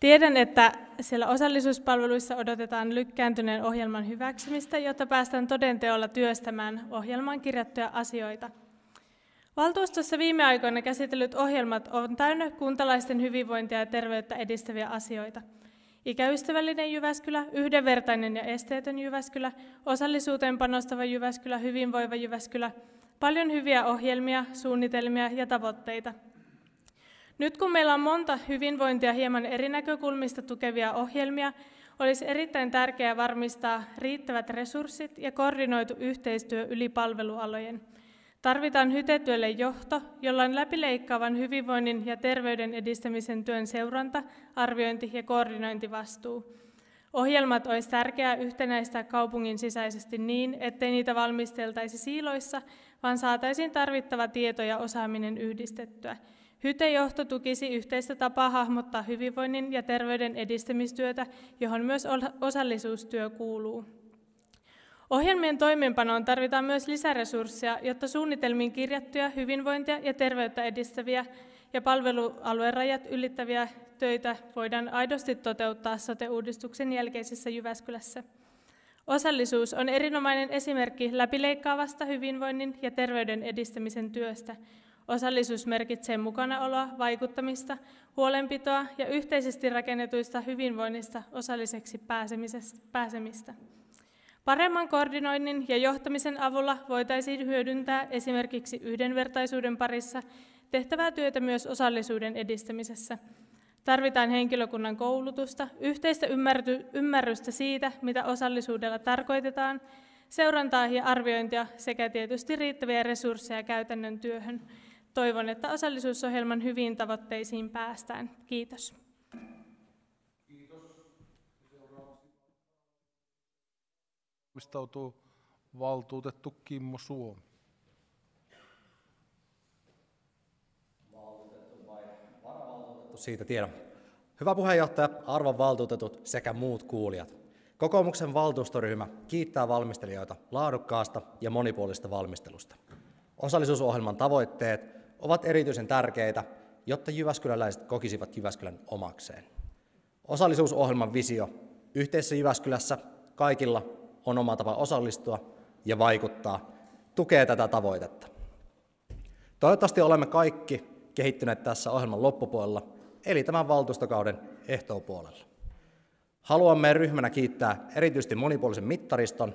Tiedän, että siellä osallisuuspalveluissa odotetaan lykkääntyneen ohjelman hyväksymistä, jotta päästään todenteolla työstämään ohjelmaan kirjattuja asioita. Valtuustossa viime aikoina käsitellyt ohjelmat on täynnä kuntalaisten hyvinvointia ja terveyttä edistäviä asioita. Ikäystävällinen Jyväskylä, yhdenvertainen ja esteetön Jyväskylä, osallisuuteen panostava Jyväskylä, hyvinvoiva Jyväskylä, paljon hyviä ohjelmia, suunnitelmia ja tavoitteita – nyt kun meillä on monta hyvinvointia hieman eri näkökulmista tukevia ohjelmia, olisi erittäin tärkeää varmistaa riittävät resurssit ja koordinoitu yhteistyö yli palvelualojen. Tarvitaan hytetyölle johto, jolla on läpileikkaavan hyvinvoinnin ja terveyden edistämisen työn seuranta, arviointi ja koordinointivastuu. Ohjelmat olisi tärkeää yhtenäistää kaupungin sisäisesti niin, ettei niitä valmisteltaisi siiloissa, vaan saataisiin tarvittava tieto ja osaaminen yhdistettyä – Hytejohto tukisi yhteistä tapaa hahmottaa hyvinvoinnin ja terveyden edistämistyötä, johon myös osallisuustyö kuuluu. Ohjelmien toimeenpanoon tarvitaan myös lisäresursseja, jotta suunnitelmiin kirjattuja hyvinvointia ja terveyttä edistäviä ja palvelualueen rajat ylittäviä töitä voidaan aidosti toteuttaa sote-uudistuksen jälkeisessä Jyväskylässä. Osallisuus on erinomainen esimerkki läpileikkaavasta hyvinvoinnin ja terveyden edistämisen työstä, Osallisuus merkitsee mukanaoloa, vaikuttamista, huolenpitoa ja yhteisesti rakennetuista hyvinvoinnista osalliseksi pääsemistä. Paremman koordinoinnin ja johtamisen avulla voitaisiin hyödyntää esimerkiksi yhdenvertaisuuden parissa tehtävää työtä myös osallisuuden edistämisessä. Tarvitaan henkilökunnan koulutusta, yhteistä ymmärrystä siitä, mitä osallisuudella tarkoitetaan, seurantaa ja arviointia sekä tietysti riittäviä resursseja käytännön työhön, Toivon, että osallisuusohjelman hyviin tavoitteisiin päästään. Kiitos. Valmistautuu valtuutettu Kimmo Suomi. siitä tiedon. Hyvä puheenjohtaja, arvon valtuutetut sekä muut kuulijat. Kokoomuksen valtuustoryhmä kiittää valmistelijoita laadukkaasta ja monipuolista valmistelusta. Osallisuusohjelman tavoitteet ovat erityisen tärkeitä, jotta jyväskyläläiset kokisivat Jyväskylän omakseen. Osallisuusohjelman visio yhteisessä Jyväskylässä kaikilla on oma tapa osallistua ja vaikuttaa, tukee tätä tavoitetta. Toivottavasti olemme kaikki kehittyneet tässä ohjelman loppupuolella, eli tämän valtuustokauden ehtoopuolella. Haluamme ryhmänä kiittää erityisesti monipuolisen mittariston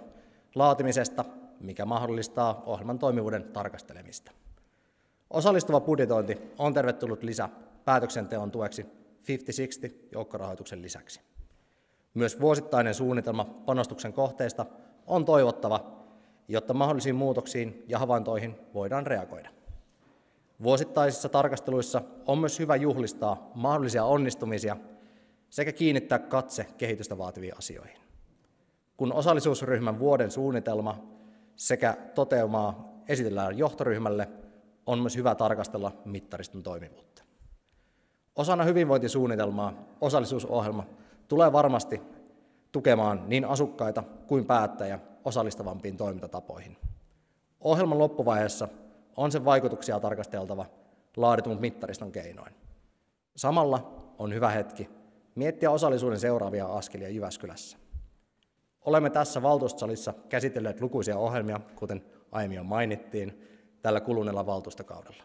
laatimisesta, mikä mahdollistaa ohjelman toimivuuden tarkastelemista. Osallistuva budjetointi on tervetullut lisä päätöksenteon tueksi 50-60 joukkorahoituksen lisäksi. Myös vuosittainen suunnitelma panostuksen kohteesta on toivottava, jotta mahdollisiin muutoksiin ja havaintoihin voidaan reagoida. Vuosittaisissa tarkasteluissa on myös hyvä juhlistaa mahdollisia onnistumisia sekä kiinnittää katse kehitystä vaativiin asioihin. Kun osallisuusryhmän vuoden suunnitelma sekä toteumaa esitellään johtoryhmälle, on myös hyvä tarkastella mittariston toimivuutta. Osana hyvinvointisuunnitelmaa osallisuusohjelma tulee varmasti tukemaan niin asukkaita kuin päättäjä osallistavampiin toimintatapoihin. Ohjelman loppuvaiheessa on sen vaikutuksia tarkasteltava laaditun mittariston keinoin. Samalla on hyvä hetki miettiä osallisuuden seuraavia askelia Jyväskylässä. Olemme tässä valtuustosalissa käsitelleet lukuisia ohjelmia, kuten aiemmin jo mainittiin, tällä kuluneella valtuustokaudella.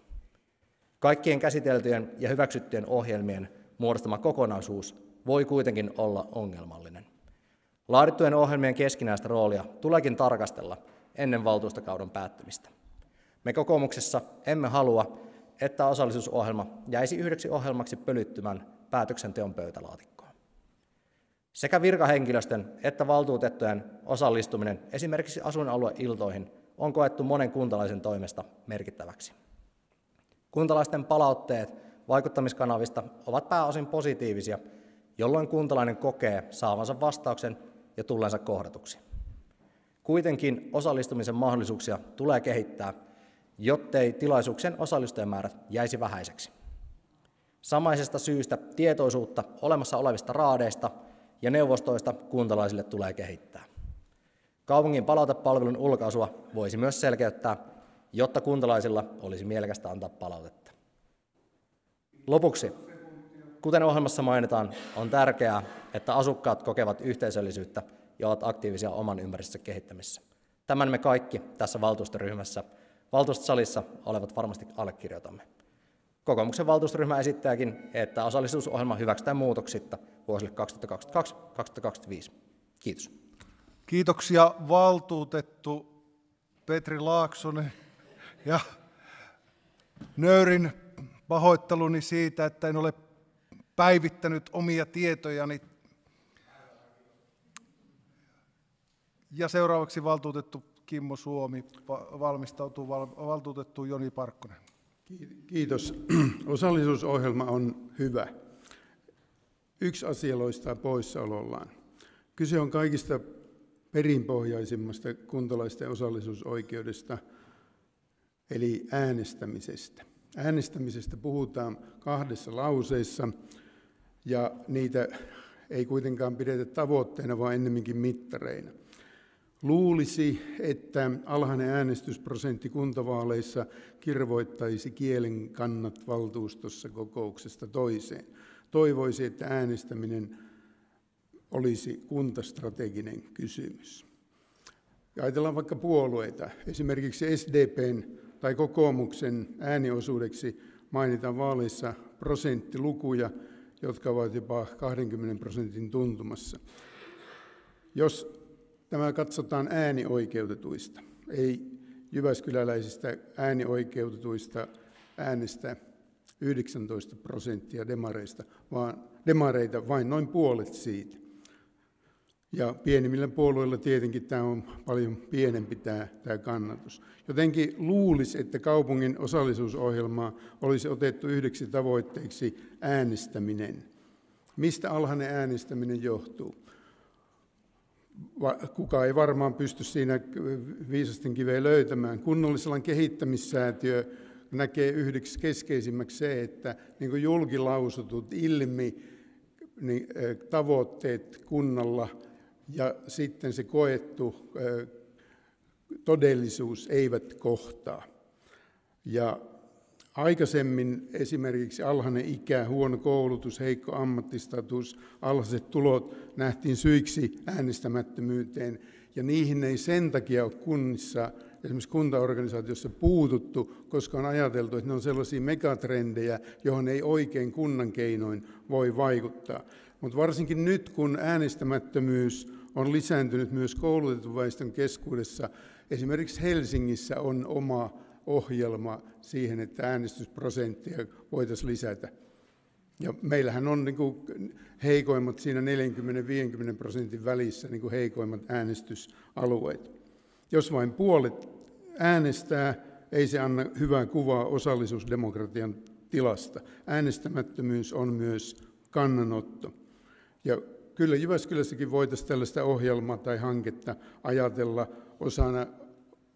Kaikkien käsiteltyjen ja hyväksyttyjen ohjelmien muodostama kokonaisuus voi kuitenkin olla ongelmallinen. Laadittujen ohjelmien keskinäistä roolia tuleekin tarkastella ennen valtuustokauden päättymistä. Me kokoomuksessa emme halua, että osallisuusohjelma jäisi yhdeksi ohjelmaksi pölyttymään päätöksenteon pöytälaatikkoon. Sekä virkahenkilöstön että valtuutettujen osallistuminen esimerkiksi asuinalueiltoihin on koettu monen kuntalaisen toimesta merkittäväksi. Kuntalaisten palautteet vaikuttamiskanavista ovat pääosin positiivisia, jolloin kuntalainen kokee saavansa vastauksen ja tulleensa kohdatuksi. Kuitenkin osallistumisen mahdollisuuksia tulee kehittää, jottei tilaisuuksien osallistujamäärät jäisi vähäiseksi. Samaisesta syystä tietoisuutta olemassa olevista raadeista ja neuvostoista kuntalaisille tulee kehittää. Kaupungin palautepalvelun ulkaisua voisi myös selkeyttää, jotta kuntalaisilla olisi mielekästä antaa palautetta. Lopuksi, kuten ohjelmassa mainitaan, on tärkeää, että asukkaat kokevat yhteisöllisyyttä ja ovat aktiivisia oman ympäristönsä kehittämisessä. Tämän me kaikki tässä valtuustoryhmässä, valtuustosalissa olevat varmasti allekirjoitamme. Kokoomuksen valtuustoryhmä esittääkin, että osallisuusohjelma hyväksytään muutoksitta vuosille 2022-2025. Kiitos. Kiitoksia valtuutettu Petri Laaksonen ja nöyrin pahoitteluni siitä, että en ole päivittänyt omia tietojani. Ja seuraavaksi valtuutettu Kimmo Suomi valmistautuu valtuutettu Joni Parkkonen. Kiitos. Osallisuusohjelma on hyvä. Yksi asia loistaa poissaolollaan. Kyse on kaikista perinpohjaisimmasta kuntalaisten osallisuusoikeudesta, eli äänestämisestä. Äänestämisestä puhutaan kahdessa lauseessa, ja niitä ei kuitenkaan pidetä tavoitteena, vaan ennemminkin mittareina. Luulisi, että alhainen äänestysprosentti kuntavaaleissa kirvoittaisi kielen kannat valtuustossa kokouksesta toiseen. Toivoisi, että äänestäminen olisi kuntastrateginen kysymys. Ja ajatellaan vaikka puolueita. Esimerkiksi SDPn tai kokoomuksen ääniosuudeksi mainitaan vaaleissa prosenttilukuja, jotka ovat jopa 20 prosentin tuntumassa. Jos tämä katsotaan äänioikeutetuista, ei Jyväskyläläisistä äänioikeutetuista äänestä 19 prosenttia demareista, vaan demareita vain noin puolet siitä. Ja pienimmillä puolueilla tietenkin tämä on paljon pienempi tämä, tämä kannatus. Jotenkin luulisi, että kaupungin osallisuusohjelmaa olisi otettu yhdeksi tavoitteeksi äänestäminen. Mistä alhainen äänestäminen johtuu? Kuka ei varmaan pysty siinä viisasten kiveen löytämään. Kunnallisalan kehittämissäätiö näkee yhdeksi keskeisimmäksi se, että niin julkilausutut ilmi niin, tavoitteet kunnalla – ja sitten se koettu todellisuus eivät kohtaa. Ja aikaisemmin esimerkiksi alhainen ikä, huono koulutus, heikko ammattistatus, alhaiset tulot nähtiin syiksi äänestämättömyyteen, ja niihin ei sen takia ole kunnissa, esimerkiksi kuntaorganisaatiossa puututtu, koska on ajateltu, että ne on sellaisia megatrendejä, johon ei oikein kunnan keinoin voi vaikuttaa. Mutta varsinkin nyt, kun äänestämättömyys on lisääntynyt myös koulutetun väestön keskuudessa. Esimerkiksi Helsingissä on oma ohjelma siihen, että äänestysprosenttia voitaisiin lisätä. Ja meillähän on niin kuin heikoimmat siinä 40-50 prosentin välissä niin kuin heikoimmat äänestysalueet. Jos vain puolet äänestää, ei se anna hyvää kuvaa osallisuusdemokratian tilasta. Äänestämättömyys on myös kannanotto. Ja kyllä Jyväskylässäkin voitaisiin tällaista ohjelmaa tai hanketta ajatella osana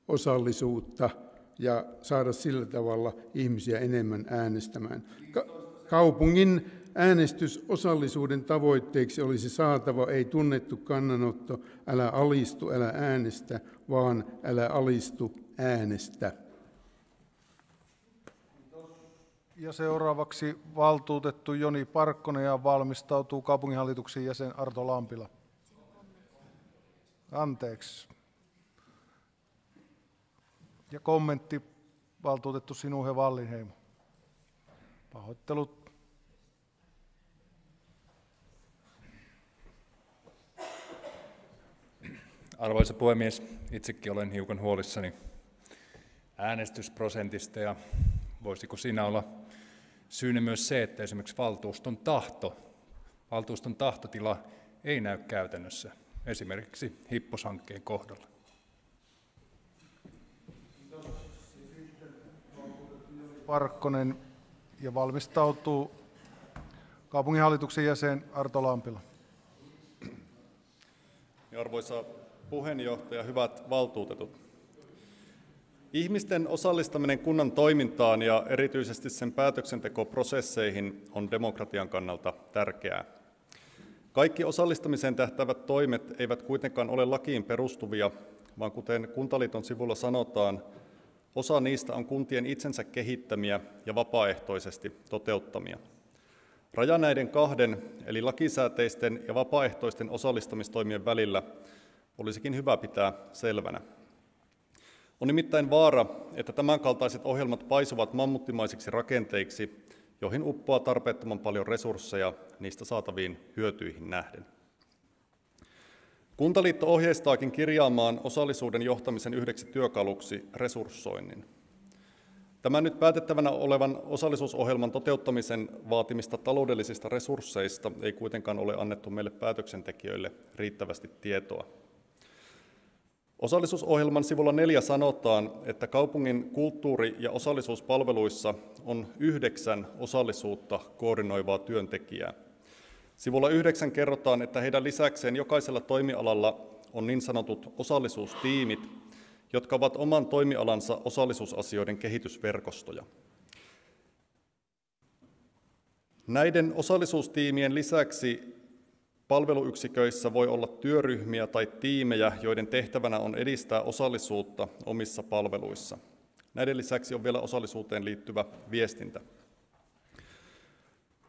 osallisuutta ja saada sillä tavalla ihmisiä enemmän äänestämään. Ka- kaupungin äänestysosallisuuden tavoitteeksi olisi saatava ei tunnettu kannanotto, älä alistu, älä äänestä, vaan älä alistu, äänestä. Ja seuraavaksi valtuutettu Joni Parkkonen ja valmistautuu kaupunginhallituksen jäsen Arto Lampila. Anteeksi. Ja kommentti valtuutettu Sinuhe Wallinheimo. Pahoittelut. Arvoisa puhemies, itsekin olen hiukan huolissani äänestysprosentista ja voisiko siinä olla syynä myös se, että esimerkiksi valtuuston tahto, valtuuston tahtotila ei näy käytännössä, esimerkiksi hipposhankkeen kohdalla. Parkkonen ja valmistautuu kaupunginhallituksen jäsen Arto Lampila. Arvoisa puheenjohtaja, hyvät valtuutetut. Ihmisten osallistaminen kunnan toimintaan ja erityisesti sen päätöksentekoprosesseihin on demokratian kannalta tärkeää. Kaikki osallistamiseen tähtävät toimet eivät kuitenkaan ole lakiin perustuvia, vaan kuten Kuntaliiton sivulla sanotaan, osa niistä on kuntien itsensä kehittämiä ja vapaaehtoisesti toteuttamia. Raja näiden kahden, eli lakisääteisten ja vapaaehtoisten osallistamistoimien välillä, olisikin hyvä pitää selvänä. On nimittäin vaara, että tämänkaltaiset ohjelmat paisuvat mammuttimaisiksi rakenteiksi, joihin uppoaa tarpeettoman paljon resursseja niistä saataviin hyötyihin nähden. Kuntaliitto ohjeistaakin kirjaamaan osallisuuden johtamisen yhdeksi työkaluksi resurssoinnin. Tämän nyt päätettävänä olevan osallisuusohjelman toteuttamisen vaatimista taloudellisista resursseista ei kuitenkaan ole annettu meille päätöksentekijöille riittävästi tietoa. Osallisuusohjelman sivulla neljä sanotaan, että kaupungin kulttuuri- ja osallisuuspalveluissa on yhdeksän osallisuutta koordinoivaa työntekijää. Sivulla yhdeksän kerrotaan, että heidän lisäkseen jokaisella toimialalla on niin sanotut osallisuustiimit, jotka ovat oman toimialansa osallisuusasioiden kehitysverkostoja. Näiden osallisuustiimien lisäksi Palveluyksiköissä voi olla työryhmiä tai tiimejä, joiden tehtävänä on edistää osallisuutta omissa palveluissa. Näiden lisäksi on vielä osallisuuteen liittyvä viestintä.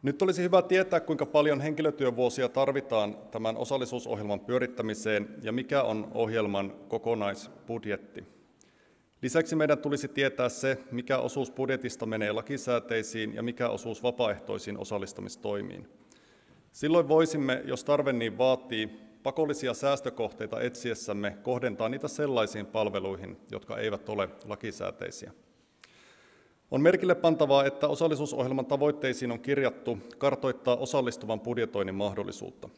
Nyt olisi hyvä tietää, kuinka paljon henkilötyövuosia tarvitaan tämän osallisuusohjelman pyörittämiseen ja mikä on ohjelman kokonaisbudjetti. Lisäksi meidän tulisi tietää se, mikä osuus budjetista menee lakisääteisiin ja mikä osuus vapaaehtoisiin osallistamistoimiin. Silloin voisimme, jos tarve niin vaatii, pakollisia säästökohteita etsiessämme kohdentaa niitä sellaisiin palveluihin, jotka eivät ole lakisääteisiä. On merkille pantavaa, että osallisuusohjelman tavoitteisiin on kirjattu kartoittaa osallistuvan budjetoinnin mahdollisuutta.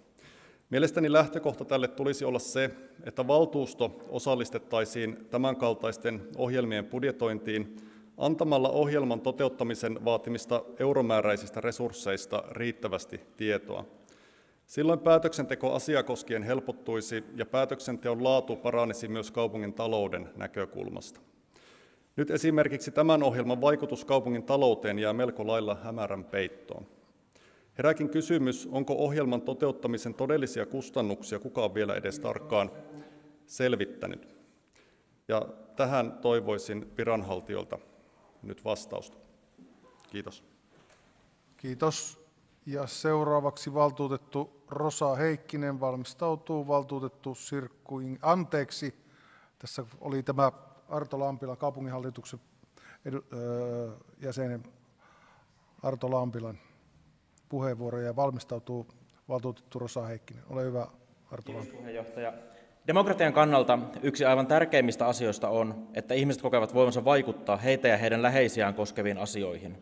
Mielestäni lähtökohta tälle tulisi olla se, että valtuusto osallistettaisiin tämänkaltaisten ohjelmien budjetointiin antamalla ohjelman toteuttamisen vaatimista euromääräisistä resursseista riittävästi tietoa. Silloin päätöksenteko asiakoskien helpottuisi ja päätöksenteon laatu paranisi myös kaupungin talouden näkökulmasta. Nyt esimerkiksi tämän ohjelman vaikutus kaupungin talouteen jää melko lailla hämärän peittoon. Herääkin kysymys, onko ohjelman toteuttamisen todellisia kustannuksia kukaan vielä edes tarkkaan selvittänyt. Ja tähän toivoisin viranhaltijoilta nyt vastausta. Kiitos. Kiitos. Ja seuraavaksi valtuutettu Rosa Heikkinen valmistautuu valtuutettu Sirkku Anteeksi, tässä oli tämä Arto Lampila, kaupunginhallituksen edu, öö, jäsenen Arto Lampilan puheenvuoro ja valmistautuu valtuutettu Rosa Heikkinen. Ole hyvä, Arto Lampila. puheenjohtaja. Demokratian kannalta yksi aivan tärkeimmistä asioista on, että ihmiset kokevat voimansa vaikuttaa heitä ja heidän läheisiään koskeviin asioihin.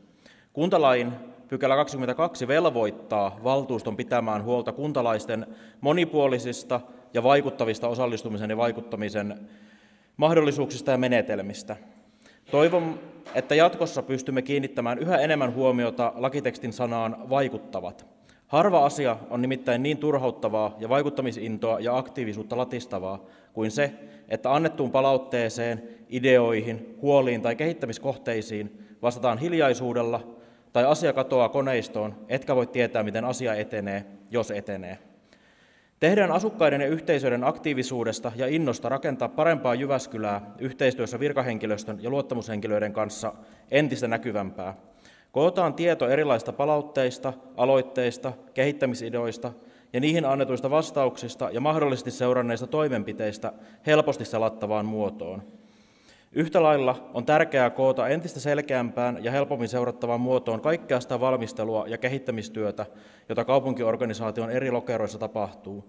Kuntalain pykälä 22 velvoittaa valtuuston pitämään huolta kuntalaisten monipuolisista ja vaikuttavista osallistumisen ja vaikuttamisen mahdollisuuksista ja menetelmistä. Toivon, että jatkossa pystymme kiinnittämään yhä enemmän huomiota lakitekstin sanaan vaikuttavat. Harva asia on nimittäin niin turhauttavaa ja vaikuttamisintoa ja aktiivisuutta latistavaa kuin se, että annettuun palautteeseen, ideoihin, huoliin tai kehittämiskohteisiin vastataan hiljaisuudella tai asia katoaa koneistoon, etkä voi tietää, miten asia etenee, jos etenee. Tehdään asukkaiden ja yhteisöiden aktiivisuudesta ja innosta rakentaa parempaa Jyväskylää yhteistyössä virkahenkilöstön ja luottamushenkilöiden kanssa entistä näkyvämpää. Kootaan tieto erilaisista palautteista, aloitteista, kehittämisideoista ja niihin annetuista vastauksista ja mahdollisesti seuranneista toimenpiteistä helposti salattavaan muotoon. Yhtä lailla on tärkeää koota entistä selkeämpään ja helpommin seurattavaan muotoon kaikkea sitä valmistelua ja kehittämistyötä, jota kaupunkiorganisaation eri lokeroissa tapahtuu.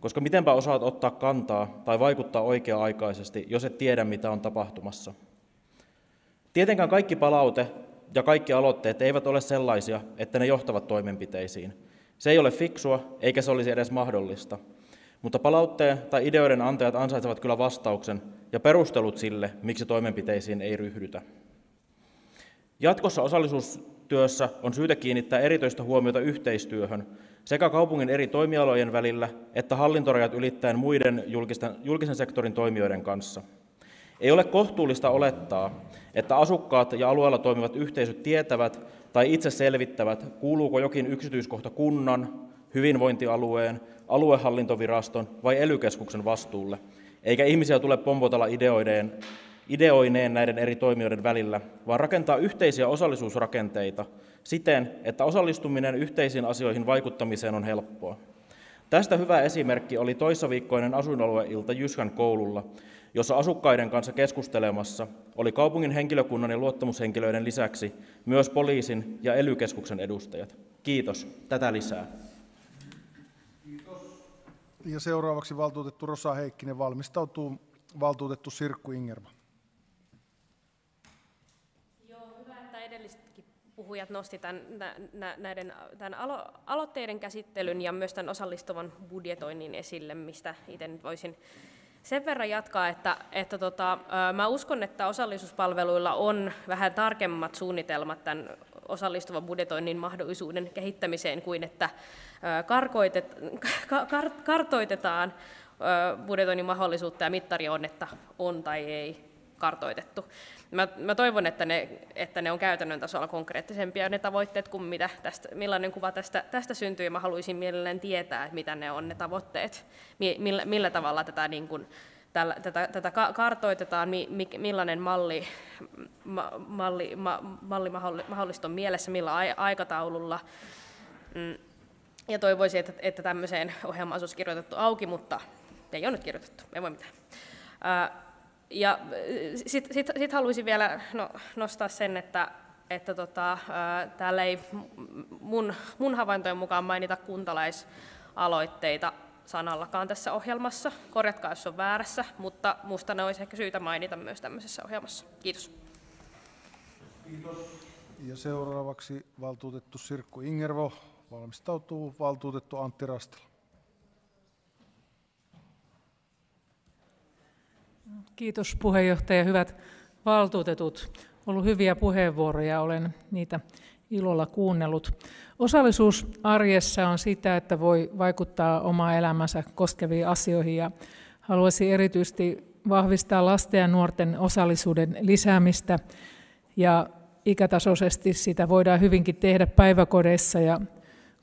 Koska mitenpä osaat ottaa kantaa tai vaikuttaa oikea-aikaisesti, jos et tiedä, mitä on tapahtumassa. Tietenkään kaikki palaute ja kaikki aloitteet eivät ole sellaisia, että ne johtavat toimenpiteisiin. Se ei ole fiksua, eikä se olisi edes mahdollista. Mutta palautteen tai ideoiden antajat ansaitsevat kyllä vastauksen ja perustelut sille, miksi toimenpiteisiin ei ryhdytä. Jatkossa osallisuustyössä on syytä kiinnittää erityistä huomiota yhteistyöhön sekä kaupungin eri toimialojen välillä että hallintorajat ylittäen muiden julkisen sektorin toimijoiden kanssa. Ei ole kohtuullista olettaa, että asukkaat ja alueella toimivat yhteisöt tietävät tai itse selvittävät, kuuluuko jokin yksityiskohta kunnan, hyvinvointialueen, aluehallintoviraston vai elykeskuksen vastuulle, eikä ihmisiä tule pompotella ideoideen, ideoineen näiden eri toimijoiden välillä, vaan rakentaa yhteisiä osallisuusrakenteita siten, että osallistuminen yhteisiin asioihin vaikuttamiseen on helppoa. Tästä hyvä esimerkki oli toissaviikkoinen asuinalueilta Jyskän koululla, jossa asukkaiden kanssa keskustelemassa oli kaupungin henkilökunnan ja luottamushenkilöiden lisäksi myös poliisin ja elykeskuksen edustajat. Kiitos. Tätä lisää. Ja seuraavaksi valtuutettu Rosa Heikkinen valmistautuu valtuutettu Sirkku Ingerma. Joo, hyvä, että edellisetkin puhujat nosti tämän, näiden, tämän alo, aloitteiden käsittelyn ja myös tämän osallistuvan budjetoinnin esille, mistä itse nyt voisin sen verran jatkaa, että, että tota, mä uskon, että osallisuuspalveluilla on vähän tarkemmat suunnitelmat tämän osallistuvan budjetoinnin mahdollisuuden kehittämiseen kuin että karkoitet, kar, kartoitetaan budjetoinnin mahdollisuutta ja mittari on, että on tai ei kartoitettu. Mä, mä toivon, että ne, että ne on käytännön tasolla konkreettisempia ne tavoitteet kuin mitä tästä, millainen kuva tästä, tästä syntyy. Ja mä haluaisin mielelläni tietää, että mitä ne on ne tavoitteet, millä, millä tavalla tätä, niin kuin, tällä, tätä, tätä kartoitetaan, millainen malli, malli, malli mahdollista on mielessä, millä aikataululla. Mm, ja toivoisin, että, että tämmöiseen ohjelmaan olisi kirjoitettu auki, mutta ei ole nyt kirjoitettu, ei voi mitään. Ja sitten sit, sit haluaisin vielä no, nostaa sen, että, että tota, täällä ei mun, mun havaintojen mukaan mainita kuntalaisaloitteita sanallakaan tässä ohjelmassa. Korjatkaa, jos on väärässä, mutta minusta ne olisi ehkä syytä mainita myös tämmöisessä ohjelmassa. Kiitos. Kiitos. Ja seuraavaksi valtuutettu Sirkku Ingervo valmistautuu valtuutettu Antti Rastila. Kiitos puheenjohtaja. Hyvät valtuutetut. Ollut hyviä puheenvuoroja, olen niitä ilolla kuunnellut. Osallisuus arjessa on sitä, että voi vaikuttaa omaa elämänsä koskeviin asioihin ja haluaisin erityisesti vahvistaa lasten ja nuorten osallisuuden lisäämistä ja ikätasoisesti sitä voidaan hyvinkin tehdä päiväkodeissa ja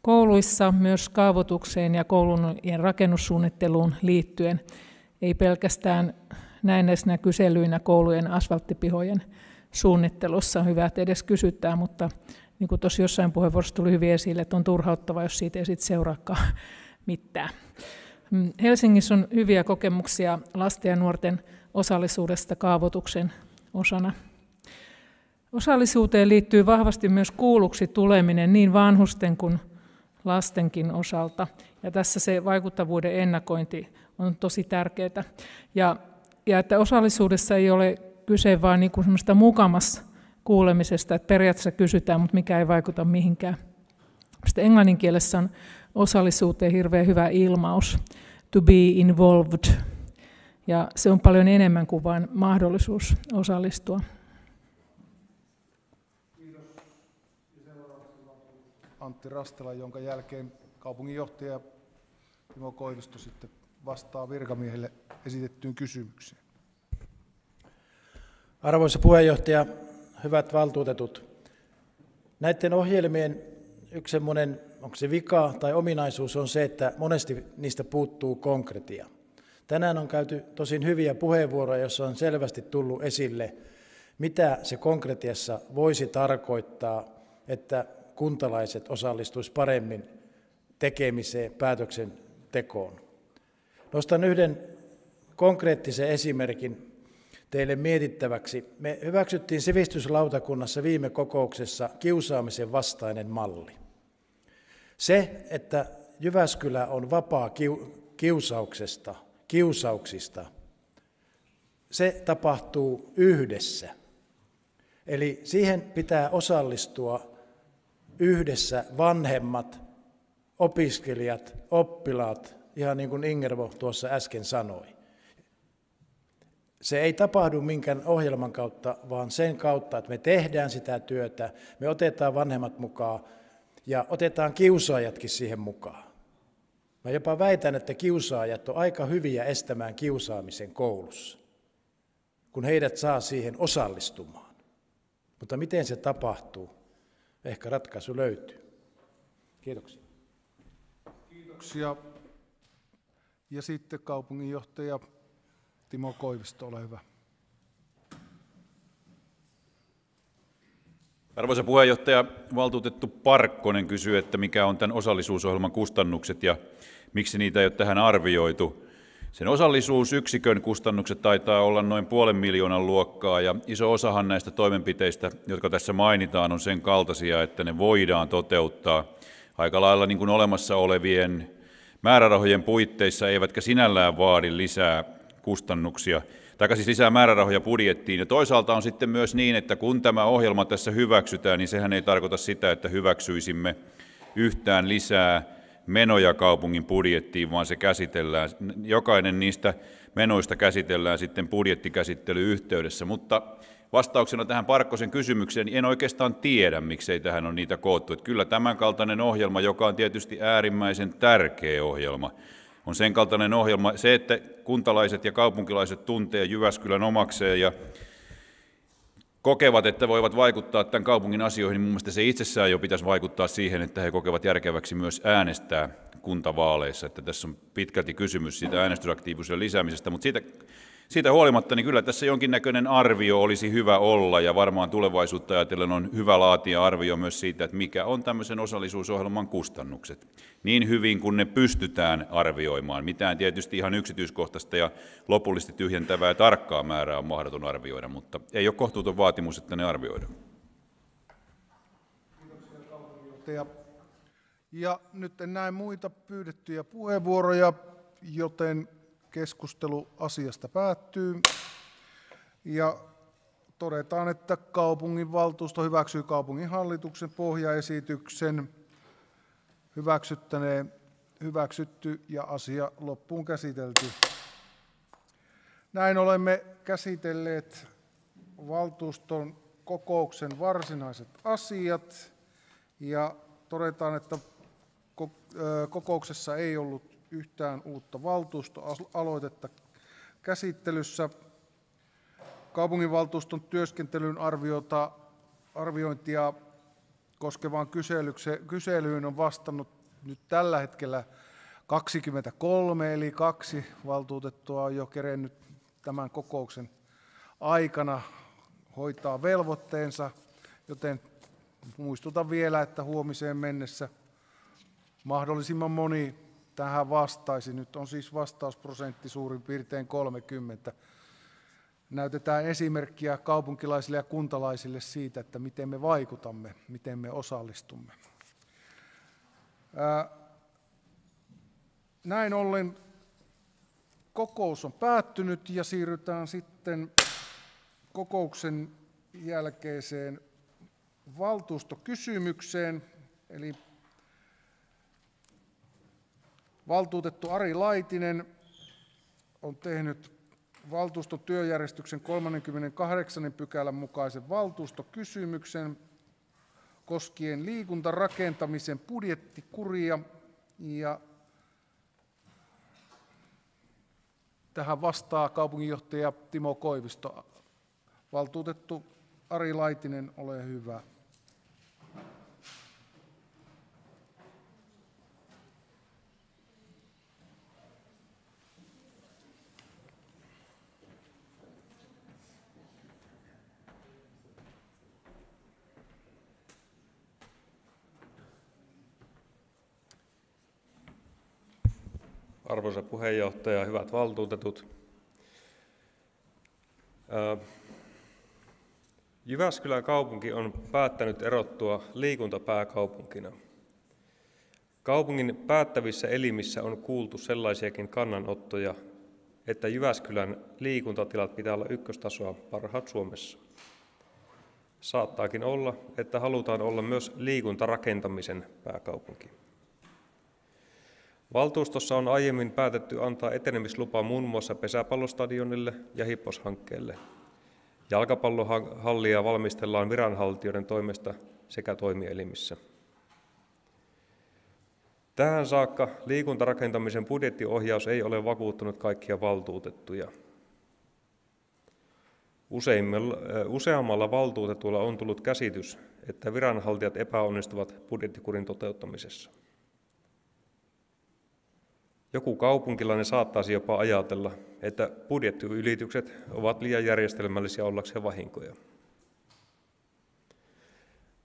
kouluissa myös kaavoitukseen ja koulujen rakennussuunnitteluun liittyen, ei pelkästään näennäisinä kyselyinä koulujen asfalttipihojen suunnittelussa. On hyvä, että edes kysytään, mutta niin kuin tuossa jossain puheenvuorossa tuli hyvin esille, että on turhauttava, jos siitä ei sitten seuraakaan mitään. Mm, Helsingissä on hyviä kokemuksia lasten ja nuorten osallisuudesta kaavoituksen osana. Osallisuuteen liittyy vahvasti myös kuulluksi tuleminen niin vanhusten kuin lastenkin osalta. Ja tässä se vaikuttavuuden ennakointi on tosi tärkeää. Ja, ja että osallisuudessa ei ole kyse vain niin semmoista mukamassa kuulemisesta, että periaatteessa kysytään, mutta mikä ei vaikuta mihinkään. Sitten englannin kielessä on osallisuuteen hirveän hyvä ilmaus, to be involved, ja se on paljon enemmän kuin vain mahdollisuus osallistua. Antti Rastela, jonka jälkeen kaupunginjohtaja Timo Koivisto sitten vastaa virkamiehelle esitettyyn kysymykseen. Arvoisa puheenjohtaja, hyvät valtuutetut. Näiden ohjelmien yksi semmoinen, onko se vika tai ominaisuus on se, että monesti niistä puuttuu konkretia. Tänään on käyty tosin hyviä puheenvuoroja, joissa on selvästi tullut esille, mitä se konkretiassa voisi tarkoittaa, että kuntalaiset osallistuisivat paremmin tekemiseen, päätöksentekoon. Nostan yhden konkreettisen esimerkin teille mietittäväksi. Me hyväksyttiin sivistyslautakunnassa viime kokouksessa kiusaamisen vastainen malli. Se, että Jyväskylä on vapaa kiusauksesta, kiusauksista, se tapahtuu yhdessä. Eli siihen pitää osallistua yhdessä vanhemmat, opiskelijat, oppilaat, ihan niin kuin Ingervo tuossa äsken sanoi. Se ei tapahdu minkään ohjelman kautta, vaan sen kautta, että me tehdään sitä työtä, me otetaan vanhemmat mukaan ja otetaan kiusaajatkin siihen mukaan. Mä jopa väitän, että kiusaajat on aika hyviä estämään kiusaamisen koulussa, kun heidät saa siihen osallistumaan. Mutta miten se tapahtuu? Ehkä ratkaisu löytyy. Kiitoksia. Kiitoksia. Ja sitten kaupunginjohtaja Timo Koivisto, ole hyvä. Arvoisa puheenjohtaja, valtuutettu Parkkonen kysyy, että mikä on tämän osallisuusohjelman kustannukset ja miksi niitä ei ole tähän arvioitu. Sen osallisuusyksikön kustannukset taitaa olla noin puolen miljoonan luokkaa ja iso osahan näistä toimenpiteistä, jotka tässä mainitaan, on sen kaltaisia, että ne voidaan toteuttaa aika lailla niin kuin olemassa olevien määrärahojen puitteissa, eivätkä sinällään vaadi lisää kustannuksia, tai siis lisää määrärahoja budjettiin. Ja toisaalta on sitten myös niin, että kun tämä ohjelma tässä hyväksytään, niin sehän ei tarkoita sitä, että hyväksyisimme yhtään lisää menoja kaupungin budjettiin, vaan se käsitellään, jokainen niistä menoista käsitellään sitten budjettikäsittely yhteydessä, mutta vastauksena tähän Parkkosen kysymykseen, niin en oikeastaan tiedä, miksei tähän on niitä koottu. Että kyllä tämänkaltainen ohjelma, joka on tietysti äärimmäisen tärkeä ohjelma, on sen kaltainen ohjelma, se, että kuntalaiset ja kaupunkilaiset tuntee Jyväskylän omakseen ja kokevat, että voivat vaikuttaa tämän kaupungin asioihin, niin mun mielestä se itsessään jo pitäisi vaikuttaa siihen, että he kokevat järkeväksi myös äänestää kuntavaaleissa. Että tässä on pitkälti kysymys siitä äänestysaktiivisuuden lisäämisestä, mutta siitä siitä huolimatta niin kyllä tässä jonkinnäköinen arvio olisi hyvä olla ja varmaan tulevaisuutta ajatellen on hyvä laatia arvio myös siitä, että mikä on tämmöisen osallisuusohjelman kustannukset. Niin hyvin kuin ne pystytään arvioimaan. Mitään tietysti ihan yksityiskohtaista ja lopullisesti tyhjentävää ja tarkkaa määrää on mahdoton arvioida, mutta ei ole kohtuuton vaatimus, että ne arvioidaan. Kiitoksia Ja nyt en näe muita pyydettyjä puheenvuoroja, joten keskustelu asiasta päättyy. Ja todetaan, että kaupungin valtuusto hyväksyy kaupungin hallituksen pohjaesityksen hyväksyttäneen hyväksytty ja asia loppuun käsitelty. Näin olemme käsitelleet valtuuston kokouksen varsinaiset asiat ja todetaan, että kokouksessa ei ollut yhtään uutta valtuustoaloitetta käsittelyssä. Kaupunginvaltuuston työskentelyn arviota, arviointia koskevaan kyselyyn on vastannut nyt tällä hetkellä 23, eli kaksi valtuutettua on jo kerennyt tämän kokouksen aikana hoitaa velvoitteensa, joten muistutan vielä, että huomiseen mennessä mahdollisimman moni tähän vastaisi. Nyt on siis vastausprosentti suurin piirtein 30. Näytetään esimerkkiä kaupunkilaisille ja kuntalaisille siitä, että miten me vaikutamme, miten me osallistumme. Näin ollen kokous on päättynyt ja siirrytään sitten kokouksen jälkeiseen valtuustokysymykseen. Eli valtuutettu Ari Laitinen on tehnyt valtuuston työjärjestyksen 38. pykälän mukaisen valtuustokysymyksen koskien liikuntarakentamisen budjettikuria ja tähän vastaa kaupunginjohtaja Timo Koivisto. Valtuutettu Ari Laitinen, ole hyvä. Arvoisa puheenjohtaja, hyvät valtuutetut. Jyväskylän kaupunki on päättänyt erottua liikuntapääkaupunkina. Kaupungin päättävissä elimissä on kuultu sellaisiakin kannanottoja, että Jyväskylän liikuntatilat pitää olla ykköstasoa parhaat Suomessa. Saattaakin olla, että halutaan olla myös liikuntarakentamisen pääkaupunki. Valtuustossa on aiemmin päätetty antaa etenemislupa muun muassa pesäpallostadionille ja hipposhankkeelle. Jalkapallohallia valmistellaan viranhaltijoiden toimesta sekä toimielimissä. Tähän saakka liikuntarakentamisen budjettiohjaus ei ole vakuuttanut kaikkia valtuutettuja. Useammalla valtuutetulla on tullut käsitys, että viranhaltijat epäonnistuvat budjettikurin toteuttamisessa. Joku kaupunkilainen saattaisi jopa ajatella, että budjettiylitykset ovat liian järjestelmällisiä ollakseen vahinkoja.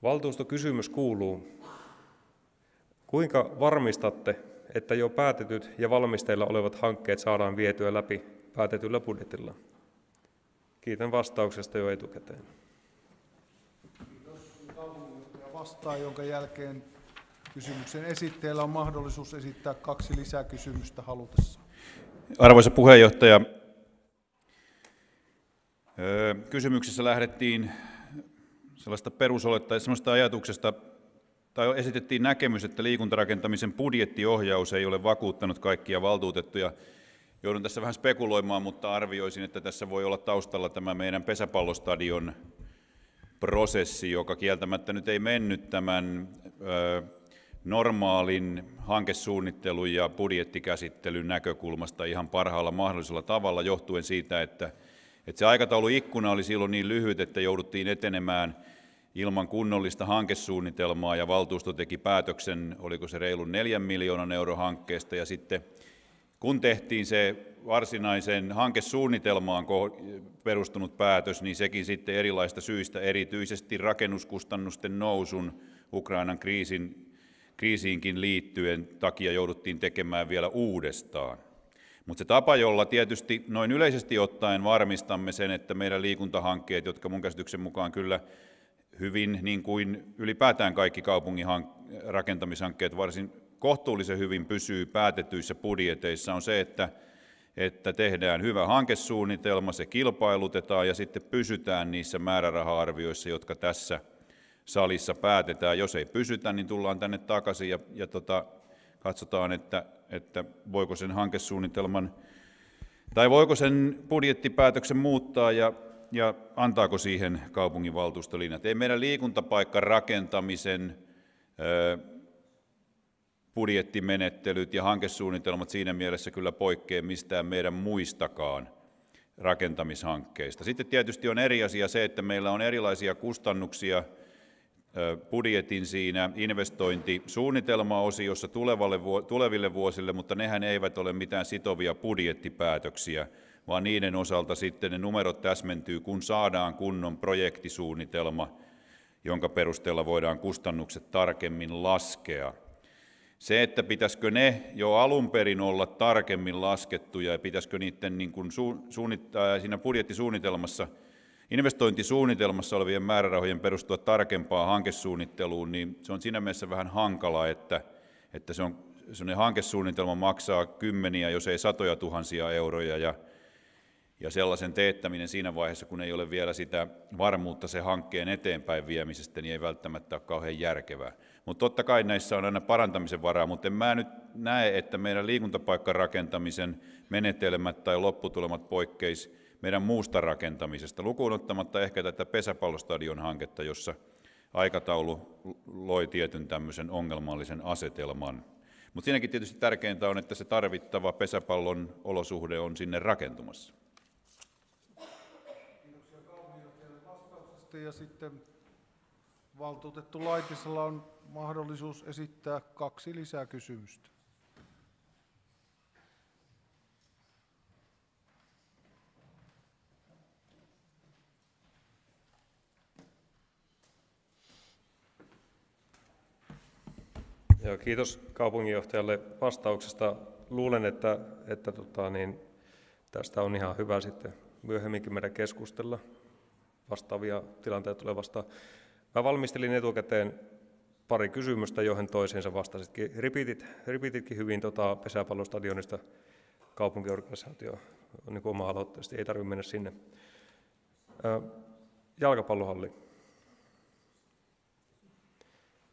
Valtuustokysymys kuuluu, kuinka varmistatte, että jo päätetyt ja valmisteilla olevat hankkeet saadaan vietyä läpi päätetyllä budjetilla? Kiitän vastauksesta jo etukäteen. Kiitos. vastaa, jonka jälkeen Kysymyksen esittäjällä on mahdollisuus esittää kaksi lisäkysymystä halutessa. Arvoisa puheenjohtaja, kysymyksessä lähdettiin sellaista perusoletta, sellaista ajatuksesta, tai esitettiin näkemys, että liikuntarakentamisen budjettiohjaus ei ole vakuuttanut kaikkia valtuutettuja. Joudun tässä vähän spekuloimaan, mutta arvioisin, että tässä voi olla taustalla tämä meidän pesäpallostadion prosessi, joka kieltämättä nyt ei mennyt tämän normaalin hankesuunnittelun ja budjettikäsittelyn näkökulmasta ihan parhaalla mahdollisella tavalla johtuen siitä, että, että se aikatauluikkuna oli silloin niin lyhyt, että jouduttiin etenemään ilman kunnollista hankesuunnitelmaa ja valtuusto teki päätöksen, oliko se reilun neljän miljoonan euro hankkeesta. Ja sitten kun tehtiin se varsinaisen hankesuunnitelmaan perustunut päätös, niin sekin sitten erilaista syistä, erityisesti rakennuskustannusten nousun, Ukrainan kriisin kriisiinkin liittyen takia jouduttiin tekemään vielä uudestaan. Mutta se tapa, jolla tietysti noin yleisesti ottaen varmistamme sen, että meidän liikuntahankkeet, jotka mun käsityksen mukaan kyllä hyvin, niin kuin ylipäätään kaikki kaupungin rakentamishankkeet varsin kohtuullisen hyvin pysyy päätetyissä budjeteissa, on se, että, että tehdään hyvä hankesuunnitelma, se kilpailutetaan ja sitten pysytään niissä määräraha-arvioissa, jotka tässä – salissa päätetään. Jos ei pysytä, niin tullaan tänne takaisin ja, ja tota, katsotaan, että, että voiko sen hankesuunnitelman tai voiko sen budjettipäätöksen muuttaa ja, ja antaako siihen kaupunginvaltuustolinjat. Ei meidän liikuntapaikkarakentamisen ö, budjettimenettelyt ja hankesuunnitelmat siinä mielessä kyllä poikkea mistään meidän muistakaan rakentamishankkeista. Sitten tietysti on eri asia se, että meillä on erilaisia kustannuksia – budjetin siinä investointisuunnitelmaosiossa tulevalle, tuleville vuosille, mutta nehän eivät ole mitään sitovia budjettipäätöksiä, vaan niiden osalta sitten ne numerot täsmentyy, kun saadaan kunnon projektisuunnitelma, jonka perusteella voidaan kustannukset tarkemmin laskea. Se, että pitäisikö ne jo alun perin olla tarkemmin laskettuja ja pitäisikö niiden niin kuin suunnittaa siinä budjettisuunnitelmassa – investointisuunnitelmassa olevien määrärahojen perustua tarkempaan hankesuunnitteluun, niin se on siinä mielessä vähän hankala, että, että se on sellainen hankesuunnitelma maksaa kymmeniä, jos ei satoja tuhansia euroja, ja, ja sellaisen teettäminen siinä vaiheessa, kun ei ole vielä sitä varmuutta se hankkeen eteenpäin viemisestä, niin ei välttämättä ole kauhean järkevää. Mutta totta kai näissä on aina parantamisen varaa, mutta en mä nyt näe, että meidän liikuntapaikkarakentamisen menetelmät tai lopputulemat poikkeis meidän muusta rakentamisesta, lukuun ottamatta ehkä tätä pesäpallostadion hanketta, jossa aikataulu loi tietyn tämmöisen ongelmallisen asetelman. Mutta siinäkin tietysti tärkeintä on, että se tarvittava pesäpallon olosuhde on sinne rakentumassa. Ja sitten valtuutettu Laitisella on mahdollisuus esittää kaksi lisää kysymystä. Joo, kiitos kaupunginjohtajalle vastauksesta. Luulen, että, että tota, niin, tästä on ihan hyvä sitten myöhemminkin meidän keskustella. Vastaavia tilanteita tulee vastaan. Mä valmistelin etukäteen pari kysymystä, joihin toisiinsa vastasitkin. Ripitit, ripititkin hyvin tota pesäpallostadionista kaupunkiorganisaatio niin oma aloitteesti, ei tarvitse mennä sinne. Jalkapallohalli.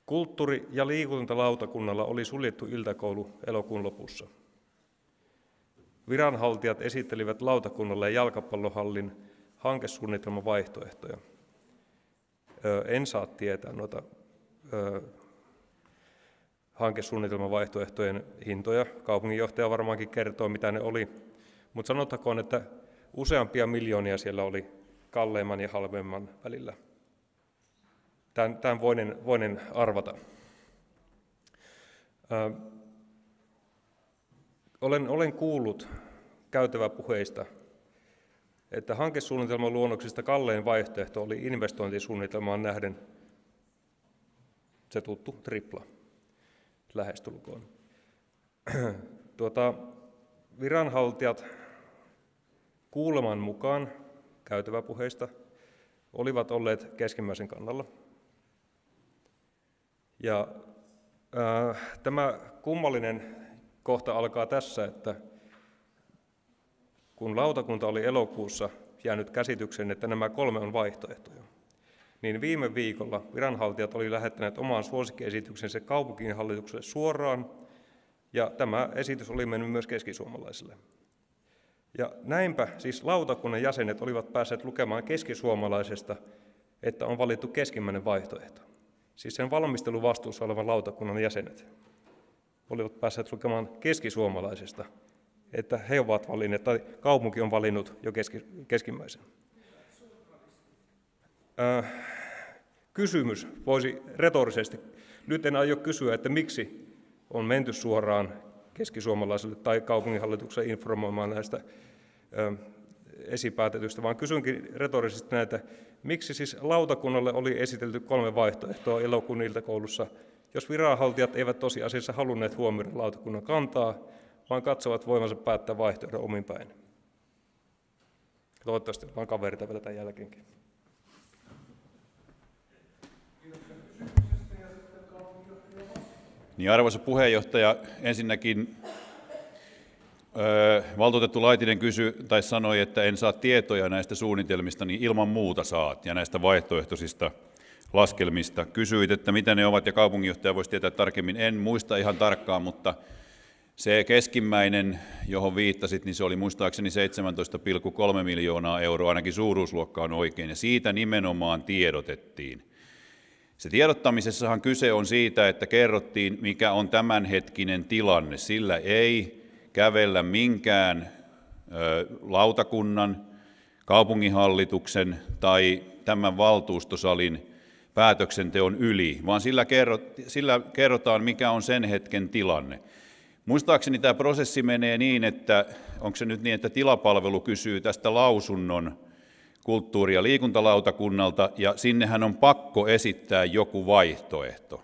Kulttuuri- ja liikuntalautakunnalla oli suljettu iltakoulu elokuun lopussa. Viranhaltijat esittelivät lautakunnalle jalkapallohallin hankesuunnitelman vaihtoehtoja. En saa tietää noita hankesuunnitelman vaihtoehtojen hintoja. Kaupunginjohtaja varmaankin kertoo, mitä ne oli. Mutta sanottakoon, että useampia miljoonia siellä oli kalleimman ja halvemman välillä. Tämän, tämän voinen, voinen arvata. Ö, olen, olen kuullut käytäväpuheista, että hankesuunnitelman luonnoksista kallein vaihtoehto oli investointisuunnitelmaan nähden se tuttu tripla lähestulkoon. Tuota, viranhaltijat kuuleman mukaan käytäväpuheista olivat olleet keskimmäisen kannalla. Ja äh, tämä kummallinen kohta alkaa tässä, että kun lautakunta oli elokuussa jäänyt käsityksen, että nämä kolme on vaihtoehtoja, niin viime viikolla viranhaltijat oli lähettäneet oman suosikkiesityksensä kaupunginhallitukselle suoraan, ja tämä esitys oli mennyt myös keskisuomalaisille. Ja näinpä siis lautakunnan jäsenet olivat päässeet lukemaan keskisuomalaisesta, että on valittu keskimmäinen vaihtoehto. Siis sen valmisteluvastuussa olevan lautakunnan jäsenet olivat päässeet lukemaan keskisuomalaisesta, että he ovat valinneet, tai kaupunki on valinnut jo keski, keskimmäisen. Äh, kysymys voisi retorisesti, nyt en aio kysyä, että miksi on menty suoraan keskisuomalaiselle tai kaupunginhallituksen informoimaan näistä äh, esipäätetystä, vaan kysynkin retorisesti näitä, miksi siis lautakunnalle oli esitelty kolme vaihtoehtoa elokuun iltakoulussa, jos viranhaltijat eivät tosiasiassa halunneet huomioida lautakunnan kantaa, vaan katsovat voimansa päättää vaihtoehdon omin päin. Toivottavasti ollaan kaverita vielä tämän jälkeenkin. Niin arvoisa puheenjohtaja, ensinnäkin valtuutettu Laitinen kysyi tai sanoi, että en saa tietoja näistä suunnitelmista, niin ilman muuta saat ja näistä vaihtoehtoisista laskelmista. Kysyit, että mitä ne ovat ja kaupunginjohtaja voisi tietää tarkemmin. En muista ihan tarkkaan, mutta se keskimmäinen, johon viittasit, niin se oli muistaakseni 17,3 miljoonaa euroa, ainakin suuruusluokka on oikein, ja siitä nimenomaan tiedotettiin. Se tiedottamisessahan kyse on siitä, että kerrottiin, mikä on tämänhetkinen tilanne. Sillä ei kävellä minkään lautakunnan, kaupunginhallituksen tai tämän valtuustosalin päätöksenteon yli, vaan sillä, sillä kerrotaan, mikä on sen hetken tilanne. Muistaakseni tämä prosessi menee niin, että onko se nyt niin, että tilapalvelu kysyy tästä lausunnon kulttuuri- ja liikuntalautakunnalta, ja sinnehän on pakko esittää joku vaihtoehto.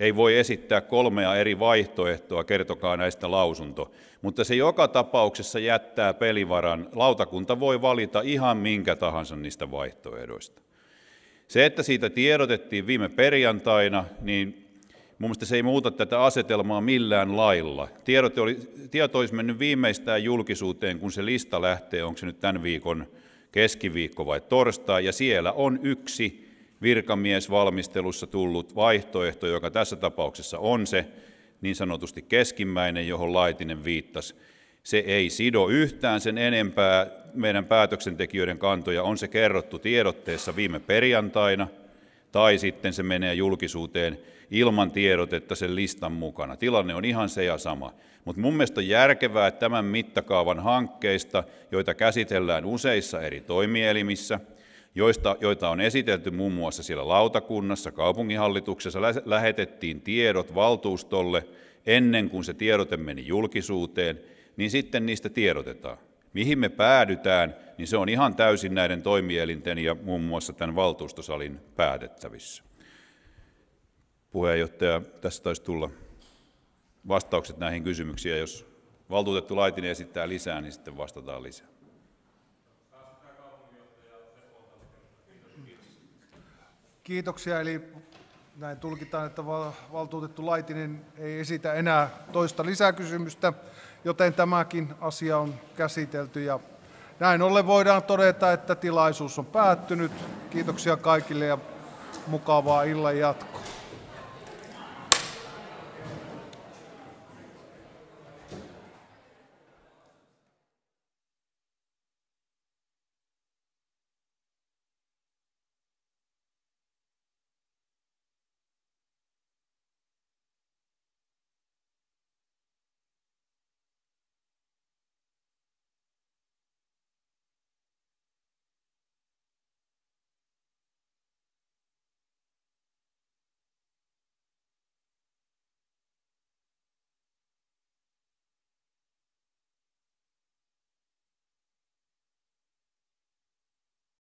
Ei voi esittää kolmea eri vaihtoehtoa, kertokaa näistä lausunto. Mutta se joka tapauksessa jättää pelivaran. Lautakunta voi valita ihan minkä tahansa niistä vaihtoehdoista. Se, että siitä tiedotettiin viime perjantaina, niin Mun se ei muuta tätä asetelmaa millään lailla. Tiedot oli, tieto olisi mennyt viimeistään julkisuuteen, kun se lista lähtee, onko se nyt tämän viikon keskiviikko vai torstai, ja siellä on yksi virkamiesvalmistelussa tullut vaihtoehto, joka tässä tapauksessa on se niin sanotusti keskimmäinen, johon Laitinen viittasi. Se ei sido yhtään sen enempää meidän päätöksentekijöiden kantoja, on se kerrottu tiedotteessa viime perjantaina, tai sitten se menee julkisuuteen ilman tiedotetta sen listan mukana. Tilanne on ihan se ja sama. Mutta mun mielestä on järkevää, että tämän mittakaavan hankkeista, joita käsitellään useissa eri toimielimissä, joista, joita on esitelty muun muassa siellä lautakunnassa, kaupunginhallituksessa, lähetettiin tiedot valtuustolle ennen kuin se tiedote meni julkisuuteen, niin sitten niistä tiedotetaan. Mihin me päädytään, niin se on ihan täysin näiden toimielinten ja muun muassa tämän valtuustosalin päätettävissä. Puheenjohtaja, tässä taisi tulla vastaukset näihin kysymyksiin, jos valtuutettu Laitinen esittää lisää, niin sitten vastataan lisää. Kiitoksia. Eli näin tulkitaan, että valtuutettu Laitinen ei esitä enää toista lisäkysymystä, joten tämäkin asia on käsitelty. Ja näin ollen voidaan todeta, että tilaisuus on päättynyt. Kiitoksia kaikille ja mukavaa illan jatkoa.